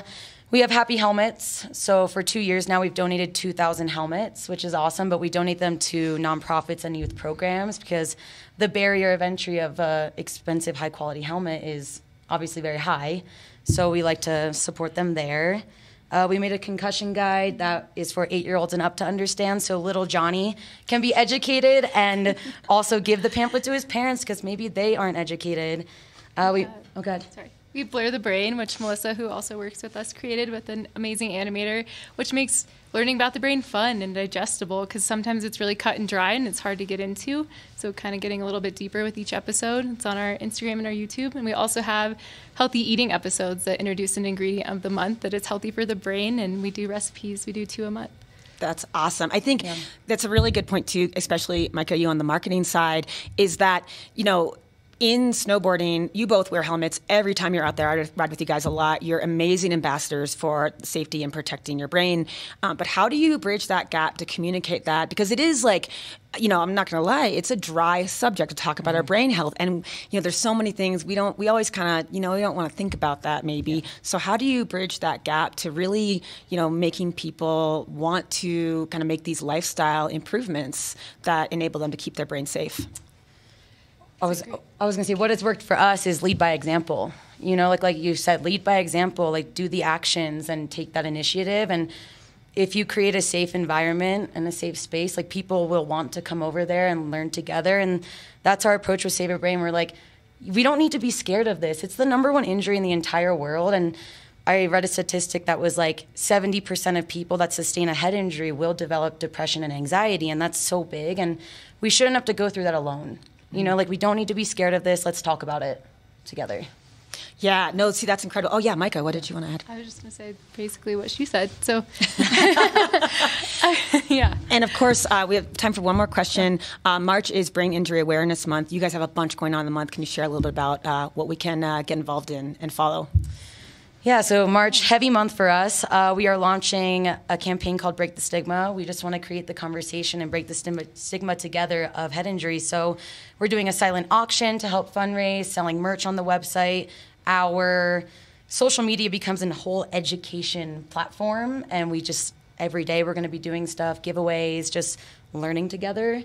we have happy helmets so for two years now we've donated 2000 helmets which is awesome but we donate them to nonprofits and youth programs because the barrier of entry of an expensive high quality helmet is obviously very high. So we like to support them there. Uh, we made a concussion guide that is for eight year olds and up to understand, so little Johnny can be educated and also give the pamphlet to his parents because maybe they aren't educated. Uh, we, oh, God. Sorry. We Blur the Brain, which Melissa, who also works with us, created with an amazing animator, which makes learning about the brain fun and digestible because sometimes it's really cut and dry and it's hard to get into. So, kind of getting a little bit deeper with each episode. It's on our Instagram and our YouTube. And we also have healthy eating episodes that introduce an ingredient of the month that is healthy for the brain. And we do recipes, we do two a month. That's awesome. I think that's a really good point too, especially Micah, you on the marketing side, is that, you know, in snowboarding, you both wear helmets every time you're out there. I ride with you guys a lot. You're amazing ambassadors for safety and protecting your brain. Um, but how do you bridge that gap to communicate that? Because it is like, you know, I'm not going to lie, it's a dry subject to talk about our brain health. And, you know, there's so many things we don't, we always kind of, you know, we don't want to think about that maybe. So how do you bridge that gap to really, you know, making people want to kind of make these lifestyle improvements that enable them to keep their brain safe? I was I was gonna say what has worked for us is lead by example. You know, like like you said, lead by example. Like do the actions and take that initiative. And if you create a safe environment and a safe space, like people will want to come over there and learn together. And that's our approach with Save a Brain. We're like, we don't need to be scared of this. It's the number one injury in the entire world. And I read a statistic that was like 70% of people that sustain a head injury will develop depression and anxiety. And that's so big. And we shouldn't have to go through that alone. You know, like we don't need to be scared of this. Let's talk about it together. Yeah, no, see, that's incredible. Oh, yeah, Micah, what did you want to add? I was just going to say basically what she said. So, yeah. And of course, uh, we have time for one more question. Uh, March is Brain Injury Awareness Month. You guys have a bunch going on in the month. Can you share a little bit about uh, what we can uh, get involved in and follow? Yeah, so March, heavy month for us. Uh, we are launching a campaign called Break the Stigma. We just want to create the conversation and break the stigma, stigma together of head injuries. So we're doing a silent auction to help fundraise, selling merch on the website. Our social media becomes a whole education platform, and we just every day we're going to be doing stuff, giveaways, just learning together.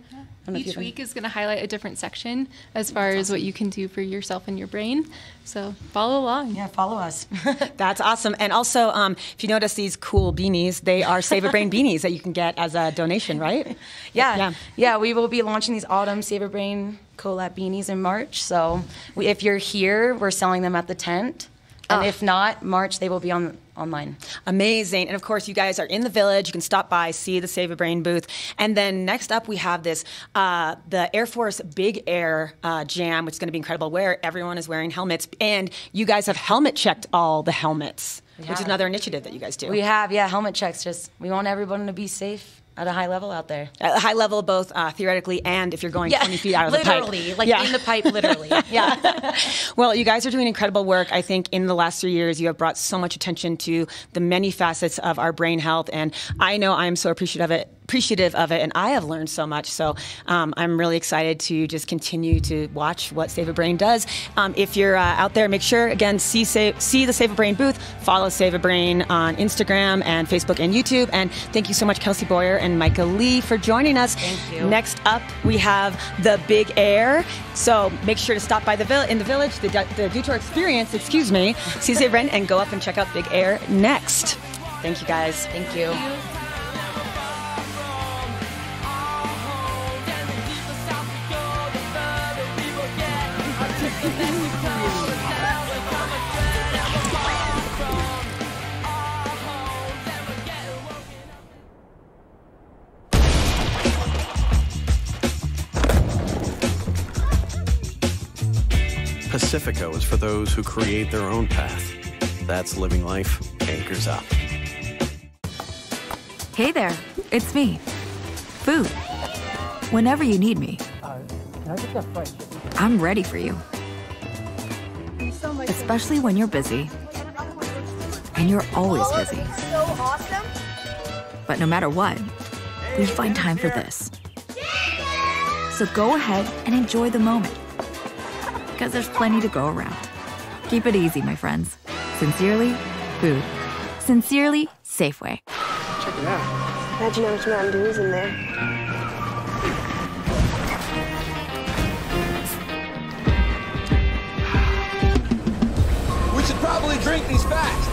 Each week is going to highlight a different section as far as what you can do for yourself and your brain. So follow along. Yeah, follow us. That's awesome. And also, um, if you notice these cool beanies, they are Save a Brain beanies that you can get as a donation, right? Yeah, yeah, yeah. We will be launching these autumn Save a Brain collab beanies in March. So we, if you're here, we're selling them at the tent. And Oh. if not, March they will be on online. Amazing. And of course, you guys are in the village. You can stop by, see the Save a Brain booth. And then next up, we have this uh, the Air Force Big Air uh, Jam, which is going to be incredible, where everyone is wearing helmets. And you guys have helmet checked all the helmets, which is another initiative that you guys do. We have, yeah, helmet checks. Just we want everyone to be safe at a high level out there. At a high level, both uh, theoretically and if you're going Yeah, 20 feet out of the pipe. literally, like in the pipe, literally. yeah. well, you guys are doing incredible work. I think in the last three years, you have brought so much attention to the many facets of our brain health, and I know I am so appreciative of it. Appreciative of it, and I have learned so much. So um, I'm really excited to just continue to watch what Save a Brain does. Um, if you're uh, out there, make sure again see save, see the Save a Brain booth, follow Save a Brain on Instagram and Facebook and YouTube. And thank you so much, Kelsey Boyer and Micah Lee, for joining us. Thank you. Next up, we have the Big Air. So make sure to stop by the vill- in the village, the, the Dew Tour Experience, excuse me, see Save a Brain, and go up and check out Big Air next. Thank you, guys. Thank you. Pacifico is for those who create their own path. That's living life anchors up. Hey there, it's me. Food. Whenever you need me, I'm ready for you. Especially when you're busy. And you're always busy. So awesome. But no matter what, we find time for this. So go ahead and enjoy the moment. Because there's plenty to go around. Keep it easy, my friends. Sincerely, food. Sincerely, Safeway. Check it out. Imagine how much Mountain Dew is in there. Really drink these fast.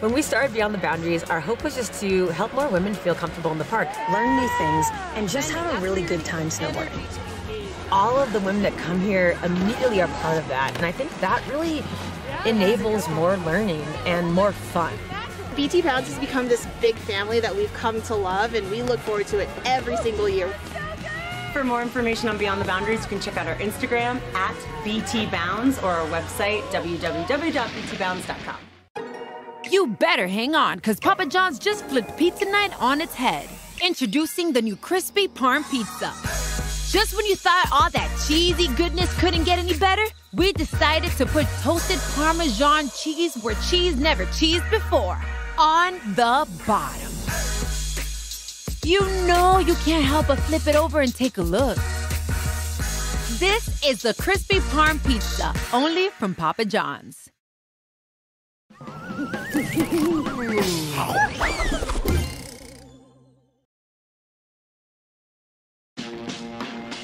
When we started Beyond the Boundaries, our hope was just to help more women feel comfortable in the park, learn new things, and just have a really good time snowboarding. All of the women that come here immediately are part of that, and I think that really enables more learning and more fun. BT Bounds has become this big family that we've come to love, and we look forward to it every single year. For more information on Beyond the Boundaries, you can check out our Instagram at BTBounds or our website, www.btbounds.com. You better hang on, because Papa John's just flipped pizza night on its head. Introducing the new crispy parm pizza. Just when you thought all that cheesy goodness couldn't get any better, we decided to put toasted Parmesan cheese where cheese never cheesed before on the bottom. You know you can't help but flip it over and take a look. This is the crispy parm pizza, only from Papa John's.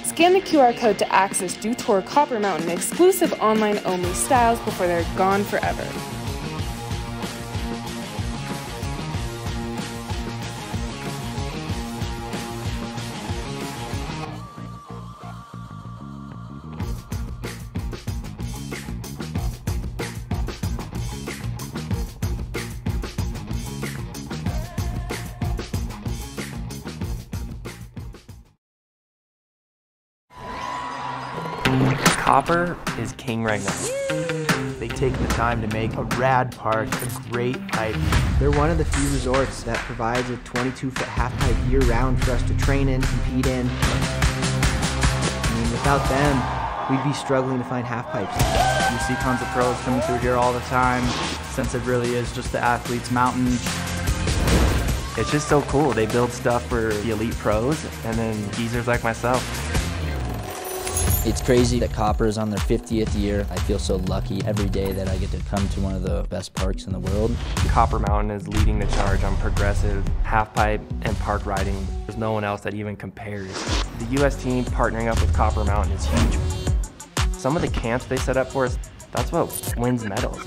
Scan the QR code to access Dew Tour Copper Mountain exclusive online only styles before they're gone forever. Copper is king right now. They take the time to make a rad park, a great pipe. They're one of the few resorts that provides a 22 foot half pipe year round for us to train in, compete in. I mean, without them, we'd be struggling to find half pipes. You see tons of pros coming through here all the time, since it really is just the athlete's mountain. It's just so cool. They build stuff for the elite pros and then geezers like myself. It's crazy that Copper is on their 50th year. I feel so lucky every day that I get to come to one of the best parks in the world. Copper Mountain is leading the charge on progressive, half-pipe, and park riding. There's no one else that even compares. The U.S. team partnering up with Copper Mountain is huge. Some of the camps they set up for us, that's what wins medals.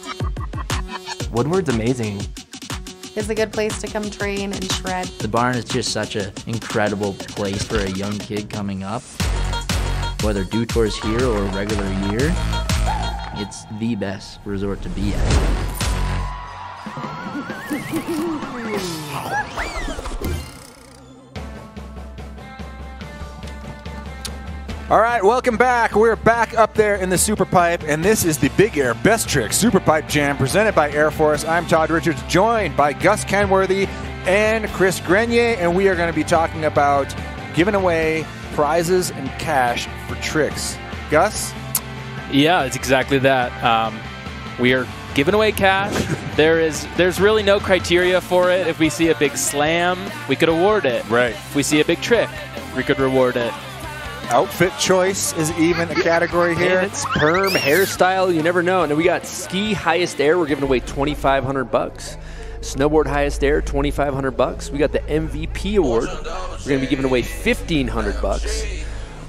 Woodward's amazing. It's a good place to come train and shred. The barn is just such an incredible place for a young kid coming up. Whether Dew Tour's here or regular year, it's the best resort to be at. All right, welcome back. We're back up there in the Super Pipe, and this is the Big Air Best Trick Super Pipe Jam presented by Air Force. I'm Todd Richards, joined by Gus Kenworthy and Chris Grenier, and we are going to be talking about giving away prizes and cash for tricks. Gus? Yeah, it's exactly that. Um, we are giving away cash. there is there's really no criteria for it. If we see a big slam, we could award it. Right. If we see a big trick, we could reward it. Outfit choice is even a category here. And it's perm hairstyle. You never know. And we got ski highest air. We're giving away twenty five hundred bucks. Snowboard highest air, twenty five hundred bucks. We got the MVP award. We're gonna be giving away fifteen hundred bucks.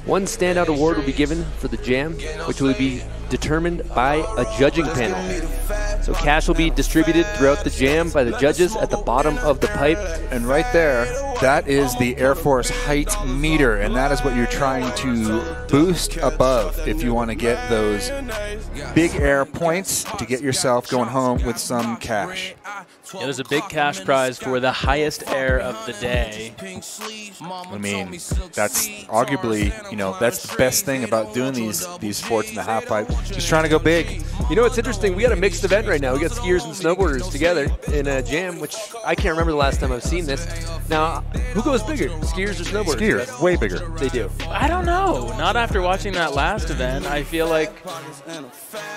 One standout award will be given for the jam, which will be determined by a judging panel. So cash will be distributed throughout the jam by the judges at the bottom of the pipe. And right there, that is the Air Force height meter, and that is what you're trying to boost above if you want to get those big air points to get yourself going home with some cash. Yeah, there's a big cash prize for the highest air of the day. I mean, that's arguably, you know, that's the best thing about doing these these sports in the half pipe. Just trying to go big. You know, it's interesting. We got a mixed event right now. We got skiers and snowboarders together in a jam, which I can't remember the last time I've seen this. Now, who goes bigger, skiers or snowboarders? Skiers, way bigger. They do. I don't know. Not after watching that last event. I feel like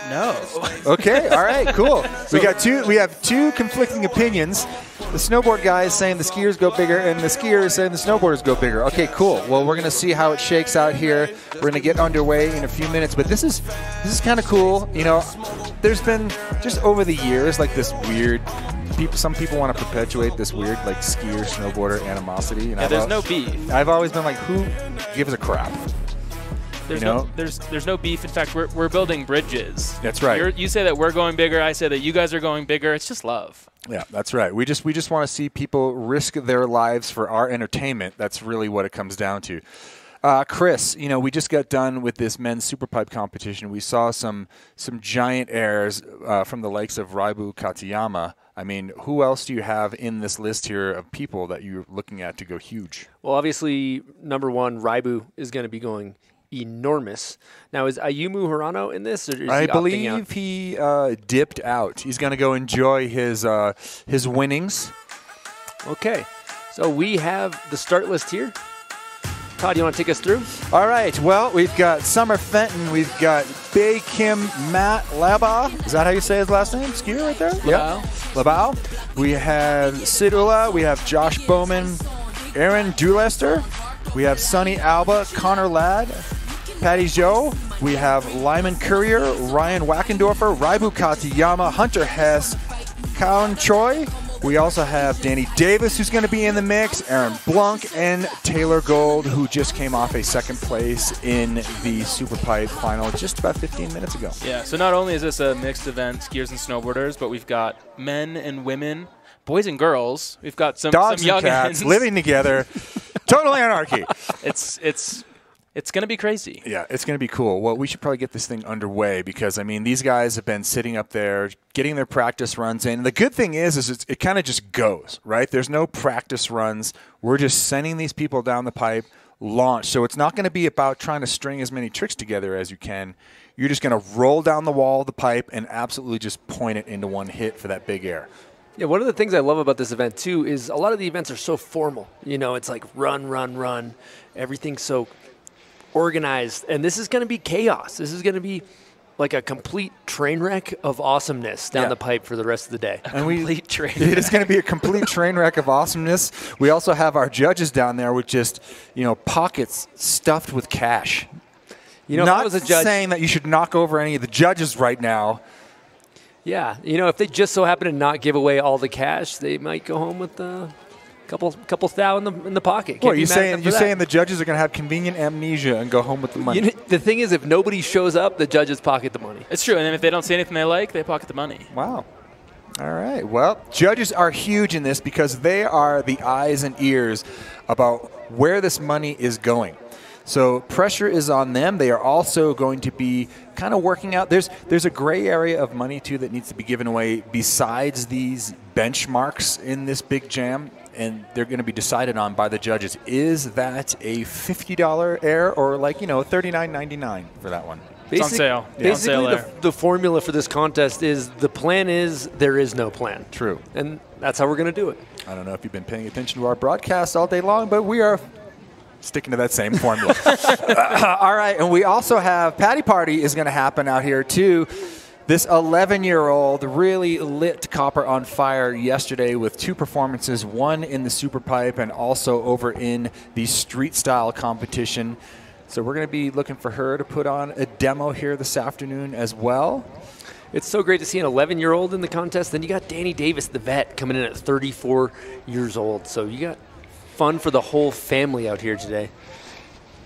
no. Okay, all right, cool. We got two. We have two conflicting opinions. The snowboard guy is saying the skiers go bigger, and the skier is saying the snowboarders go bigger. Okay, cool. Well, we're gonna see how it shakes out here. We're gonna get underway in a few minutes, but this is this is kind of cool. You know, there's been just over the years like this weird. People, some people want to perpetuate this weird like skier snowboarder animosity. And Yeah, I've there's al- no beef. I've always been like, who gives a crap? There's you know? no there's there's no beef. In fact, we're, we're building bridges. That's right. You're, you say that we're going bigger. I say that you guys are going bigger. It's just love. Yeah, that's right. We just we just want to see people risk their lives for our entertainment. That's really what it comes down to. Uh, Chris, you know, we just got done with this men's superpipe competition. We saw some some giant airs uh, from the likes of Raibu Katayama. I mean, who else do you have in this list here of people that you're looking at to go huge? Well, obviously, number one, Raibu is going to be going enormous. Now, is Ayumu Hirano in this? Or is I he believe he uh, dipped out. He's going to go enjoy his uh, his winnings. Okay, so we have the start list here. Todd, you want to take us through? All right. Well, we've got Summer Fenton. We've got Bay Kim Matt Laba. Is that how you say his last name? Skier right there? Yeah. Labau. We have Sidula. We have Josh Bowman. Aaron Dulester. We have Sonny Alba. Connor Ladd. Patti Zhou. We have Lyman Currier. Ryan Wachendorfer. Raibu Katayama. Hunter Hess. Gaon Choi. We also have Danny Davis, who's going to be in the mix, Aaron Blunk, and Taylor Gold, who just came off a second place in the Super Pipe final just about 15 minutes ago. Yeah. So not only is this a mixed event, skiers and snowboarders, but we've got men and women, boys and girls. We've got some Dogs some and cats living together. Total anarchy. It's it's it's gonna be crazy. Yeah, it's going to be cool. Well, we should probably get this thing underway because I mean, these guys have been sitting up there getting their practice runs in. And the good thing is, is it's, it kind of just goes right. There's no practice runs. We're just sending these people down the pipe, launch. So it's not going to be about trying to string as many tricks together as you can. You're just going to roll down the wall of the pipe and absolutely just point it into one hit for that big air. Yeah, one of the things I love about this event too is a lot of the events are so formal. You know, it's like run, run, run. Everything's so organized, and this is going to be chaos. This is going to be like a complete train wreck of awesomeness down Yeah. the pipe for the rest of the day. And we, Complete train It is going to be a complete train wreck of awesomeness. We also have our judges down there with just, you know, pockets stuffed with cash. You know, not was a judge- saying that you should knock over any of the judges right now. Yeah, you know, if they just so happen to not give away all the cash, they might go home with a couple couple thou in the in the pocket. Can't What you mad saying? You that. saying the judges are going to have convenient amnesia and go home with the money? You know, the thing is, if nobody shows up, the judges pocket the money. It's true. And then if they don't see anything they like, they pocket the money. Wow. All right. Well, judges are huge in this because they are the eyes and ears about where this money is going. So pressure is on them. They are also going to be kind of working out. There's there's a gray area of money too that needs to be given away besides these benchmarks in this big jam, and they're going to be decided on by the judges. Is that a fifty dollar air or like you know thirty nine ninety nine for that one? It's on sale. Yeah. On Basically, sale the, the formula for this contest is the plan is there is no plan. True. And that's how we're going to do it. I don't know if you've been paying attention to our broadcast all day long, but we are sticking to that same formula. Uh, all right, and we also have Patty Party is going to happen out here too. This 11 year old really lit Copper on fire yesterday with two performances one in the Super Pipe and also over in the street style competition. So we're going to be looking for her to put on a demo here this afternoon as well. It's so great to see an 11 year old in the contest. Then you got Danny Davis, the vet, coming in at 34 years old. So you got fun for the whole family out here today.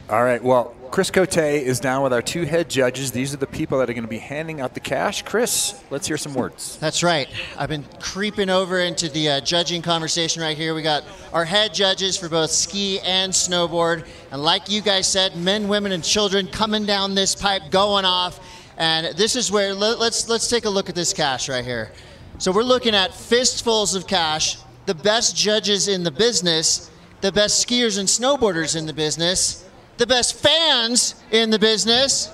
All right. Well, Chris Cote is down with our two head judges. These are the people that are going to be handing out the cash. Chris, let's hear some words. That's right. I've been creeping over into the uh, judging conversation right here. We got our head judges for both ski and snowboard. And like you guys said, men, women, and children coming down this pipe, going off. And this is where let, let's let's take a look at this cash right here. So we're looking at fistfuls of cash, the best judges in the business, the best skiers and snowboarders in the business, the best fans in the business.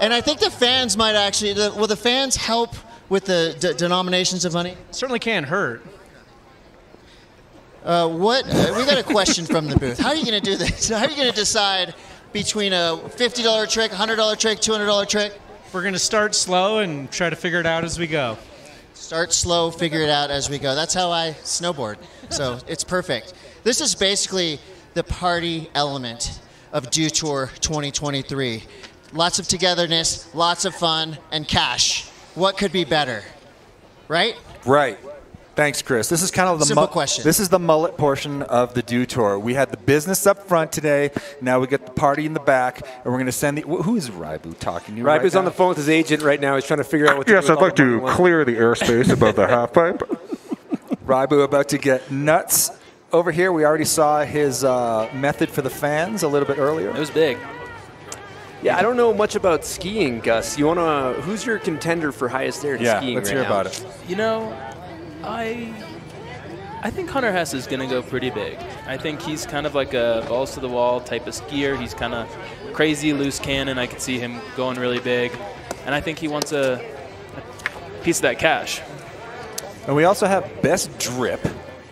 And I think the fans might actually, the, will the fans help with the d- denominations of money? Certainly can't hurt. Uh, what? Uh, we got a question from the booth. How are you going to do this? How are you going to decide between a $50 trick, $100 trick, $200 trick? We're going to start slow and try to figure it out as we go. Start slow, figure it out as we go. That's how I snowboard. So it's perfect. This is basically the party element of Dew Tour 2023. Lots of togetherness, lots of fun, and cash. What could be better? Right? Right. Thanks, Chris. This is kind of the Simple mu- question. This is the mullet portion of the Dew Tour. We had the business up front today. Now we get the party in the back, and we're going to send the. Who is Raibu talking to? Raibu's right on the phone with his agent right now. He's trying to figure out what to Yes, do. I'd like to money he won. clear the airspace above the half pipe. Raibu about to get nuts over here. We already saw his uh, method for the fans a little bit earlier. It was big. Yeah, I don't know much about skiing, Gus. You wanna? Who's your contender for highest air in Yeah, skiing let's right hear now? about it. You know, I I think Hunter Hess is going to go pretty big. I think he's kind of like a balls to the wall type of skier. He's kind of crazy loose cannon. I could see him going really big, and I think he wants a, a piece of that cash. And we also have best drip.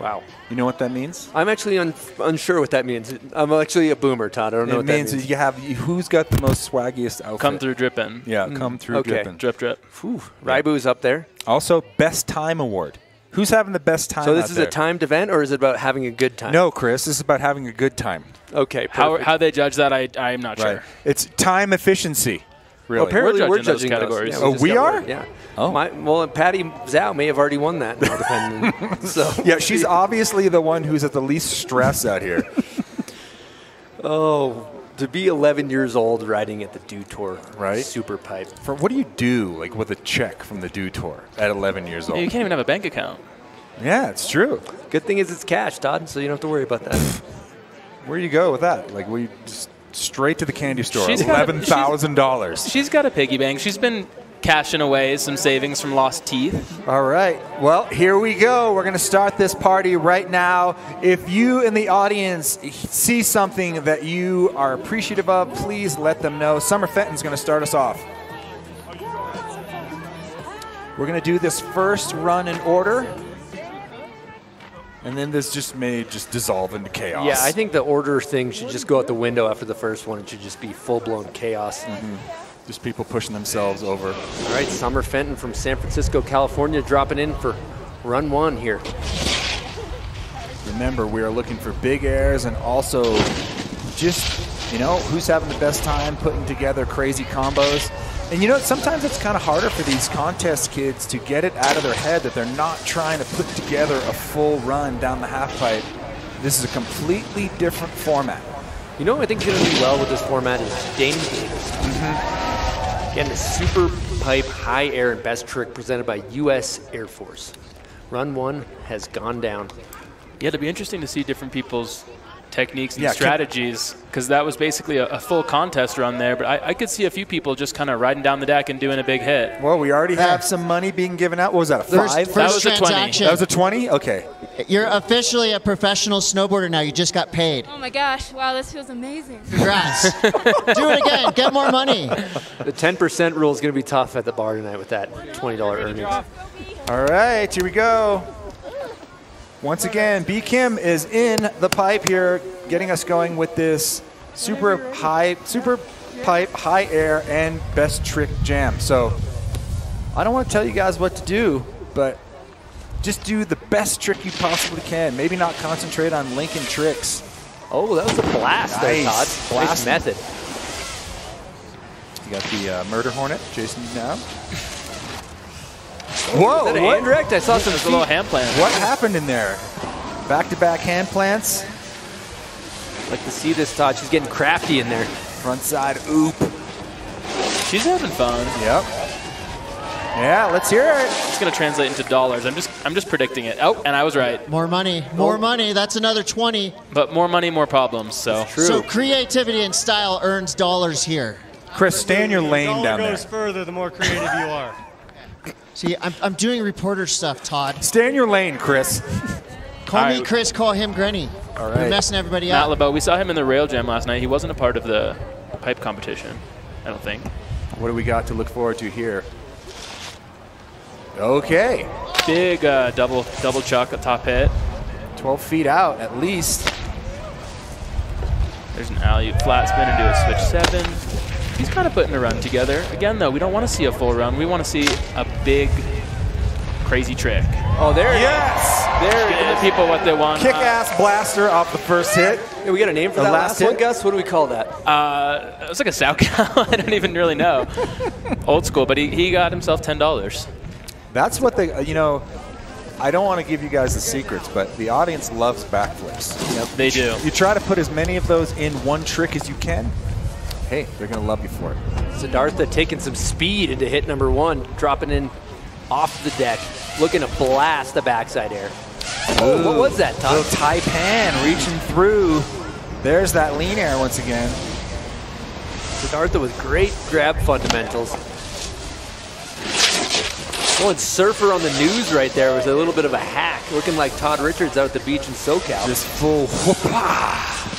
Wow. You know what that means? I'm actually un- unsure what that means. I'm actually a boomer, Todd. I don't know what means, that means. you have who's got the most swaggiest outfit. Come through dripping. Yeah, Mm. come through Okay. dripping. Drip drip. Whew. Raibu's up there. Also, best time award. Who's having the best time? So this out is there? a timed event, or is it about having a good time? No, Chris. This is about having a good time. Okay. How, how they judge that, I I'm not Right. sure. It's time efficiency. Really. Well, apparently We're we're judging those judging those. categories. Yeah, Oh, we are? word, Yeah. Oh. My, well, Patti Zhou may have already won that, now depending. so yeah, she's obviously the one who's at the least stress out here. Oh, to be 11 years old riding at the Dew Tour, Right. Super pipe. For what do you do like with a check from the Dew Tour at 11 years old? You can't even have a bank account. Yeah, it's true. Good thing is it's cash, Todd, so you don't have to worry about that. Where do you go with that? Like we just straight to the candy store. She's got a- Eleven thousand dollars. She's got a piggy bank. She's been cashing away some savings from lost teeth. All right. Well, here we go. We're going to start this party right now. If you in the audience see something that you are appreciative of, please let them know. Summer Fenton's going to start us off. We're going to do this first run in order. And then this just may just dissolve into chaos. Yeah, I think the order thing should just go out the window after the first one. It should just be full blown chaos. Mm-hmm. Just people pushing themselves over. All right, Summer Fenton from San Francisco, California, dropping in for run one here. Remember, we are looking for big airs and also just, you know, who's having the best time putting together crazy combos. And you know, sometimes it's kind of harder for these contest kids to get it out of their head that they're not trying to put together a full run down the half pipe. This is a completely different format. You know, who I think is going to do well with this format is Danny Davis. Mm-hmm. Again, the super pipe high air and best trick presented by U.S. Air Force. Run one has gone down. Yeah, it'd be interesting to see different people's techniques and Yeah, strategies because that was basically a, a full contest run there. But I, I could see a few people just kind of riding down the deck and doing a big hit. Well, we already have some money being given out. What was that, a five? first That was a 20. That was a 20? Okay. You're officially a professional snowboarder now. You just got paid. Oh my gosh, wow, this feels amazing. Congrats. Do it again. Get more money. The 10% rule is going to be tough at the bar tonight with that $20 earnings. All right, here we go. Once again, B Kim is in the pipe here, getting us going with this super high, super pipe, high air, and best trick jam. So I don't want to tell you guys what to do, but just do the best trick you possibly can. Maybe not concentrate on linking tricks. Oh, that was a blast there, Todd. Nice. Nice Blast method. You got the uh, murder hornet, Jason now. Whoa, Whoa! is that a what- hand direct? I saw some a little feet. hand plant. What happened in there? Back-to-back hand plants. like to see this, Todd. She's getting crafty in there. Front side oop. She's having fun. Yep. Yeah, let's hear it. It's going to translate into dollars. I'm just I'm just predicting it. Oh, and I was right. More money. More oh. money. That's another 20. But more money, more problems. So So creativity and style earns dollars here. Chris, stay in your lane dollar down there. goes further, the more creative you are. See, I'm, I'm doing reporter stuff, Todd. Stay in your lane, Chris. Call All me right. Chris, call him Grenny. All You're messing everybody Matt up. LeBeau, we saw him in the rail jam last night. He wasn't a part of the pipe competition. I don't think. What do we got to look forward to here? Okay. Big uh, double double chuck, a top hit. 12 feet out at least. There's an alley flat spin into a switch seven. He's kind of putting a run together. Again, though, we don't want to see a full run. We want to see a big, crazy trick. Oh, there it is. Yes! There Giving the people what they want. Kick ass blaster off the first hit. Yeah, we got a name for The that last last, hit? one, Gus? What do we call that? Uh, it was like a sow cow. I don't even really know. Old school, but he, he got himself ten dollars. That's what they, uh, you know, I don't want to give you guys the secrets, but the audience loves backflips. Yep, they do. You try to put as many of those in one trick as you can. Hey, they're going to love you for it. Siddhartha taking some speed into hit number one, dropping in off the deck, looking to blast the backside air. Oh, what was that, Todd? Little Taipan reaching through. There's that lean air once again. Siddhartha with great grab fundamentals. Going surfer on the news right there was a little bit of a hack, looking like Todd Richards out at the beach in SoCal. Just full whoopah.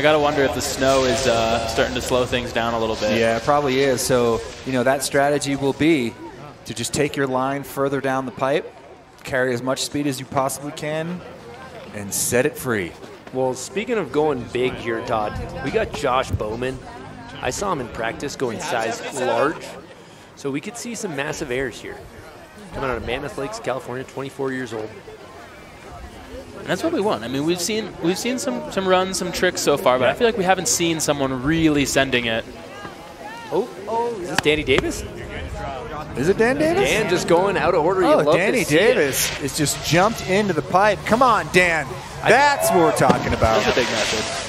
I gotta wonder if the snow is uh, starting to slow things down a little bit. Yeah, it probably is. So, you know, that strategy will be to just take your line further down the pipe, carry as much speed as you possibly can, and set it free. Well, speaking of going big here, Todd, we got Josh Bowman. I saw him in practice going size large, so we could see some massive airs here. Coming out of Mammoth Lakes, California, 24 years old. And that's what we want. I mean, we've seen we've seen some some runs, some tricks so far, but I feel like we haven't seen someone really sending it. Oh, oh, is this Danny Davis? Is it Dan Davis? Dan just going out of order. Oh, You'd love Danny to see it. Davis is just jumped into the pipe. Come on, Dan. That's what we're talking about. That's a big method.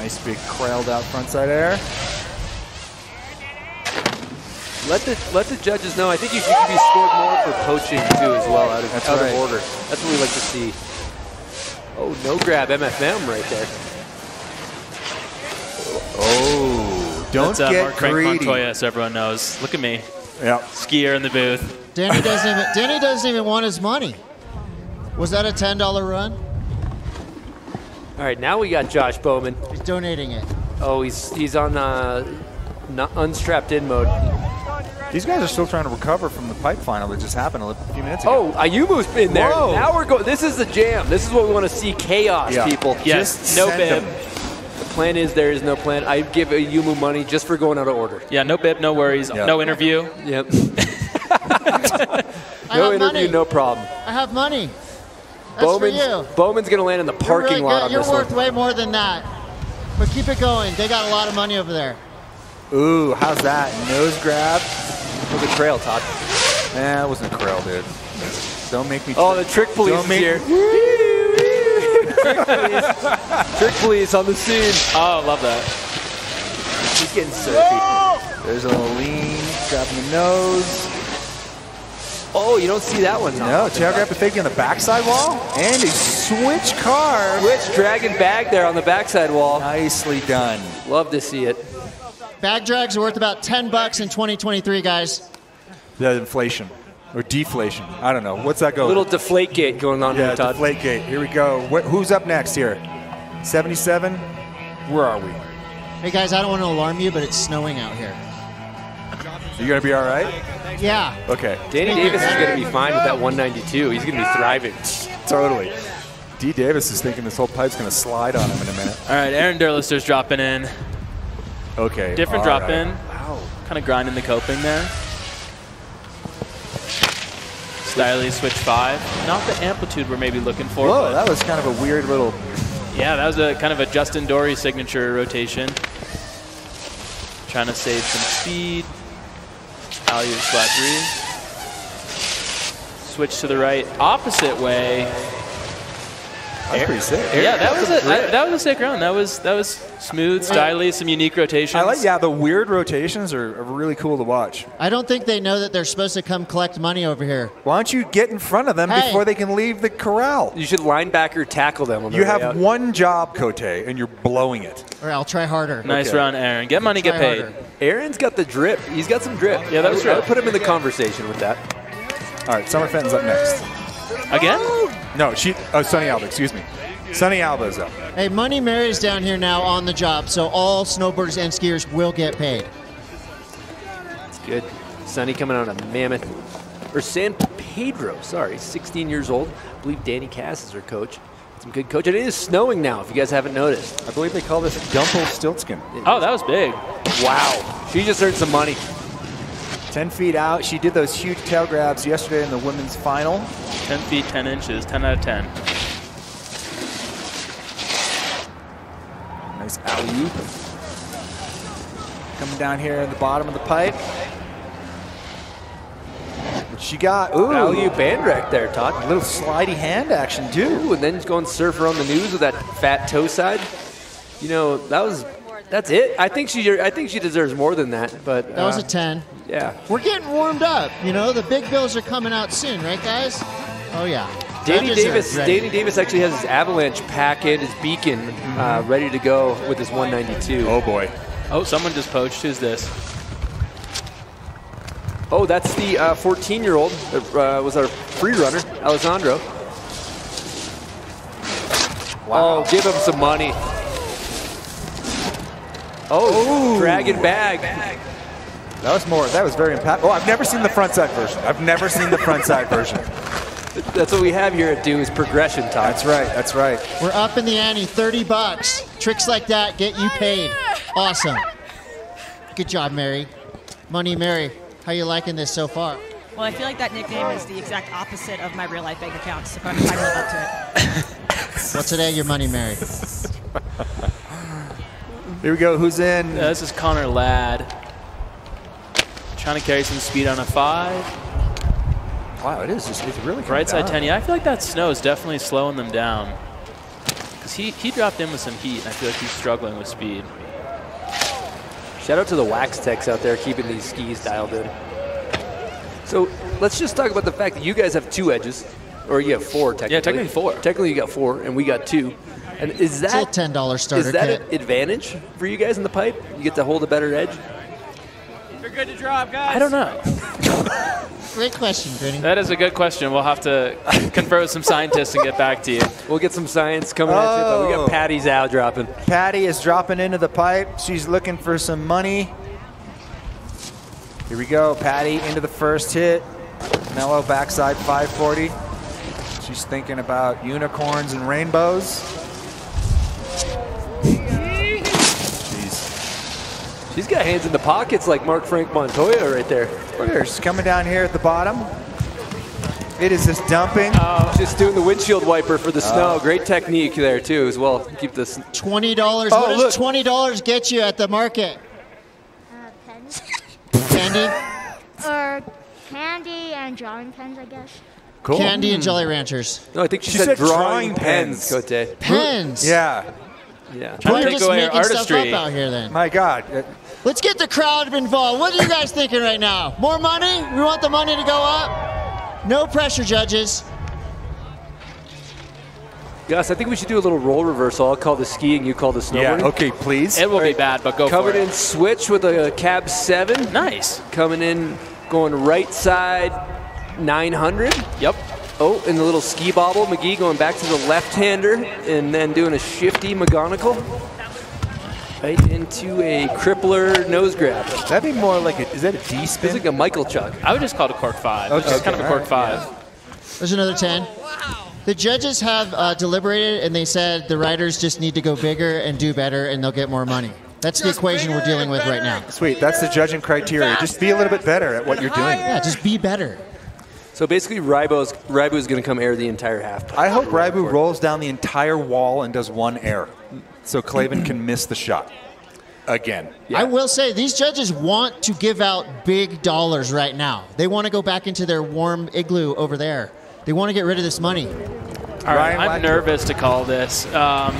Nice big crailed out frontside air. Let the let the judges know. I think you should be scored more for poaching too, as well, out of That's out right. of order. That's what we like to see. Oh, no grab MFM right there. Oh, don't That's, uh, get Mark Frank greedy. Montoya, so everyone knows. Look at me. Yeah. Skier in the booth. Danny doesn't even Danny doesn't even want his money. Was that a ten dollar run? All right, now we got Josh Bowman. He's donating it. Oh, he's he's on uh, not unstrapped in mode. These guys are still trying to recover from the pipe final that just happened a few minutes ago. Oh, Ayumu's been there. Whoa. Now we're going. This is the jam. This is what we want to see. Chaos, Yeah. people. Yes, Just no bib. them. The plan is there is no plan. I give Ayumu money just for going out of order. Yeah, no bib, no worries, Yeah. no interview. Yep. No interview, money. no problem. I have money. That's Bowman's, for you. Bowman's gonna land in the parking really lot good. on You're this worth one. way more than that. But keep it going. They got a lot of money over there. Ooh, how's that? Nose grab. Look at trail, Todd. Nah, that wasn't a crail, dude. Don't make me. Oh, the trick police Don't make- here. trick police. Trick police on the scene. Oh, love that. He's getting surfy. There's a little lean, grabbing the nose. Oh, you don't see that one. No, tail grab to fake on the backside wall. And a switch car. Switch dragon bag there on the backside wall. Nicely done. Love to see it. Bag drags are worth about 10 bucks in 2023, guys. The inflation. Or deflation. I don't know. What's that going? A little deflate gate going on yeah, here, Todd. deflate gate. Here we go. What, who's up next here? 77? Where are we? Hey, guys, I don't want to alarm you, but it's snowing out here. You gonna be all right? Yeah. Okay. Danny Davis is going to be fine with that 192. He's going to be thriving. Totally. D. Davis is thinking this whole pipe's gonna slide on him in a minute. All right, Aaron Derlister's dropping in. Okay. Different drop right. in. Wow. Kind of grinding the coping there. Stiley switch five. Not the amplitude we're maybe looking for. Whoa, that was kind of a weird little. yeah, that was a kind of a Justin Dorey signature rotation. Trying to save some speed. Alley flat three. Switch to the right, opposite way. That's pretty sick. Yeah, that was a I, that was a sick round. That was that was smooth, styly, some unique rotations. I like. Yeah, the weird rotations are, are really cool to watch. I don't think they know that they're supposed to come collect money over here. Why don't you get in front of them Hey. before they can leave the corral? You should linebacker tackle them. On You have out. one job, Cote, and you're blowing it. All right, I'll try harder. Nice Okay. run, Aaron. Get money, get paid. harder. Aaron's got the drip. He's got some drip. Yeah, that was I would- I would put him in the conversation with that. All right, Summer Fenton's up next. Again? No, she. Oh, Sunny Alba. Excuse me. Sunny Alba is up. Hey, Money Mary's down here now on the job, so all snowboarders and skiers will get paid. It's good. Sunny coming out of Mammoth, or San Pedro, sorry, 16 years old. I believe Danny Kass is her coach. Some good coach. And it is snowing now, if you guys haven't noticed. I believe they call this Dumple Stiltskin. Oh, that was big. Wow. She just earned some money. 10 feet out. She did those huge tail grabs yesterday in the women's final. 10 feet, 10 inches, 10 out of 10. Nice alley oop. Coming down here at the bottom of the pipe. What she got? Ooh. Value band wreck there, Todd. A little slidey hand action, too. Ooh, and then just going surfer on the news with that fat toe side. You know, that was that's it. I think she I think she deserves more than that, but That was uh, a 10. Yeah. We're getting warmed up. You know, the big bills are coming out soon, right, guys? Oh, yeah. Danny Davis. Danny Davis actually has his avalanche pack and his beacon uh, ready to go with his 192. Oh boy. Oh, someone just poached. Who's this? Oh, that's the 14-year-old that uh, was our free runner, Alessandro. Wow. Oh, give him some money. Oh, dragon bag. That was more. That was very impactful. Oh, I've never seen the front side version. I've never seen the front side version. That's what we have here at Do is progression time. That's right. That's right. We're up in the ante, 30 bucks. Tricks like that get you paid. Oh, awesome. Good job, Mary. Money Mary, how you liking this so far? Well, I feel like that nickname is the exact opposite of my real life bank account, so I'm trying to live up to it. What's today your money, Mary? Here we go. Who's in? Uh, this is Connor Ladd. Trying to carry some speed on a five. Wow, it is. Just, it's really Right side down. 10. Yeah, I feel like that snow is definitely slowing them down. Because he, he dropped in with some heat, and I feel like he's struggling with speed. Shout out to the wax techs out there keeping these skis dialed in. So let's just talk about the fact that you guys have two edges, or you have four technically. Yeah, technically four. Technically you got four, and we got two. And is It's that a $10 starter is that kit. an advantage for you guys in the pipe? You get to hold a better edge. You're good to drop, guys. I don't know. Great question, Grinny. That is a good question. We'll have to confer with some scientists and get back to you. We'll get some science coming at you, but we Oh. got Patti's out dropping. Patti is dropping into the pipe. She's looking for some money. Here we go. Patti into the first hit. Mellow backside 540. She's thinking about unicorns and rainbows. Jeez. She's got hands in the pockets like Mark Frank Montoya right there. Look at coming down here at the bottom. It is just dumping. Oh, just doing the windshield wiper for the snow. Oh. Great technique there too, as well. Keep this. Twenty dollars. Oh, what look. does twenty dollars get you at the market? Uh, pens? Candy, Or candy and drawing pens, I guess. candy, and hmm. Jolly Ranchers. No, I think she, She said, said drawing, drawing pens. pens. Cote. Pens. Yeah. Yeah. We're just making stuff up out here then. My God. Let's get the crowd involved. What are you guys thinking right now? More money? We want the money to go up? No pressure, judges. Yes, I think we should do a little role reversal. I'll call the skiing, you call the snowboarding. Yeah, okay, please. It will be bad, but go Coming for it. in switch with a cab seven. Nice. Coming in, going right side 900. Yep. Oh, and the little ski bobble. McGee going back to the left-hander and then doing a shifty McGonigal. Right into a crippler nose grab. That'd be more like a, is that a D It's spin? like a Michalchuk. I would just call it a cork five. Okay, It's kind of a cork all right, five. There's another 10. The judges have uh, deliberated and they said the riders just need to go bigger and do better and they'll get more money. That's the equation we're dealing with right now. Sweet. That's the judging criteria. Just be a little bit better at what you're doing. Yeah, just be better. So basically, Raibu's is going to come air the entire half. I hope Raibu rolls down the entire wall and does one air, so Clavin can miss the shot again. I will say these judges want to give out big dollars right now. They want to go back into their warm igloo over there. They want to get rid of this money. All right, Ryan I'm nervous to call this. Um,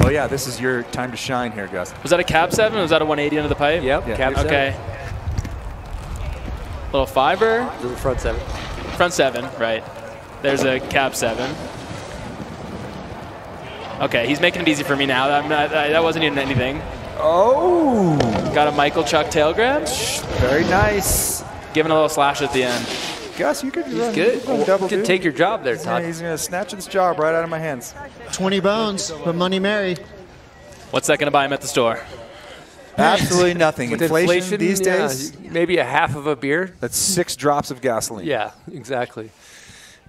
Oh yeah, this is your time to shine here, Gus. was that a cab seven? Was that a 180 under the pipe? Yep, Yeah. cab seven. Okay. Little fiver. Little front seven. Front seven, right. There's a cab seven. Okay, he's making it easy for me now. That, that, that wasn't even anything. Oh, Got a Michalchuk tail grab. very nice. Giving a little slash at the end. Gus, you could He's run, good. you could run double Could take your job there, Yeah, Todd. he's gonna snatch this job right out of my hands. 20 bones, but money Mary. What's that going to buy him at the store? Absolutely nothing. With inflation, inflation these yeah, days, maybe a half of a beer. that's six drops of gasoline. Yeah, exactly.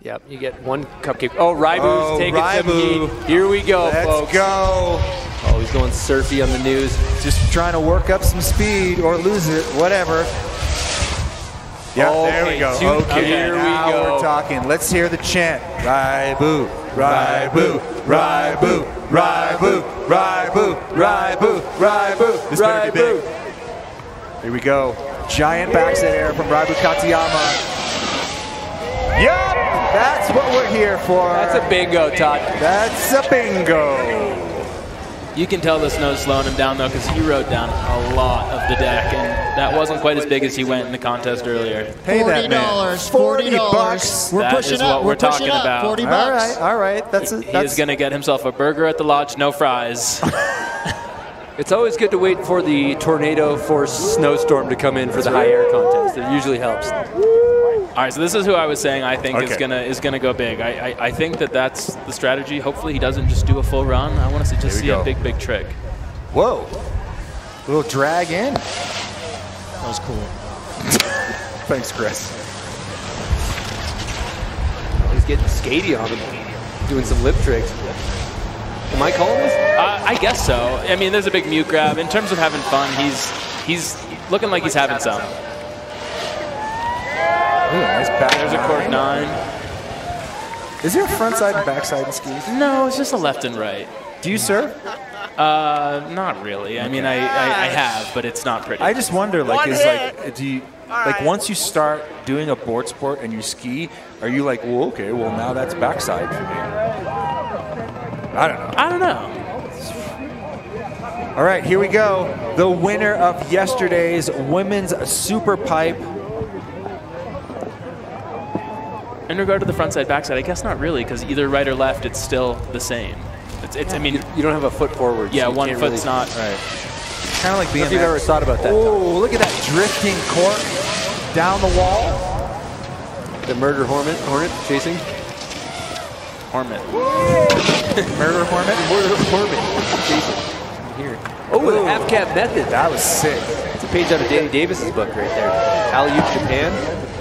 Yep, you get one cupcake. Oh, Raibu's Oh, taking some Raibu. heat. Here we go, Let's folks. go. Oh, he's going surfy on the news. Just trying to work up some speed or lose it, whatever. Yeah, there we go. two- okay, here we now go. we're talking. Let's hear the chant. Raibu, Raibu, Raibu, Raibu, Raibu, Raibu, Raibu. This better be big. Here we go. Giant backside air from Raibu Katayama. Yup, that's what we're here for. That's a bingo, Todd. That's a bingo. You can tell the snow's slowing him down though, because he rode down a lot of the deck, and that wasn't quite as big as he went in the contest earlier. Pay that man. $40, Forty bucks. We're That pushing is up, what we're we're pushing talking up, about. 40 All bucks. right, all right. That's a, He that's is going to get himself a burger at the lodge, no fries. It's always good to wait for the tornado force snowstorm to come in for the high air contest. It usually helps. All right, so this is who I was saying I think is gonna is gonna go big. I, I I think that that's the strategy. Hopefully he doesn't just do a full run. I want us to There just we see a big big trick. Whoa. Little drag in. That was cool. Thanks, Chris. He's getting skatey on him, doing some lip tricks. Am I calling this? Uh, I guess so. I mean, there's a big mute grab. In terms of having fun, he's he's looking like he's having some. Ooh, nice back There's a court nine. Is there a front side and back side in skis? No, it's just a left and right. Do you serve? Uh, not really. I mean, I, I, I have, but it's not pretty. I just wonder, like, One is hit. like, do you, like, once you start doing a board sport and you ski, are you like, well, okay, well, now that's backside for me? I don't know. I don't know. All right, here we go. The winner of yesterday's women's super pipe. In regard to the front side, back side, I guess not really, because either right or left, it's still the same. It's, it's I mean, You don't have a foot forward. yeah, you one can't foot's really- not. Right. Kind of like I don't know if you've ever thought about that. Oh, look at that drifting cork down the wall. The murder hornet, hornet chasing. Hornet. Murder Hornet. Murder hornet chasing. Here. Oh, the half cap method. That was sick. It's a page out of Danny Davis's book right there. Alley oop Japan.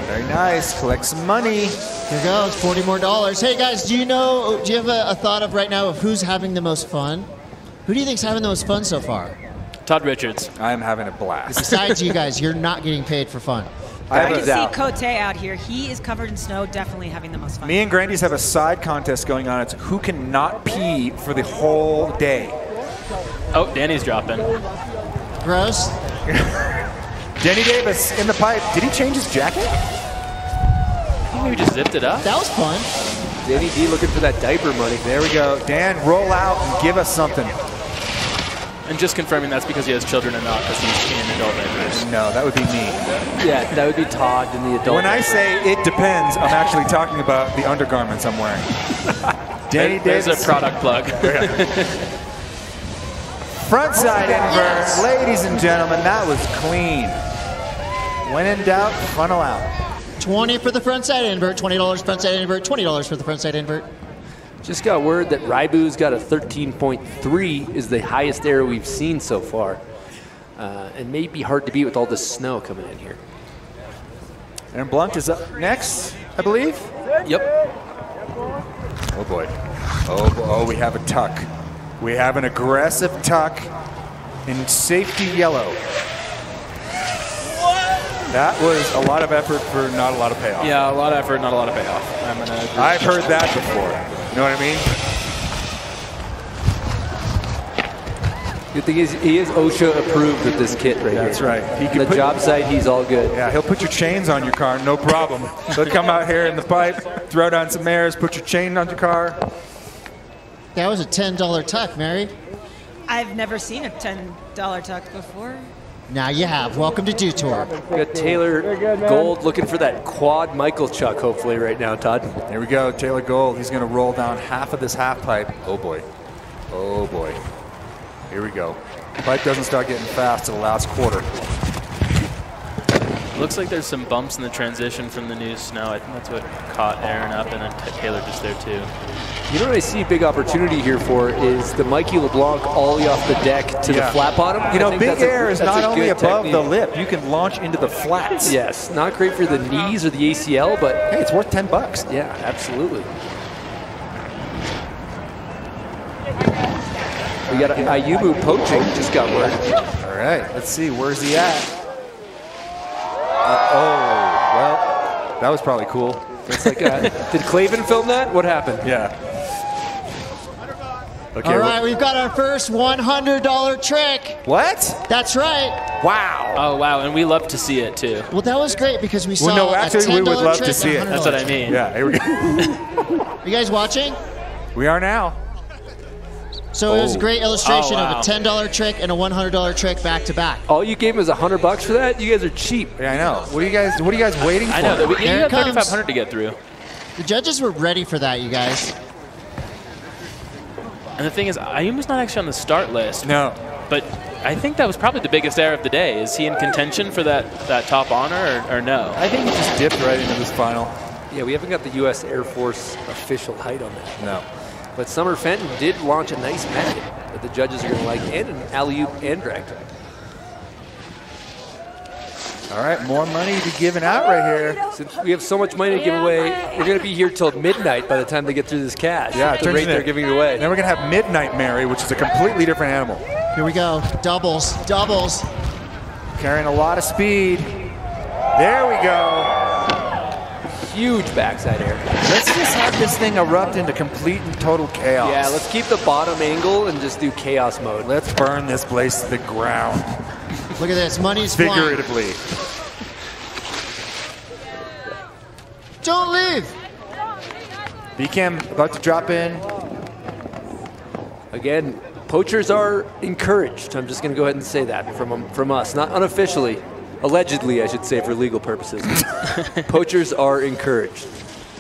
Very nice. Collect some money. Here goes, 40 more dollars. Hey guys, do you know, do you have a, a thought of right now of who's having the most fun? Who do you think's having the most fun so far? Todd Richards. I'm having a blast. Besides you guys, you're not getting paid for fun. I I can a- see Cote out here. He is covered in snow, definitely having the most fun. Me and Grandy's have a side contest going on. It's who can not pee for the whole day. Oh, Danny's dropping. Gross. Danny Davis in the pipe. Did he change his jacket? I think maybe just zipped it up. That was fun. Danny D looking for that diaper money. There we go. Dan, roll out and give us something. And just confirming that's because he has children and not because he's in adult diapers. No, that would be me. Yeah, that would be Todd in the adult. When I say it depends, I'm actually talking about the undergarments I'm wearing. Danny There- There's a product plug. Front side invert. Ladies and gentlemen, that was clean. When in doubt, funnel out. 20 for the front side invert, $20 front side invert, $20 for the front side invert. Just got word that Raibu's got a 13.3 is the highest air we've seen so far. Uh, and may be hard to beat with all this snow coming in here. And Blunt is up next, I believe. Yep. Oh boy. Oh, oh, we have a tuck. We have an aggressive tuck in safety yellow. That was a lot of effort for not a lot of payoff. Yeah, a lot of effort, not a lot of payoff. I'm gonna. agree. I've heard that before. You know what I mean? Good thing is he is OSHA approved with this kit right That's here. right. He On can the put- job site, he's all good. Yeah, he'll put your chains on your car, no problem. He'll come out here in the pipe, throw down some airs, put your chain on your car. That was a $10 tuck, Mary. I've never seen a $10 tuck before. Now you have. Welcome to Dew Tour. We got Taylor Gold looking for that quad Michalchuk, hopefully, right now, Todd. Here we go, Taylor Gold. He's going to roll down half of this half pipe. Oh boy. Oh boy. Here we go. Pipe doesn't start getting fast till the last quarter. Looks like there's some bumps in the transition from the new snow. I think that's what caught Aaron up, and then Taylor just there too. You know what I see big opportunity here for is the Mikey LeBlanc ollie off the deck to Yeah. the flat bottom. You I know, think big that's a- air is not only good above the lip, you can launch into the flats. Yes, not great for the knees or the ACL, but Hey, it's worth 10 bucks. yeah, absolutely. We got Ayumu poaching, just got word. All right, let's see. Where's he at? Uh, oh, well, that was probably cool. It's like, uh, did Clavin film that? What happened? Yeah. Okay. All right, we've got our first $100 trick. What? That's right. Wow. Oh wow, and we love to see it too. Well, that was great because we saw Well, no, a actually, $10 we would love trick to see it. That's what I mean. Yeah, here we go. Are you guys watching? we are now. So it was a Oh. great illustration Oh, wow. of a $10 trick and a $100 trick back to back. All you gave him is a hundred bucks for that. You guys are cheap. Yeah, I know. What are you guys? What are you guys waiting for? I know that we, you Here it 3,500 to get through. The judges were ready for that, you guys. And the thing is, Ayumu's not actually on the start list. No. But I think that was probably the biggest error of the day. Is he in contention for that, that top honor or, or no? I think he just dipped right into this final. Yeah, we haven't got the U.S. Air Force official height on that. No. But Summer Fenton did launch a nice method that the judges are going to like, and an alley oop and drag. All right, more money to be given out right here. Oh, Since we have so much money to give away, we're going to be here till midnight by the time they get through this cash. Yeah, at it the rate they're giving it away. Then we're gonna have Midnight Mary, which is a completely different animal, Here we go. Doubles, doubles. carrying a lot of speed. There we go. Huge backside air. Let's just have this thing erupt into complete and total chaos. Yeah, let's keep the bottom angle and just do chaos mode. Let's burn this place to the ground, Look at this. Money's flying. figuratively. Don't leave. BCam about to drop in. Again, poachers are encouraged. I'm just going to go ahead and say that from from us, not unofficially, allegedly, I should say, for legal purposes. poachers are encouraged.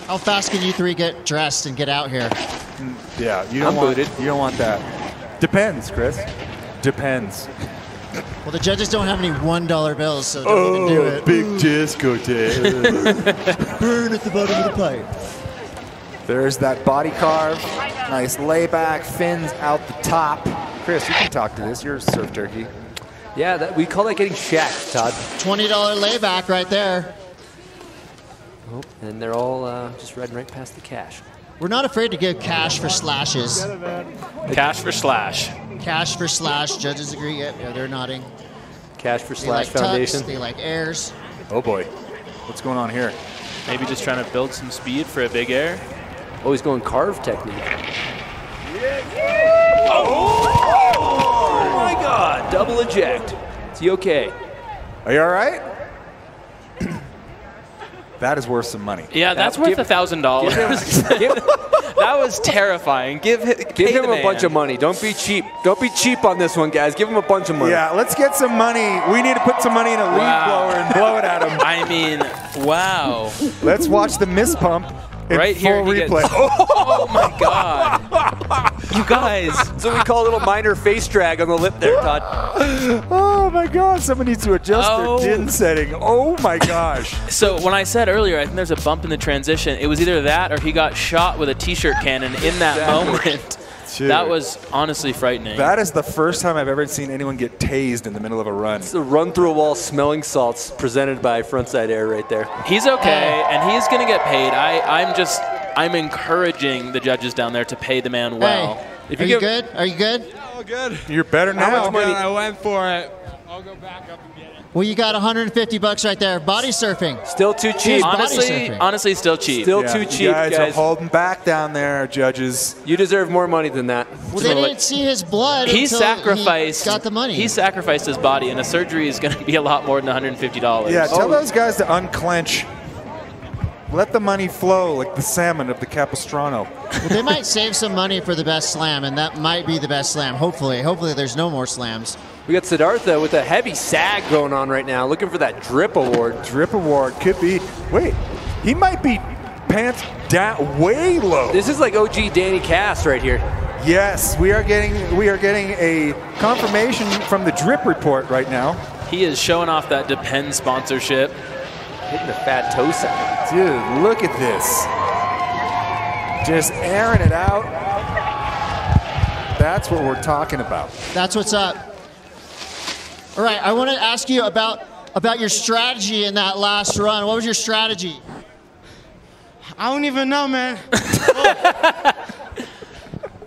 How fast can you three get dressed and get out here? Yeah, you don't I'm want booted. you don't want that. Depends, Chris. Depends. Well, the judges don't have any $1 bills, so don't even do Oh, it. big discotheque. Burn at the bottom of the pipe. There's that body carve. Nice layback, fins out the top. Chris, you can talk to this. You're a surf turkey. Yeah, that, we call that getting shacked, Todd. $20 layback right there. Oh, and they're all uh, just riding right past the cash. We're not afraid to give cash for slashes. Cash for slash. Cash for slash. Judges agree. Yep, yeah, they're nodding. Cash for They Slash like tucks, Foundation. they like airs. Oh boy. What's going on here? Maybe just trying to build some speed for a big air. Oh, he's going carve technique. Oh, my God! Double eject. Is he okay? Are you all right? that is worth some money. Yeah, that's worth a thousand dollars. That was terrifying. Give Give him a bunch of money. Don't be cheap. Don't be cheap on this one, guys. Give him a bunch of money. Yeah, let's get some money. We need to put some money in a leaf Wow. blower and blow it at him. I mean, wow. Let's watch the miss pump in Right full here, he replay. gets- Oh my god. You guys. So we call a little minor face drag on the lip there, Todd. oh my god, someone needs to adjust Oh. their din setting. Oh my gosh. So when I said earlier, I think there's a bump in the transition. It was either that or he got shot with a t-shirt cannon in that Exactly. moment. Dude. That was honestly frightening. That is the first time I've ever seen anyone get tased in the middle of a run. It's the run through a wall smelling salts presented by Frontside Air right there. He's okay, and he's going to get paid. I, I'm just, I'm encouraging the judges down there to pay the man well. Hey, are you good? Are you good? Oh, good. You're better now. How much money? I went for it. I'll go back up and get it. Well, you got 150 bucks right there. Body surfing. Still too cheap. body Honestly, honestly, still cheap. Still Yeah, too you cheap, guys, guys. are holding back down there, judges. You deserve more money than that. Well, they didn't see his blood he until sacrificed. he got the money. He sacrificed his body, and a surgery is going to be a lot more than 150 dollars. Yeah, tell oh. those guys to unclench. Let the money flow like the salmon of the Capistrano. Well, they might save some money for the best slam, and that might be the best slam. Hopefully, hopefully there's no more slams. We got Siddhartha with a heavy sag going on right now, looking for that drip award. Drip award could be. Wait, he might be pants down way low. This is like OG Danny Kass right here. Yes, we are getting we are getting a confirmation from the drip report right now. He is showing off that Depend sponsorship. Hitting the fat toe side. Dude, look at this. Just airing it out. That's what we're talking about. That's what's up. All right, I want to ask you about about your strategy in that last run. What was your strategy? I don't even know, man.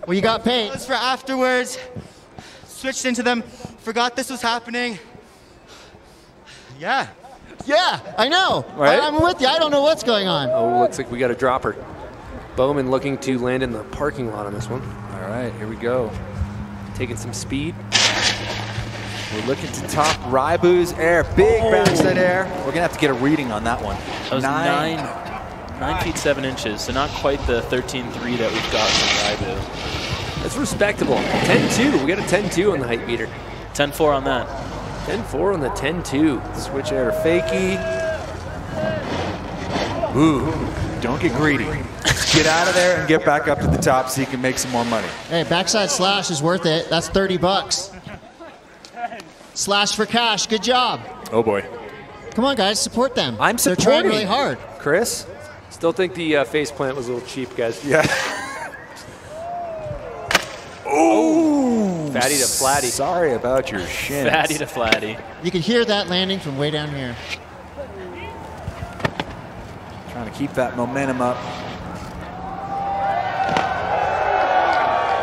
Well, you got paid. It was for afterwards. Switched into them. Forgot this was happening. Yeah. Yeah, I know. Right? I, am with you. I don't know what's going on. Oh, looks like we got a dropper. Bowman looking to land in the parking lot on this one. All All right, here we go. Taking some speed. We're looking to top Raibu's air. Big Oh. backside air. We're going to have to get a reading on that one. That was nine, nine feet seven inches, so not quite the 13.3 that we've got from Raibu. That's respectable. 10-2. We got a 10-2 on the height meter. 10-4 on that. 10-4 on the 10-2. Switch air to fakie. Ooh, don't get greedy. get out of there and get back up to the top so you can make some more money. Hey, backside slash is worth it. That's 30 bucks. Slash for cash. Good job. Oh boy. Come on, guys, support them. I'm supporting. They're trying really hard. Chris? Still think the uh, face plant was a little cheap, guys. Yeah. Oh, Fatty to flatty. Sorry about your shins. Fatty to flatty. You can hear that landing from way down here. Trying to keep that momentum up.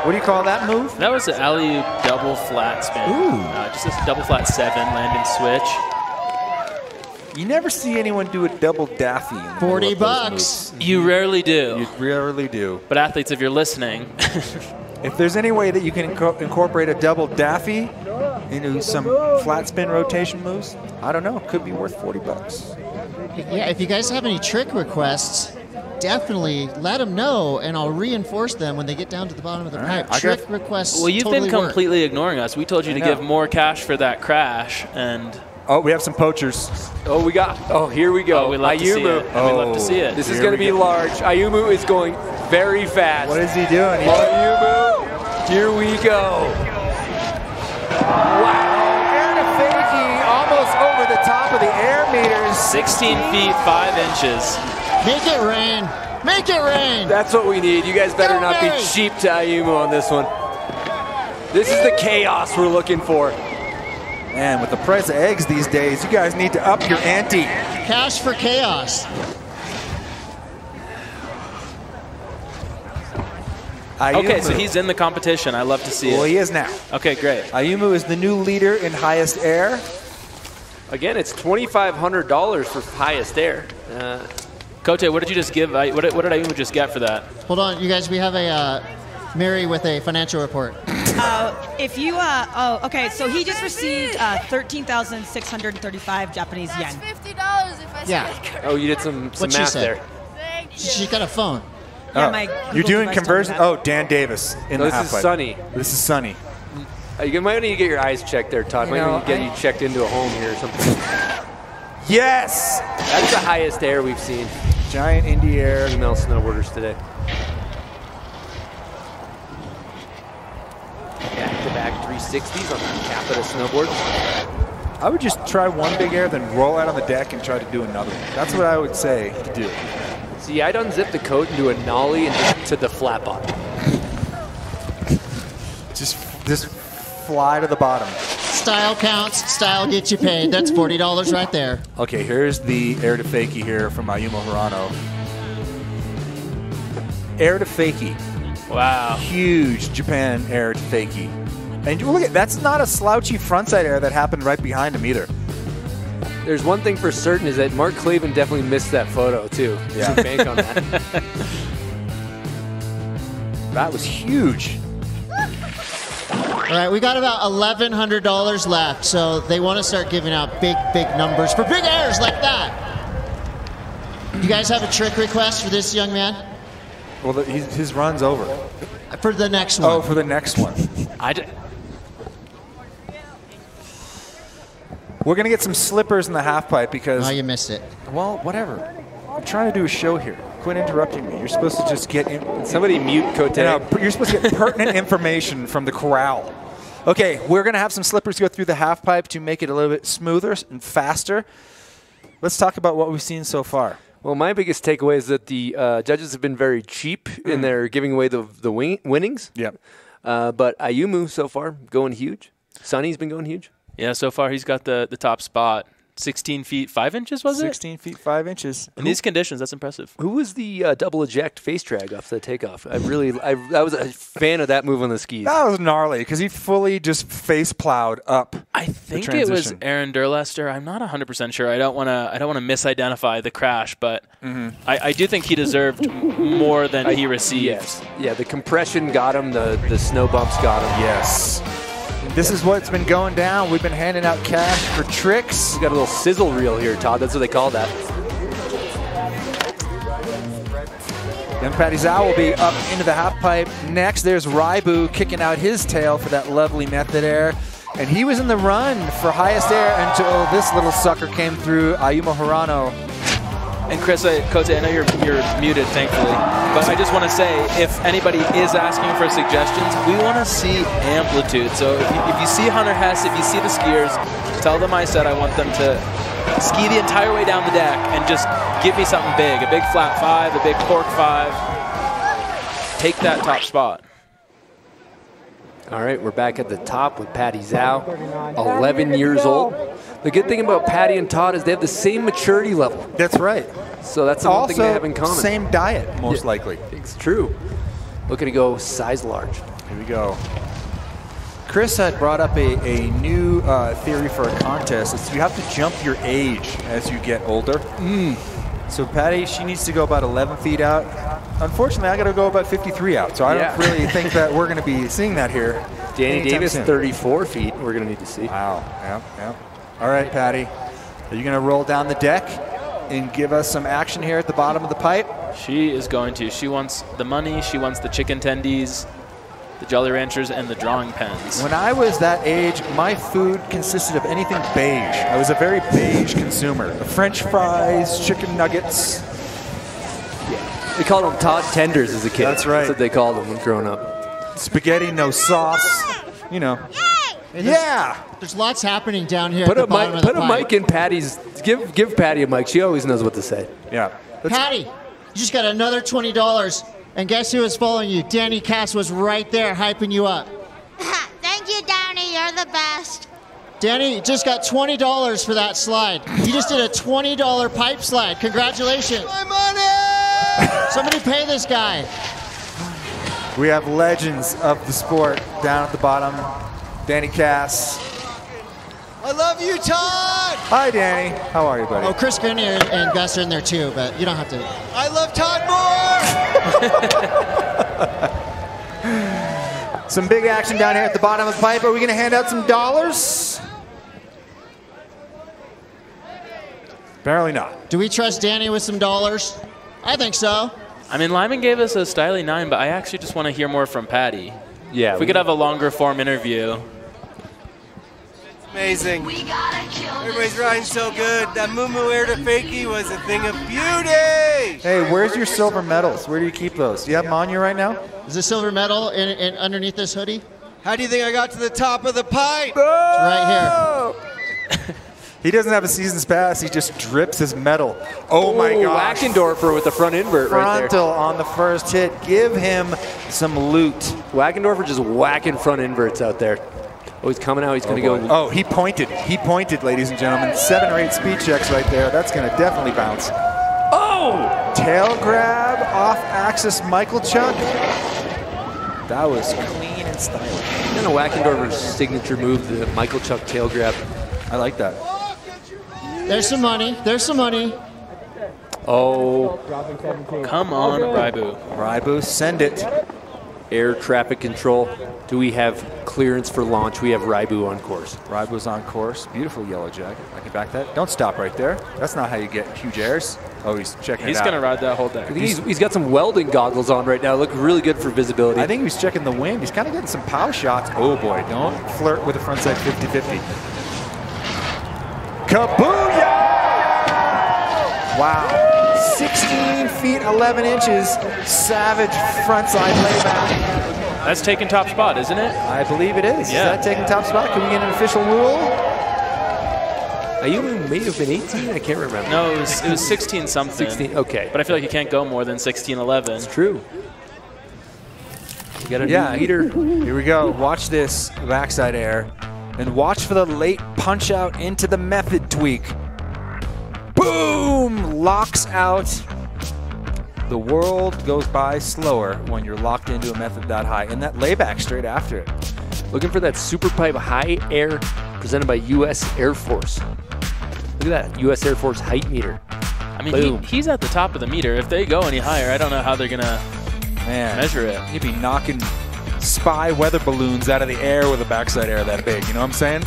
What do you call that move? That was an alley double flat spin. Ooh. Uh, just a double flat seven landing switch. You never see anyone do a double daffy. In 40 middle of those bucks. You rarely do. You rarely do. But athletes, if you're listening, If there's any way that you can inco- incorporate a double daffy into some flat spin rotation moves, I don't know. It could be worth 40 bucks. Yeah, if you guys have any trick requests, definitely let them know, and I'll reinforce them when they get down to the bottom of the pipe. I Trick requests. well, you've totally been work. completely ignoring us. We told you I to know. give more cash for that crash, and Oh, we have some poachers. Oh, we got. Oh, here we go. Oh, we love to see it. And we love to see it. This is oh, going to be go. large. Ayumu is going very fast. What is he doing? Ayumu, here we go. Wow. Air to fakie, almost over the top of the air meters. 16 feet 5 inches. Make it rain. Make it rain. That's what we need. You guys better not be Mary. cheap to Ayumu on this one. This is the chaos we're looking for. Man, with the price of eggs these days, you guys need to up your ante. Cash for chaos. Okay, so he's in the competition. I love to see Well, it. he is now. Okay, great. Ayumu is the new leader in highest air. Again, it's $2,500 for highest air. Uh, Cote, what did you just give? I- What did, what did I just get for that? Hold on, you guys. We have a uh, Mary with a financial report. Uh, if you, uh, oh, okay, so he just received uh, 13,635 Japanese yen. Fifty dollars if I Yeah. say correctly. oh, you did some, some What math there. Thank you. She got a phone. Yeah, Oh, my You're Google doing device told me conversion. Oh, Dan Davis in No, the this is half pipe. Sunny. This is Sunny. Uh, you might need to get your eyes checked there, Todd. You might know, need to get I- you checked into a home here or something. Yes! That's the highest air we've seen. Giant indie air. Female snowboarders today. Back-to-back 360s on the Capita snowboard. I would just try one big air, then roll out on the deck and try to do another one. That's what I would say to do. See, I'd unzip the coat and do a nollie and just to the flat bottom. Just, just fly to the bottom. Style counts. Style gets you paid. That's forty dollars right there. Okay, here's the air to fakie here from Ayumu Hirano. Air to fakie. Wow. Huge Japan air to fakie. And look at that's not a slouchy frontside air that happened right behind him either. There's one thing for certain is that Mark Clavin definitely missed that photo too. Yeah. Bank on that. That was huge. All right, we got about eleven hundred dollars left, so they want to start giving out big, big numbers for big airs like that. You guys have a trick request for this young man Well, the, his, his run's over. for the next one? Oh, for the next one. I I d- We're gonna get some slippers in the half pipe because. Oh, you missed it. Well, whatever. I'm trying to do a show here. Quit interrupting me. You're supposed to just get in. Somebody mute Cote. You know, you're supposed to get pertinent information from the corral. Okay, we're gonna have some slippers go through the half pipe to make it a little bit smoother and faster. Let's talk about what we've seen so far. Well, my biggest takeaway is that the uh, judges have been very cheap in their giving away the the wing- winnings. Yep. Uh, but Ayumu so far going huge. Sonny's been going huge. Yeah, so far he's got the, the top spot. 16 feet 5 inches, was it? 16 feet 5 inches. In these conditions, that's impressive. Who was the uh, double eject face drag off the takeoff? I really, I, I was a fan of that move on the skis. That was gnarly because he fully just face plowed up. I think it was Aaron Durlester. I'm not 100% sure. I don't want to. I don't want to misidentify the crash, but Mm-hmm. I, I do think he deserved more than he received. Yes. Yeah, the compression got him. The the snow bumps got him. Yes. This is what's been going down. We've been handing out cash for tricks. We got a little sizzle reel here, Todd. That's what they call that. Then Patti Zhou will be up into the half pipe. Next, there's Raibu kicking out his tail for that lovely method air. And he was in the run for highest air until this little sucker came through, Ayumu Hirano. And Chris, I, I know you're, you're muted, thankfully, but I just want to say, if anybody is asking for suggestions, we want to see amplitude. So if you, if you see Hunter Hess, if you see the skiers, tell them I said I want them to ski the entire way down the deck and just give me something big, a big flat five, a big cork five. Take that top spot. All right, we're back at the top with Patti Zhou, 11 years old. The good thing about Patti and Todd is they have the same maturity level. That's right. So that's the one thing they Also, have in common. same diet, most Yeah, likely. It's true. Looking to go size large. Here we go. Chris had brought up a, a new uh, theory for a contest. It's you have to jump your age as you get older. Mm. So Patti, she needs to go about 11 feet out. Unfortunately, I got to go about 53 out. So I Yeah. don't really think that we're going to be seeing that here. Danny Davis, soon. 34 feet. We're going to need to see. Wow. Yeah, yeah. All right, Patti. Are you going to roll down the deck and give us some action here at the bottom of the pipe? She is going to. She wants the money. She wants the chicken tendies, the Jolly Ranchers, and the drawing pens. When I was that age, my food consisted of anything beige. I was a very beige consumer. French fries, chicken nuggets. They called them Todd Tenders as a kid. That's right. That's what they called them when growing up. Spaghetti, no sauce. You know. Yeah. There's lots happening down here Put at a the bottom mic. of the Put a pipe. mic in Patti's. Give give Patti a mic. She always knows what to say. Yeah. Patti, you just got another twenty dollars, and guess who was following you? Danny Kass was right there, hyping you up. Thank you, Danny. You're the best. Danny just got twenty dollars for that slide. He just did a twenty dollar pipe slide. Congratulations! My money! Somebody pay this guy. We have legends of the sport down at the bottom. Danny Kass. I love you, Todd. Hi, Danny. How are you, buddy? Oh, Chris Grenier and Gus are in there too, but you don't have to. I love Todd Moore. some big action down here at the bottom of the pipe. Are we going to hand out some dollars? Apparently not. Do we trust Danny with some dollars? I think so. I mean, Lyman gave us a styly nine, but I actually just want to hear more from Patti. Yeah. If we could have a longer form interview. Amazing. Everybody's riding so good. That Mumu Air to Fakie was a thing of beauty. Hey, where's your silver medals? Where do you keep those? Do you have them on you right now? Is the silver medal in, in underneath this hoodie? How do you think I got to the top of the pipe? It's Right here. He doesn't have a season's pass. He just drips his medal. Oh, my Ooh, gosh. Wachendorfer with the front invert right there. Frontal on the first hit. Give him some loot. Wachendorfer just whacking front inverts out there. Oh, he's coming out. He's going oh, to boy. go. Oh, he pointed. He pointed, ladies and gentlemen. Seven or eight speed checks right there. That's going to definitely bounce. Oh! Tail grab off axis Michalchuk. That was clean and stylish. And a Wachendorfer's signature move, the Michalchuk tail grab. I like that. There's some money. There's some money. Oh. Come on, Raibu. Raibu, send it. Air traffic control. Do we have clearance for launch? We have Raibu on course. Raibu's on course. Beautiful yellow jacket. I can back that. Don't stop right there. That's not how you get huge airs. Oh, he's checking He's it out. going to ride that whole I deck. he's, he's got some welding goggles on right now. Look really good for visibility. I think he's checking the wind. He's kind of getting some power shots. Oh boy, don't flirt with a frontside 50-50. Kabooyah! Wow. 16 feet 11 inches. Savage frontside layback. That's taking top spot, isn't it? I believe it is. Yeah. Is that taking top spot? Can we get an official rule? Are you may have been 18? I can't remember. No, it was, it was 16 something. 16, okay. But I feel like you can't go more than 16 11. It's true. You got a Yeah, new leader. Here we go. Watch this backside air. And watch for the late punch out into the method tweak. Boom! Locks out. The world goes by slower when you're locked into a method that high. And that layback straight after it. Looking for that super pipe high air presented by U.S. Air Force. Look at that U.S. Air Force height meter. I mean, he, he's at the top of the meter. If they go any higher, I don't know how they're gonna Man, measure it. You'd be knocking spy weather balloons out of the air with a backside air that big. You know what I'm saying?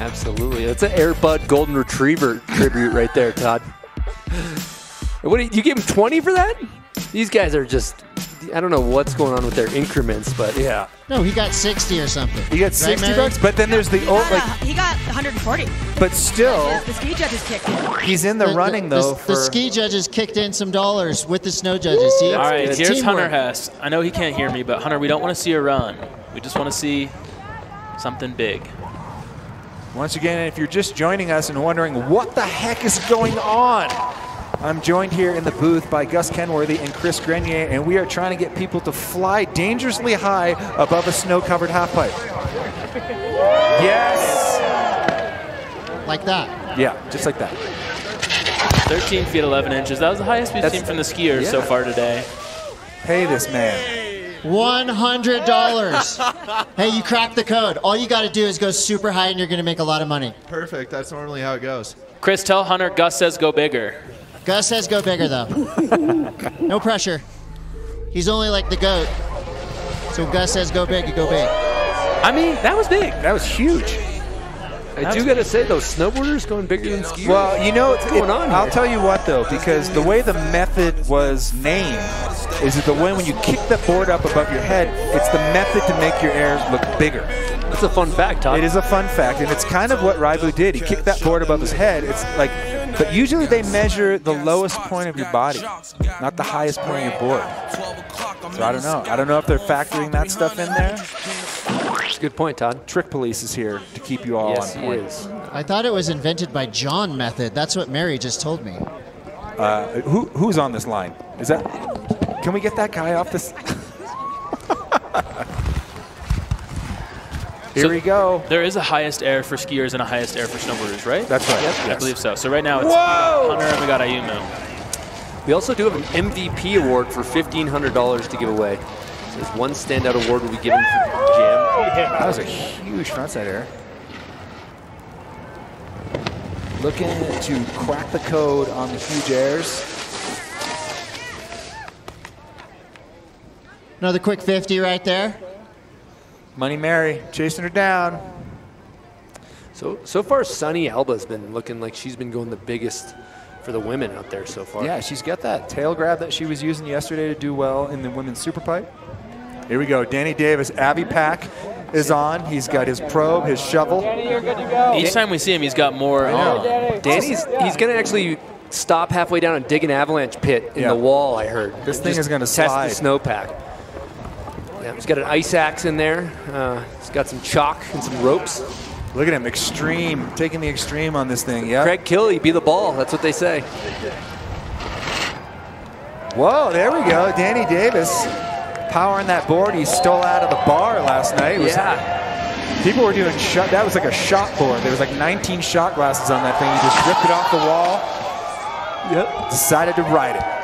Absolutely. That's an Airbud Golden Retriever tribute right there, Todd. What do you, you give him 20 for that? These guys are just I don't know what's going on with their increments, but yeah. No, he got 60 or something. He got Right, 60 Mary? bucks, but then there's the He old got, like uh, he got 140. but still The ski judges kicked in. he's in the, running the, though the, for the ski judges kicked in some dollars with the snow judges. See, All right, it's here's teamwork. Hunter Hess. I know he can't hear me, but Hunter, we don't want to see a run. We just want to see something big. Once again, if you're just joining us and wondering what the heck is going on, I'm joined here in the booth by Gus Kenworthy and Chris Grenier, and we are trying to get people to fly dangerously high above a snow-covered half pipe. Yes. Like that. Yeah, just like that. 13 feet 11 inches. That was the highest we've That's- seen from the skiers so far today. Pay this man. One hundred dollars. hey, you cracked the code. All you got to do is go super high, and you're going to make a lot of money. Perfect. That's normally how it goes. Chris, tell Hunter Gus says go bigger. Gus says go bigger though. no pressure. He's only like the goat. So Gus says go big, you go big. I mean, that was big. That was huge. I do got to say, though, snowboarders going bigger than skiers. Well, you know, what's going it- on I'll tell you what though, because the way the method was named is that the way when you kick the board up above your head, it's the method to make your airs look bigger. That's a fun fact, Todd. It is a fun fact, and it's kind of what Raibu did. He kicked that board above his head. It's like, but usually they measure the lowest point of your body, not the highest point of your board. So I don't know. I don't know if they're factoring that stuff in there. It's a good point, Todd. Trick Police is here to keep you all Yes, on he point. is. I thought it was invented by John Method. That's what Mary just told me. Uh, who who's on this line? Is that? Can we get that guy off this? Here So we go. There is a highest air for skiers and a highest air for snowboarders, right? That's right. Yep, I believe so. So right now it's Whoa! Hunter and we got Ayumu. We also do have an MVP award for $1,500 to give away. So there's one standout award will be given for Jam. That was a huge frontside air. Looking to crack the code on the huge airs. Another quick 50 right there. Money Mary chasing her down. So so far, Sunny Alba's been looking like she's been going the biggest for the women out there so far. Yeah, she's got that tail grab that she was using yesterday to do well in the women's super pipe. Here we go. Danny Davis, avy pack is on. He's got his probe, his shovel. Danny, Each time we see him, he's got more um, on. Danny's he's gonna actually stop halfway down and dig an avalanche pit in Yeah. the wall. I heard This thing just is gonna test slide. the snowpack. Yeah, he's got an ice axe in there. Uh, he's got some chalk and some ropes. Look at him, extreme, taking the extreme on this thing. Yeah. Craig Kelly, be the ball. That's what they say. Whoa, there we go. Danny Davis powering that board he stole out of the bar last night. Yeah. People were doing shot. That was like a shot board. There was like 19 shot glasses on that thing. He just ripped it off the wall. Yep. Decided to ride it.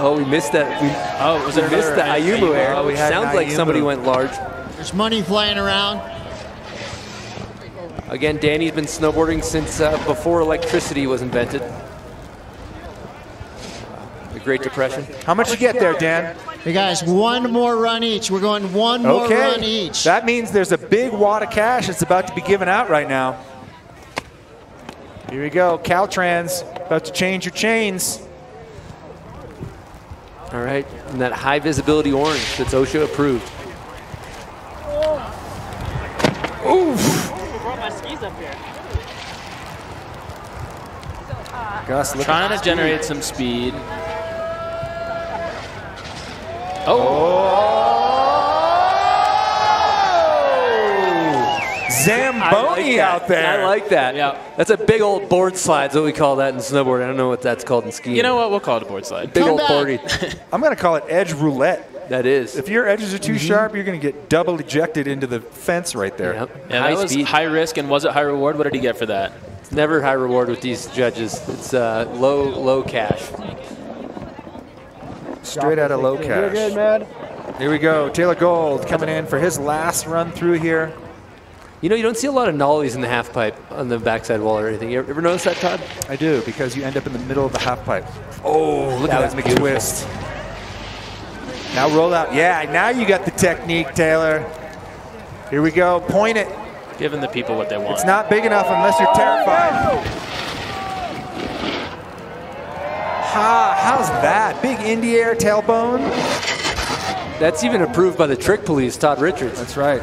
Oh, we missed that. We, oh, was we there missed the another Ayumu air. Oh, we had Sounds like Ayumu. somebody went large. There's money flying around. Again, Danny's been snowboarding since uh, before electricity was invented. The Great Depression. How much you get there, Dan? Hey guys, one more run each. We're going one more Okay. run each. That means there's a big wad of cash that's about to be given out right now. Here we go. Caltrans about to change your chains. All right, and that high visibility orange that's OSHA approved. Oof. brought my skis up here. Gus, Trying to generate some speed. Oh. oh. Zamboni out there. I like that. Yeah. That's a big old board slide. That's what we call that in snowboard. I don't know what that's called in skiing. You know what? We'll call it a board slide. Big Come old back. boardy. I'm going to call it edge roulette. That is. If your edges are too Mm-hmm. sharp, you're going to get double ejected into the fence right there. Yep. Yeah, high that was speed. high risk and was it high reward? What did he get for that? It's never high reward with these judges. It's uh, low, low cash. Straight out of low You're cash. good, man. Here we go. Taylor Gold coming in for his last run through here. You know, you don't see a lot of nollies in the half pipe on the backside wall or anything. You ever notice that, Todd? I do, because you end up in the middle of the half pipe. Oh, look That at was that McTwist. Now roll out. Yeah, now you got the technique, Taylor. Here we go. Point it. Giving the people what they want. It's not big enough unless you're terrified. Ha, how's that? Big indie air tailbone. That's even approved by the trick police, Todd Richards. That's right.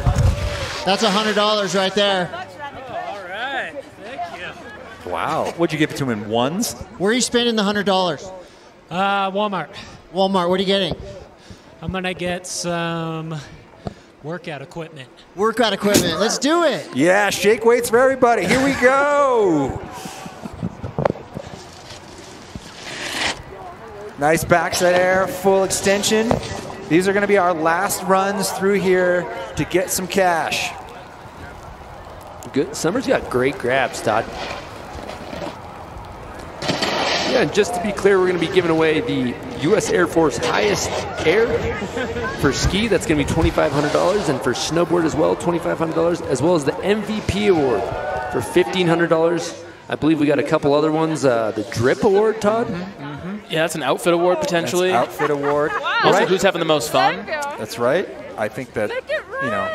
That's $100 right there. All right. Thank you. Wow. What'd you give it to him in ones? Where are you spending the $100? Uh, Walmart. Walmart, what are you getting? I'm going to get some workout equipment. Workout equipment. Let's do it. Yeah, shake weights for everybody. Here we go. Nice backside air, full extension. These are going to be our last runs through here to get some cash. Good. Summers got great grabs, Todd. Yeah, and just to be clear, we're going to be giving away the U.S. Air Force highest air for ski. That's going to be $2,500, and for snowboard as well, $2,500, as well as the MVP award for $1,500. I believe we got a couple other ones. Uh, the Drip Award, Todd. Yeah, that's an outfit award potentially. That's outfit award. Also, Right. who's having the most fun? That's right. I think that, you know,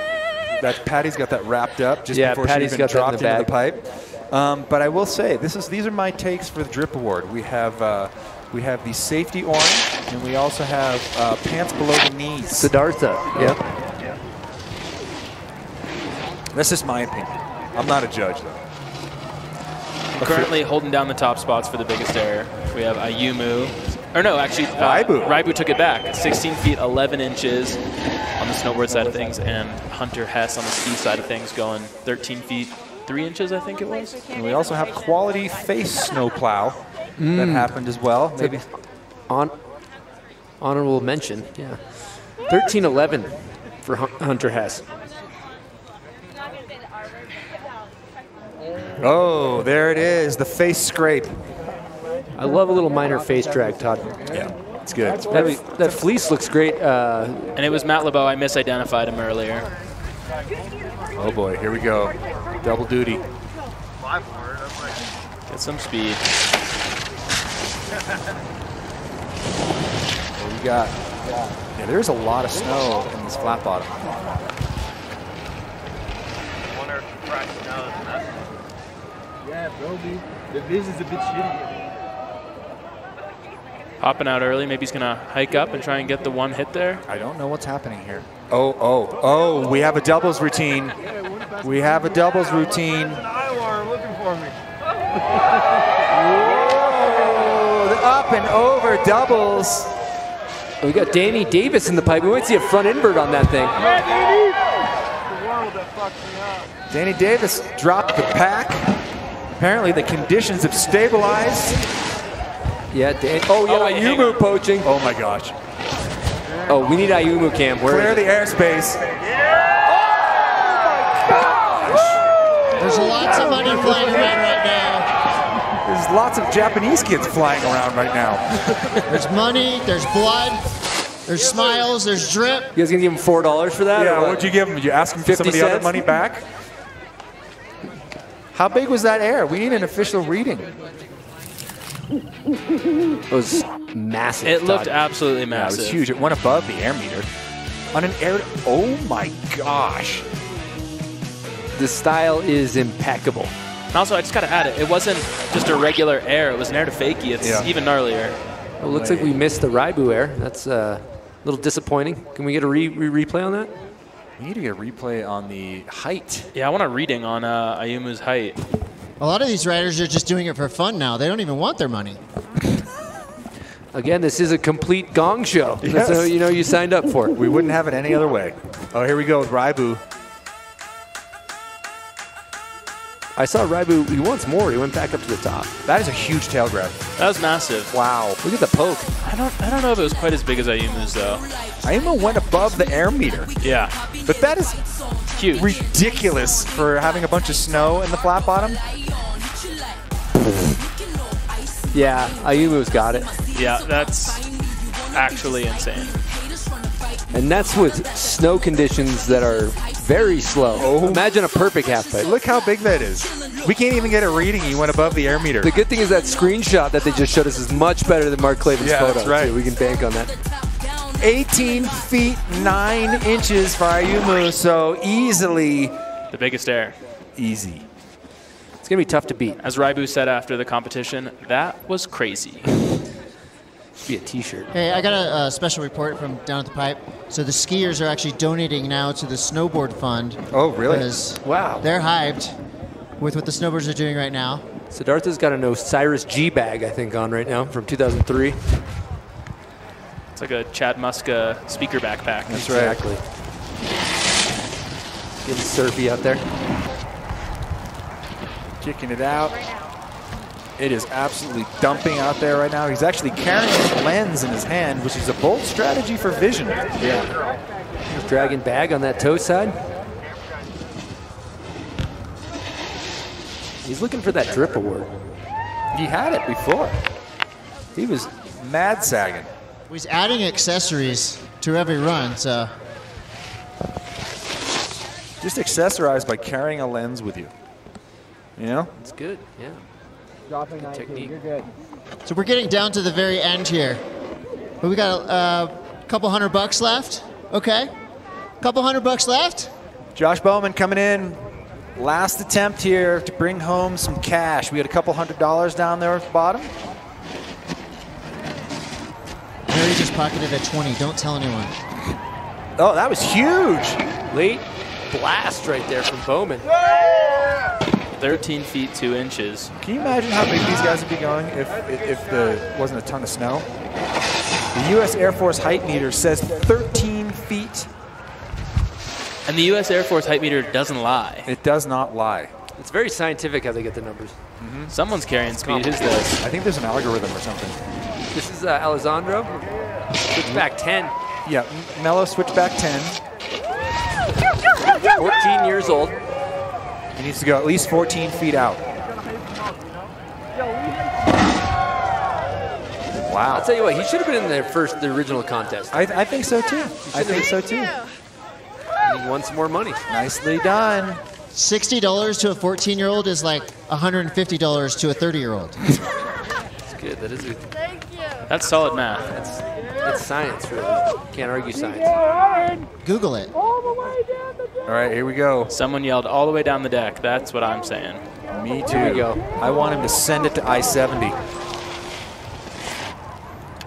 that Patti's got that wrapped up just Yeah, before Patti's she even got that in dropped the into the pipe. Um, but I will say, this is these are my takes for the Drip Award. We have uh, we have the safety orange, and we also have uh, pants below the knees. Siddhartha. Yep. That's just my opinion. I'm not a judge, though. Currently holding down the top spots for the biggest air. We have Ayumu. Or no, actually, uh, Raibu. Raibu took it back. 16 feet 11 inches on the snowboard side of things, and Hunter Hess on the ski side of things going 13 feet 3 inches, I think it was. And we also have quality face snowplow that Mm. happened as well. Maybe On honorable mention. Yeah. 1311 for Hunter Hess. Oh, there it is, the face scrape. I love a little minor face drag, Todd. Yeah, it's good. That, that fleece looks great. Uh, And it was Matt LeBeau. I misidentified him earlier. Oh boy, here we go. Double duty. Get some speed. What we got? Yeah, there's a lot of snow in this flat bottom. Yeah, bro, dude. The vision's a bit shitty. Hopping out early. Maybe he's going to hike up and try and get the one hit there. I don't know what's happening here. Oh, oh, oh, we have a doubles routine. We have a doubles routine. Iowa looking for me. Oh, the up and over doubles. we got Danny Davis in the pipe. We might see a front invert on that thing. The world that fucked me up. Danny Davis dropped the pack. Apparently the conditions have stabilized. Yeah, Dan- oh yeah, Oh, wait, hang Ayumu poaching. Oh my gosh. Oh, we need Ayumu cam. Where Clear is the it? airspace. There's lots of money flying around right now. There's lots of Japanese kids flying around right now. There's money, there's blood, there's smiles, there's drip. You guys gonna give him four dollars for that? Yeah, what? what'd you give him? Did you ask him for some of 50 the other money back? How big was that air? We need an official reading. It was massive. It looked Todd. absolutely Yeah, it was huge. It went above the air meter. On an air. Oh my gosh. The style is impeccable. And also, I just got to add it. It wasn't just a regular air. It was an air to fakie. It's Yeah. even gnarlier. Well, it looks like we missed the Raibu air. That's uh, a little disappointing. Can we get a re- re- replay on that? We need to get a replay on the height. Yeah, I want a reading on uh, Ayumu's height. A lot of these riders are just doing it for fun now. They don't even want their money. Again, this is a complete gong show. That's Yes. how you know you signed up for it. We wouldn't have it any other way. Oh, here we go with Raibu. I saw Raibu. He wants more. He went back up to the top. That is a huge tail grab. That was massive. Wow. Look at the poke. I don't, I don't know if it was quite as big as Ayumu's though. Ayumu went above the air meter. Yeah, But that is huge. ridiculous for having a bunch of snow in the flat bottom. Yeah, Ayumu's got it. Yeah, that's actually insane. And that's with snow conditions that are very slow. Oh. Imagine a perfect half pipe. Look how big that is. We can't even get a reading. He went above the air meter. The good thing is that screenshot that they just showed us is much better than Mark Clavin's Yeah, photo. that's right. So we can bank on that. 18 feet 9 inches for Ayumu, so easily The biggest air. easy. It's going to be tough to beat. As Raibu said after the competition, that was crazy. Be a t-shirt. Hey, I got a, uh special report from down at the pipe. So the skiers are actually donating now to the snowboard fund. Oh, really? because Wow. They're hyped with what the snowboards are doing right now. Siddhartha's got an Osiris G bag, I think, on right now from 2003. It's like a Chad Muska speaker backpack. That's right. Exactly. Getting surfy out there. Kicking it out. It is absolutely dumping out there right now. He's actually carrying his lens in his hand, which is a bold strategy for vision. Yeah. Dragging bag on that toe side. He's looking for that drip award. He had it before. He was mad sagging. He's adding accessories to every run, so Just accessorize by carrying a lens with you. You know? It's good, yeah. Dropping Good technique. You're good. so we're getting down to the very end here. But we got a uh, couple hundred bucks left. Okay, couple hundred bucks left. Josh Bowman coming in. Last attempt here to bring home some cash. We had a couple hundred dollars down there at the bottom. Harry just pocketed a 20. Don't tell anyone. Oh, that was huge. Late blast right there from Bowman. 13 feet 2 inches. Can you imagine how big these guys would be going if, if, if there wasn't a ton of snow? The U.S. Air Force height meter says 13 feet. And the U.S. Air Force height meter doesn't lie. It does not lie. It's very scientific how they get the numbers. Someone's carrying speed. Who's this? I think there's an algorithm or something. This is uh, Alessandro. Switchback 10. Yeah, Mello switchback 10. 14 years old. He needs to go at least 14 feet out. Wow. I'll tell you what, he should have been in the first, the original contest. I, I think so too. I think so too. And he won some more money. Nicely done. $60 to a 14 year old is like $150 to a 30 year old. That's good. That is a, That's solid math. that's, that's science, really. Can't argue science. Google it. All right, here we go. Someone yelled all the way down the deck. That's what I'm saying. Me too. Here we go. I want him to send it to I-70.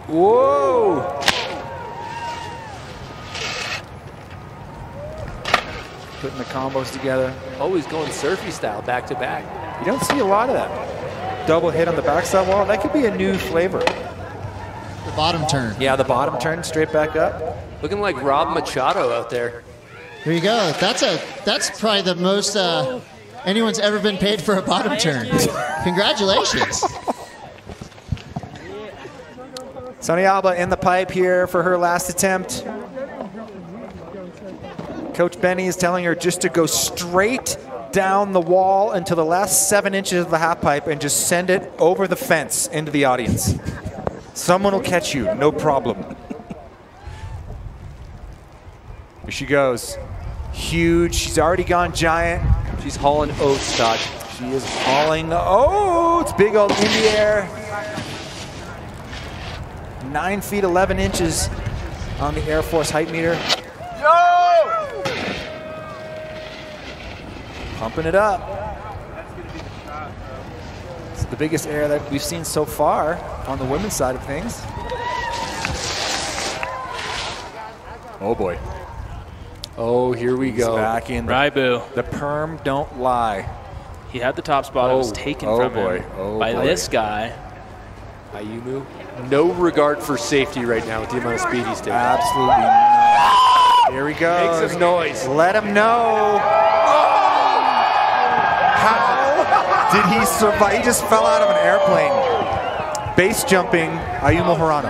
Whoa! Putting the combos together. Oh, Always going surfy style, back to back. You don't see a lot of that. Double hit on the backside wall. That could be a new flavor. The bottom turn. Yeah, the bottom turn straight back up. Looking like Rob Machado out there. There you go. That's a that's probably the most uh, anyone's ever been paid for a bottom turn. Congratulations. Sonny Alba in the pipe here for her last attempt. Coach Benny is telling her just to go straight down the wall until the last seven inches of the half pipe and just send it over the fence into the audience. Someone will catch you, no problem. Here she goes. Huge. She's already gone giant. She's hauling oats, Todd. She is hauling oats. Big old in the air. Nine feet, 11 inches on the Air Force height meter. Pumping it up. It's the biggest air that we've seen so far on the women's side of things. Oh boy. Oh, here we He's go. back in. The, Raibu. the perm don't lie. He had the top spot. it was Oh, taken oh from boy, him oh by boy. this guy. Ayumu. No regard for safety right now with the amount of speed he's taking. Absolutely not. Here we go. Make some noise. Let him know. Did he survive? He just fell out of an airplane. Base jumping Ayumu Hirano.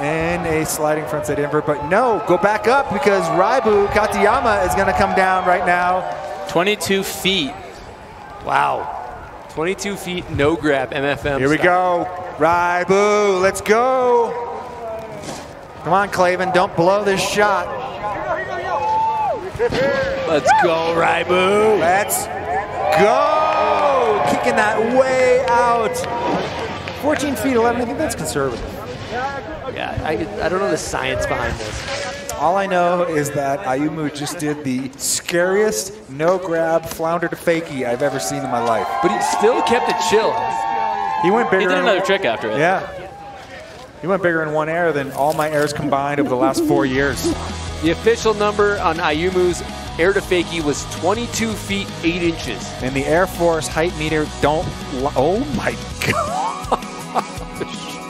And a sliding frontside invert, but no, go back up because Raibu Katayama is going to come down right now. 22 feet. Wow. 22 feet, no grab, MFM. Here we style. go. Raibu, let's go. Come on, Clavin, don't blow this shot. Let's go, Raibu. Let's go. Kicking that way out. 14 feet 11, I think that's conservative. Yeah, I, I don't know the science behind this. All I know is that Ayumu just did the scariest no grab flounder to fakie I've ever seen in my life. But he still kept it chill. He went bigger. He did another trick after it. Yeah. He went bigger in one air than all my airs combined over the last four years. The official number on Ayumu's air to fakie was 22 feet 8 inches. And the Air Force height meter don't. Li- oh my god!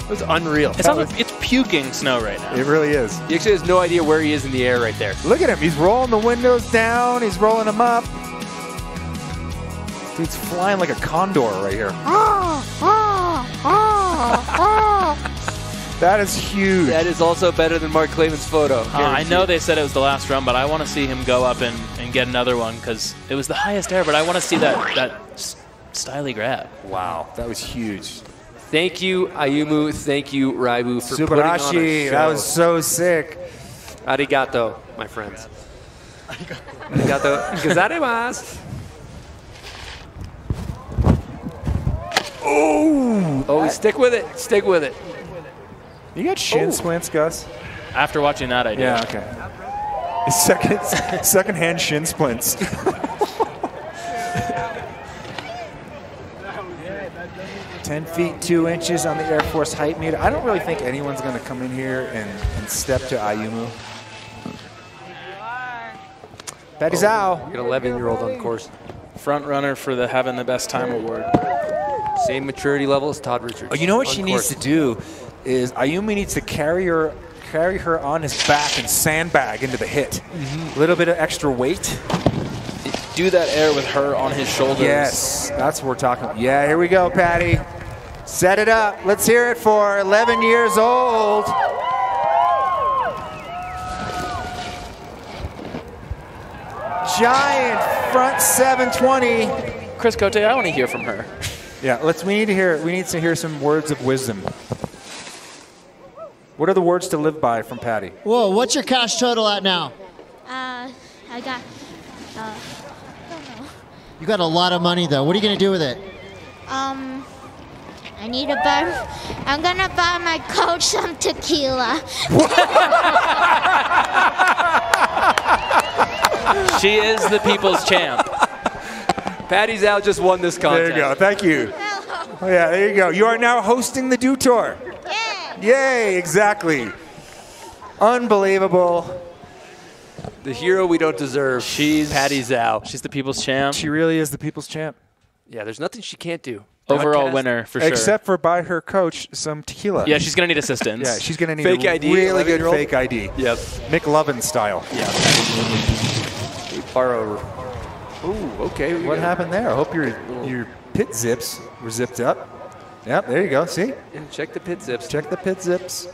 It was unreal. It sounds like it's puking snow right now. It really is. He actually has no idea where he is in the air right there. Look at him. He's rolling the windows down. He's rolling them up. Dude's flying like a condor right here. That is huge. That is also better than Mark Clavin's photo. Uh, I know they said it was the last run, but I want to see him go up and, and get another one because it was the highest air. But I want to see that that s- styly grab. Wow, that was huge. Thank you, Ayumu. Thank you, Raibu, for putting on a show. that was so sick. Arigato, my friends. Arigato. Gozaimasu. Oh! Oh, stick with it. Stick with it. You got shin Oh. splints, Gus? After watching that, I did. Yeah, okay. Second, second-hand shin splints. Ten feet two inches on the Air Force height meter. I don't really think anyone's going to come in here and, and step to Ayumu. Patti Zhou. An 11 year old on the course. Front runner for the having the best time award. Same maturity level as Todd Richards. Oh, you know what she course. needs to do is Ayumu needs to carry her carry her on his back and sandbag into the hit. A little bit of extra weight. Do that air with her on his shoulders. Yes, that's what we're talking about. Yeah, here we go, Patti. Set it up. Let's hear it for 11 years old. Giant front 720. Chris Cote, I want to hear from her. Yeah, let's. We need to hear. We need to hear some words of wisdom. What are the words to live by from Patti? Whoa, what's your cash total at now? Uh, I got. Uh, don't know. You got a lot of money though. What are you gonna do with it? Um, I need to buy. I'm gonna buy my coach some tequila. she is the people's champ. Patti's out just won this contest. There you go. Thank you. Oh, yeah, there you go. You are now hosting the Dew Tour. Yay, exactly. Unbelievable. The hero we don't deserve. She's Patti Zhou. She's the people's champ. She really is the people's champ. Yeah, there's nothing she can't do. Overall Podcast. winner for sure. Except for buy her coach some tequila. yeah, she's gonna need assistance. Yeah, she's going to need Fake a ID, really good 11-year-old? fake ID. Yep. McLovin style. Yeah. Borrow. Ooh, okay. What happened there? I hope your your pit zips were zipped up. Yep, there you go. See? Yeah, check the pit zips. Check the pit zips.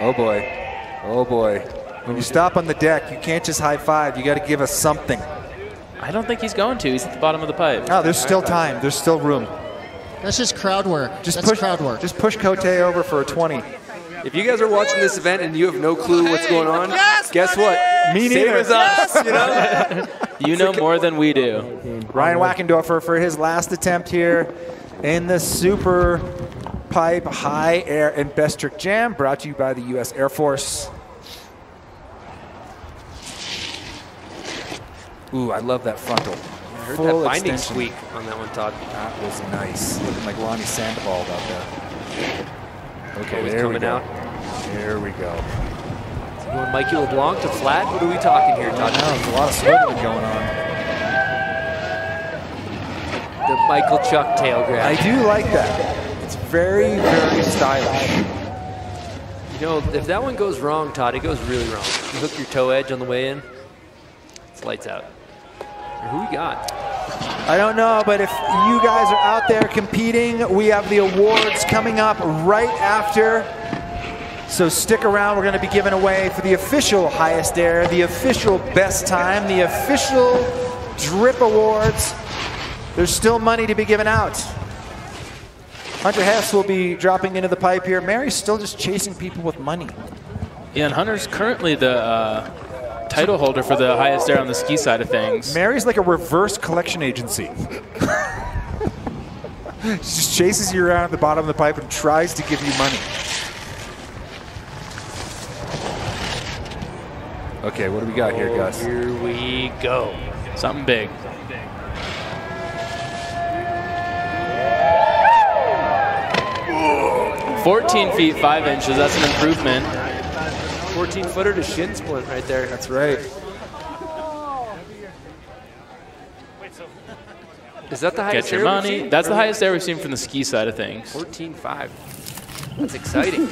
Oh boy. Oh boy. When you stop on the deck, you can't just high five. You got to give us something. I don't think he's going to. He's at the bottom of the pipe. Oh, there's still time. There's still room. That's just crowd work. Just That's push crowd work. Just push Cote over for a 20. If you guys are watching this event and you have no clue what's going on, guess what? Me Same neither. as us, you know? You know more than we do. Ryan Wachendorfer for his last attempt here in the Super Pipe High Air and Best Trick Jam, brought to you by the U.S. Air Force. Ooh, I love that frontal. I heard Full that binding extension. squeak on that one, Todd. That was nice. Looking like Lonnie Sandoval out there. Okay, Always there we go. out. There we go. You going Mikey LeBlanc to flat? What are we talking here, Todd? Now there's a lot of swiveling going on. The Michael Chuck tail grab. I do like that. It's very, very stylish. You know, if that one goes wrong, Todd, it goes really wrong. You hook your toe edge on the way in, it's lights out. Who we got? I don't know, but if you guys are out there competing, we have the awards coming up right after So stick around. We're going to be giving away for the official highest air, the official best time, the official drip awards. There's still money to be given out. Hunter Hess will be dropping into the pipe here. Mary's still just chasing people with money. Yeah, and Hunter's currently the uh, title holder for the highest air on the ski side of things. Mary's like a reverse collection agency. she just chases you around at the bottom of the pipe and tries to give you money. Okay, what do we got here, oh, Gus? Here we go. Something big. Fourteen feet five inches. That's an improvement. 14 footer to shin splint right there. That's right. Is that the highest Get your air we've money. seen? That's the highest air we've seen from the ski side of things. 14.5. That's exciting.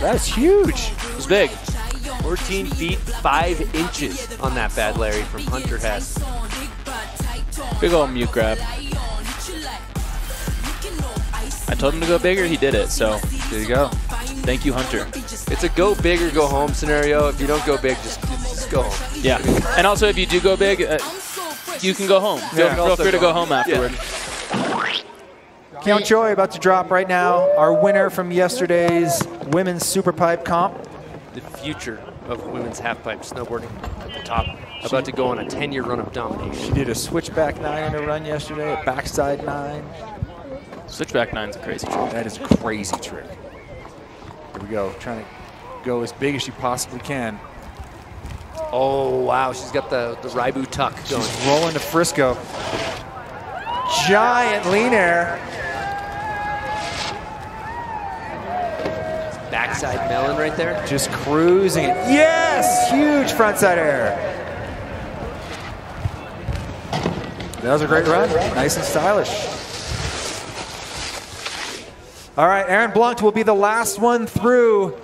That's huge. It's big. 14 feet 5 inches on that bad Larry from Hunter Hess. Big old mute grab. I told him to go bigger. He did it. So there you go. Thank you, Hunter. It's a go big or go home scenario. If you don't go big, just, just go home. Yeah. And also, if you do go big, uh, you can go home. Feel, Yeah. feel free to go home Yeah. afterward. Gaon Choi about to drop right now. Our winner from yesterday's women's super pipe comp. The future of women's halfpipe snowboarding at the top. About to go on a 10-year run of domination. She did a switchback nine in a run yesterday, a backside nine. Switchback nine's a crazy trick. That is a crazy trick. Here we go, trying to go as big as she possibly can. Oh, wow. She's got the, the Raibu tuck going. She's rolling to Frisco. Giant lean air. Backside melon right there. Just cruising it. Yes! Huge frontside air. That was a great run. Nice and stylish. All right, Aaron Blunck will be the last one through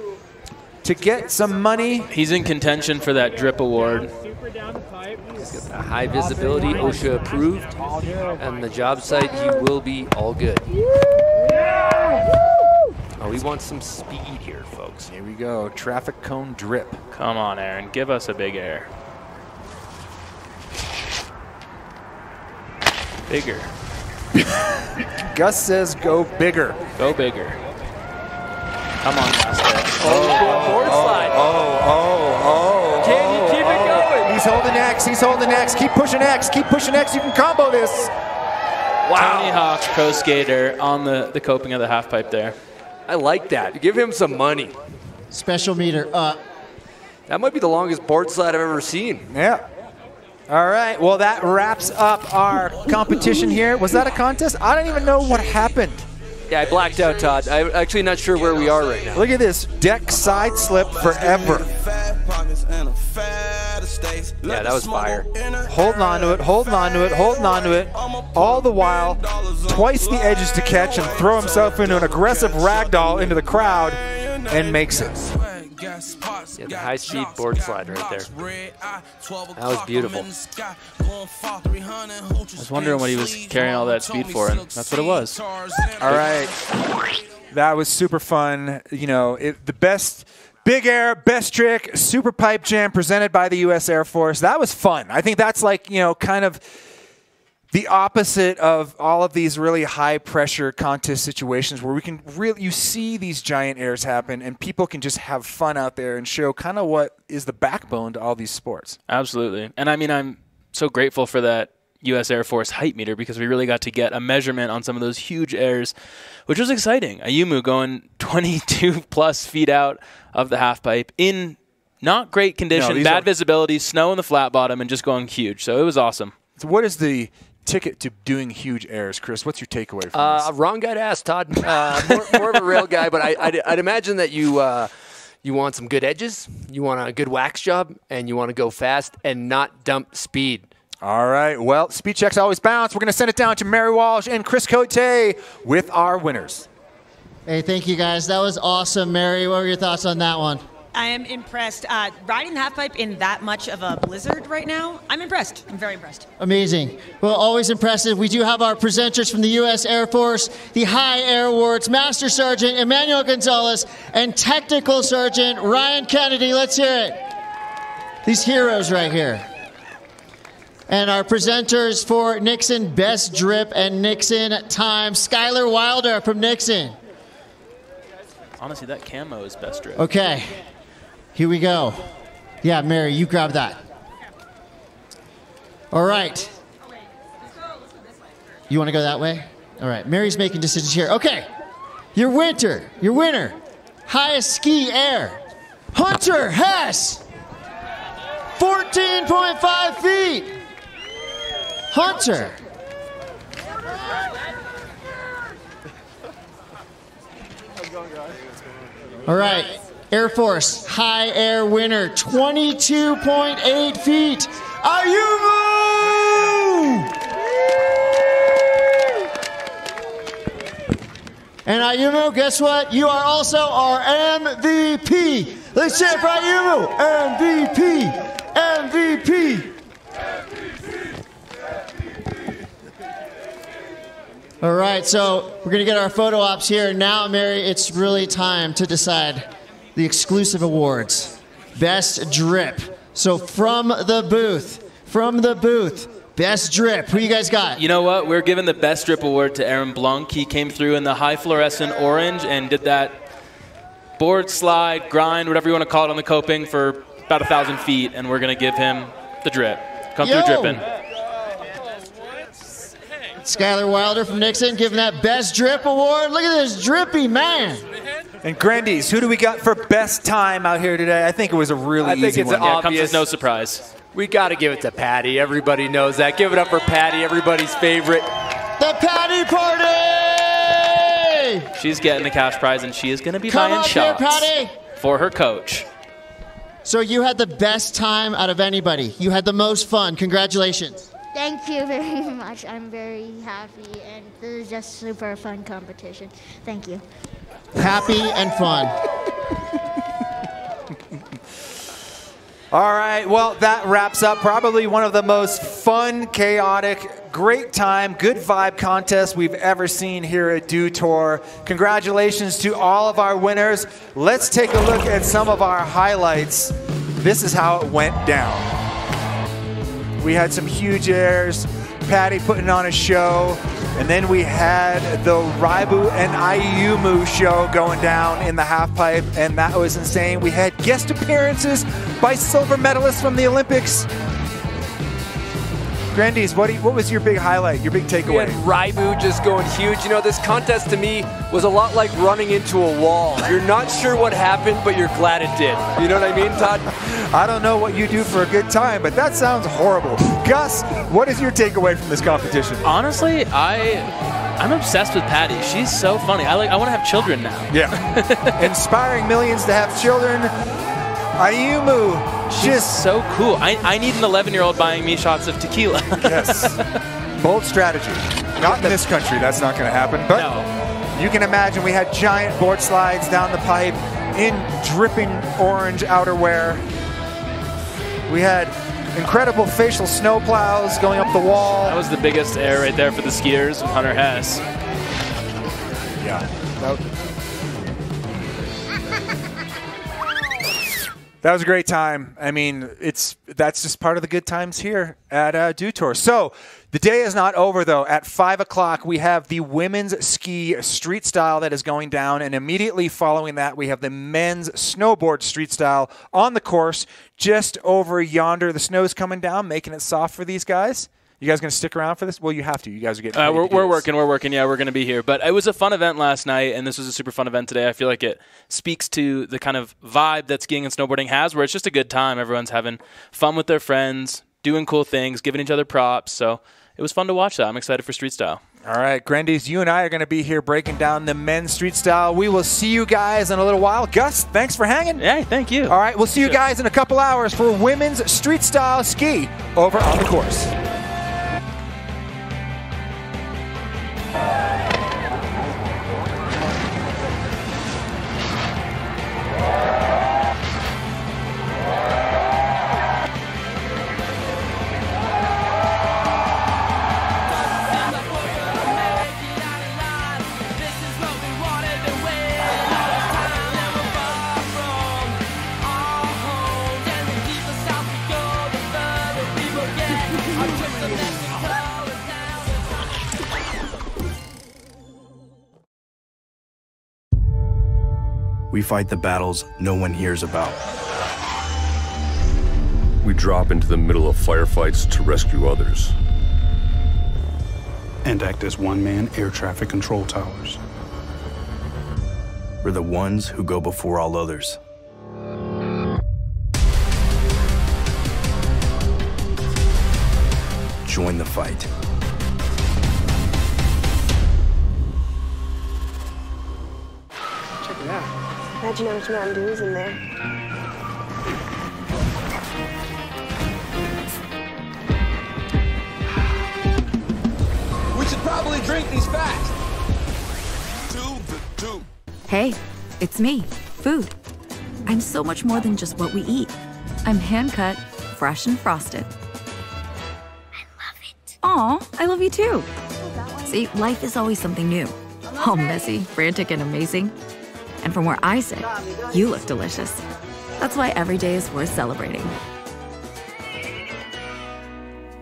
to get some money. He's in contention for that drip award. He's got the high visibility, OSHA approved, and the job site, he will be all good. Oh, we want some speed here, folks. Here we go. Traffic cone drip. Come on, Aaron. Give us a big air. Bigger. Gus says go bigger. Go bigger. Come on, Master. Oh, oh, oh board slide. Oh, oh, oh, oh. Can you keep it going? He's holding X. He's holding X. Keep pushing X. Keep pushing X. You can combo this. Wow. Tony Hawk Pro Skater on the, the coping of the half pipe there. I like that. Give him some money. Special meter up. That might be the longest board slide I've ever seen. Yeah. All right. Well, that wraps up our competition here. Was that a contest? I don't even know what happened. Yeah, I blacked out, Todd. I'm actually not sure where we are right now. Look at this deck side slip forever. Yeah, that was fire. Holding on to it, holding on to it, holding on to it. All the while, twice the edges to catch and throw himself into an aggressive ragdoll into the crowd and makes it. Yeah, the high speed board slide right there. That was beautiful. I was wondering what he was carrying all that speed for, and that's what it was. All right. That was super fun. You know, it, the best big air, best trick, super pipe jam presented by the U.S. Air Force. That was fun. I think that's like, you know, kind of the opposite of all of these really high pressure contest situations where we can really you see these giant airs happen and people can just have fun out there and show kind of what is the backbone to all these sports. Absolutely. And I mean, I'm so grateful for that U.S. Air Force height meter because we really got to get a measurement on some of those huge airs, which was exciting. Ayumu going 22 plus feet out of the half pipe in not great condition, these bad visibility, snow in the flat bottom, and just going huge. So it was awesome. So what is the ticket to doing huge airs, Chris? What's your takeaway from Uh, wrong guy to ask, Todd. Uh, more, more of a rail guy, but I, I'd, I'd imagine that you uh, you want some good edges, you want a good wax job, and you want to go fast and not dump speed. All right. Well, speed checks always bounce. We're going to send it down to Mary Walsh and Chris Cote with our winners. Hey, thank you guys. That was awesome, Mary. What were your thoughts on that one? I am impressed. Uh, riding the half pipe in that much of a blizzard right now, I'm impressed. I'm very impressed. Amazing. Well, always impressive. We do have our presenters from the U.S. Air Force, the High Air Awards, Master Sergeant Emmanuel Gonzalez, and Technical Sergeant Ryan Kennedy. Let's hear it. These heroes right here. And our presenters for Nixon Best Drip and Nixon Time, Skylar Wilder from Nixon. Honestly, that camo is best drip. Okay, here we go. Yeah, Mary, you grab that. All right. You want to go that way? All right, Mary's making decisions here. Okay, your winter, your winner, highest ski air, Hunter Hess, 14.5 feet. Hunter. All right, Air Force high air winner, 22.8 feet. Ayumu! And Ayumu, guess what? You are also our MVP. Let's cheer for Ayumu. MVP. MVP. All right, so we're going to get our photo ops here. Now, Mary, it's really time to decide the exclusive awards. Best drip. So from the booth, from the booth, best drip. Who you guys got? You know what? We're giving the best drip award to Aaron Blunck. He came through in the high fluorescent orange and did that board slide, grind, whatever you want to call it on the coping for about a thousand feet, and we're going to give him the drip. Come Yo. through dripping. Skylar Wilder from Nixon giving that best drip award. Look at this drippy man. And Grandies, who do we got for best time out here today? I think it was a really I think easy it's one. Yeah, comes as no surprise. We got to give it to Patti. Everybody knows that. Give it up for Patti, everybody's favorite. The Patti Party! She's getting the cash prize, and she is going to be Come buying up here, shots Patti. for her coach. So you had the best time out of anybody. You had the most fun. Congratulations. Thank you very much. I'm very happy, and this is just super fun competition. Thank you. Happy and fun. All right, well, that wraps up probably one of the most fun, chaotic, great time, good vibe contest we've ever seen here at Dew Tour. Congratulations to all of our winners. Let's take a look at some of our highlights. This is how it went down. We had some huge airs, Patti putting on a show, and then we had the Raibu and Ayumu show going down in the half pipe, and that was insane. We had guest appearances by silver medalists from the Olympics. Grandies, what, you- what was your big highlight, your big We takeaway? had Raibu just going huge. You know, this contest to me was a lot like running into a wall. You're not sure what happened, but you're glad it did. You know what I mean, Todd? I don't know what you do for a good time, but that sounds horrible. Gus, what is your takeaway from this competition? Honestly, I I'm obsessed with Patti. She's so funny. I like. I want to have children now. Yeah. Inspiring millions to have children. Ayumu, She's just so cool. I, I need an 11 year old buying me shots of tequila. yes, bold strategy. Not in this country, that's not going to happen. But you can imagine we had giant board slides down the pipe in dripping orange outerwear. We had incredible facial snow plows going up the wall. That was the biggest air right there for the skiers with Hunter Hess. Yeah. That, was a great time. I mean, it's that's just part of the good times here at uh, Dew Tour. So the day is not over though. At five o'clock, we have the women's ski street style that is going down, and immediately following that, we have the men's snowboard street style on the course just over yonder. The snow's coming down, making it soft for these guys. You guys gonna stick around for this? Well, you have to. You guys are getting. Uh, we're we're working, we're working. Yeah, we're going to be here. But it was a fun event last night, and this was a super fun event today. I feel like it speaks to the kind of vibe that skiing and snowboarding has, where it's just a good time. Everyone's having fun with their friends, doing cool things, giving each other props. So it was fun to watch that. I'm excited for street style. All right, Grandies, you and I are going to be here breaking down the men's street style. We will see you guys in a little while. Gus, thanks for hanging. Yeah, thank you. All right, we'll see you guys in a couple hours for women's street style ski over on the course. We fight the battles no one hears about. We drop into the middle of firefights to rescue others. And act as one man air traffic control towers. We're the ones who go before all others. Join the fight. Check it out. Imagine how much Mountain Dew is in there. We should probably drink these fast. Two to two. Hey, it's me, food. I'm so much more than just what we eat. I'm hand cut, fresh and frosted. I love it. Aw, I love you too. Oh, See, life is always something new. All messy, frantic, and amazing. And from where I sit, you look delicious. That's why every day is worth celebrating.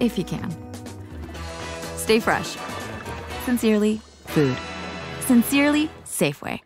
If you can. Stay fresh. Sincerely, food. Sincerely, Safeway.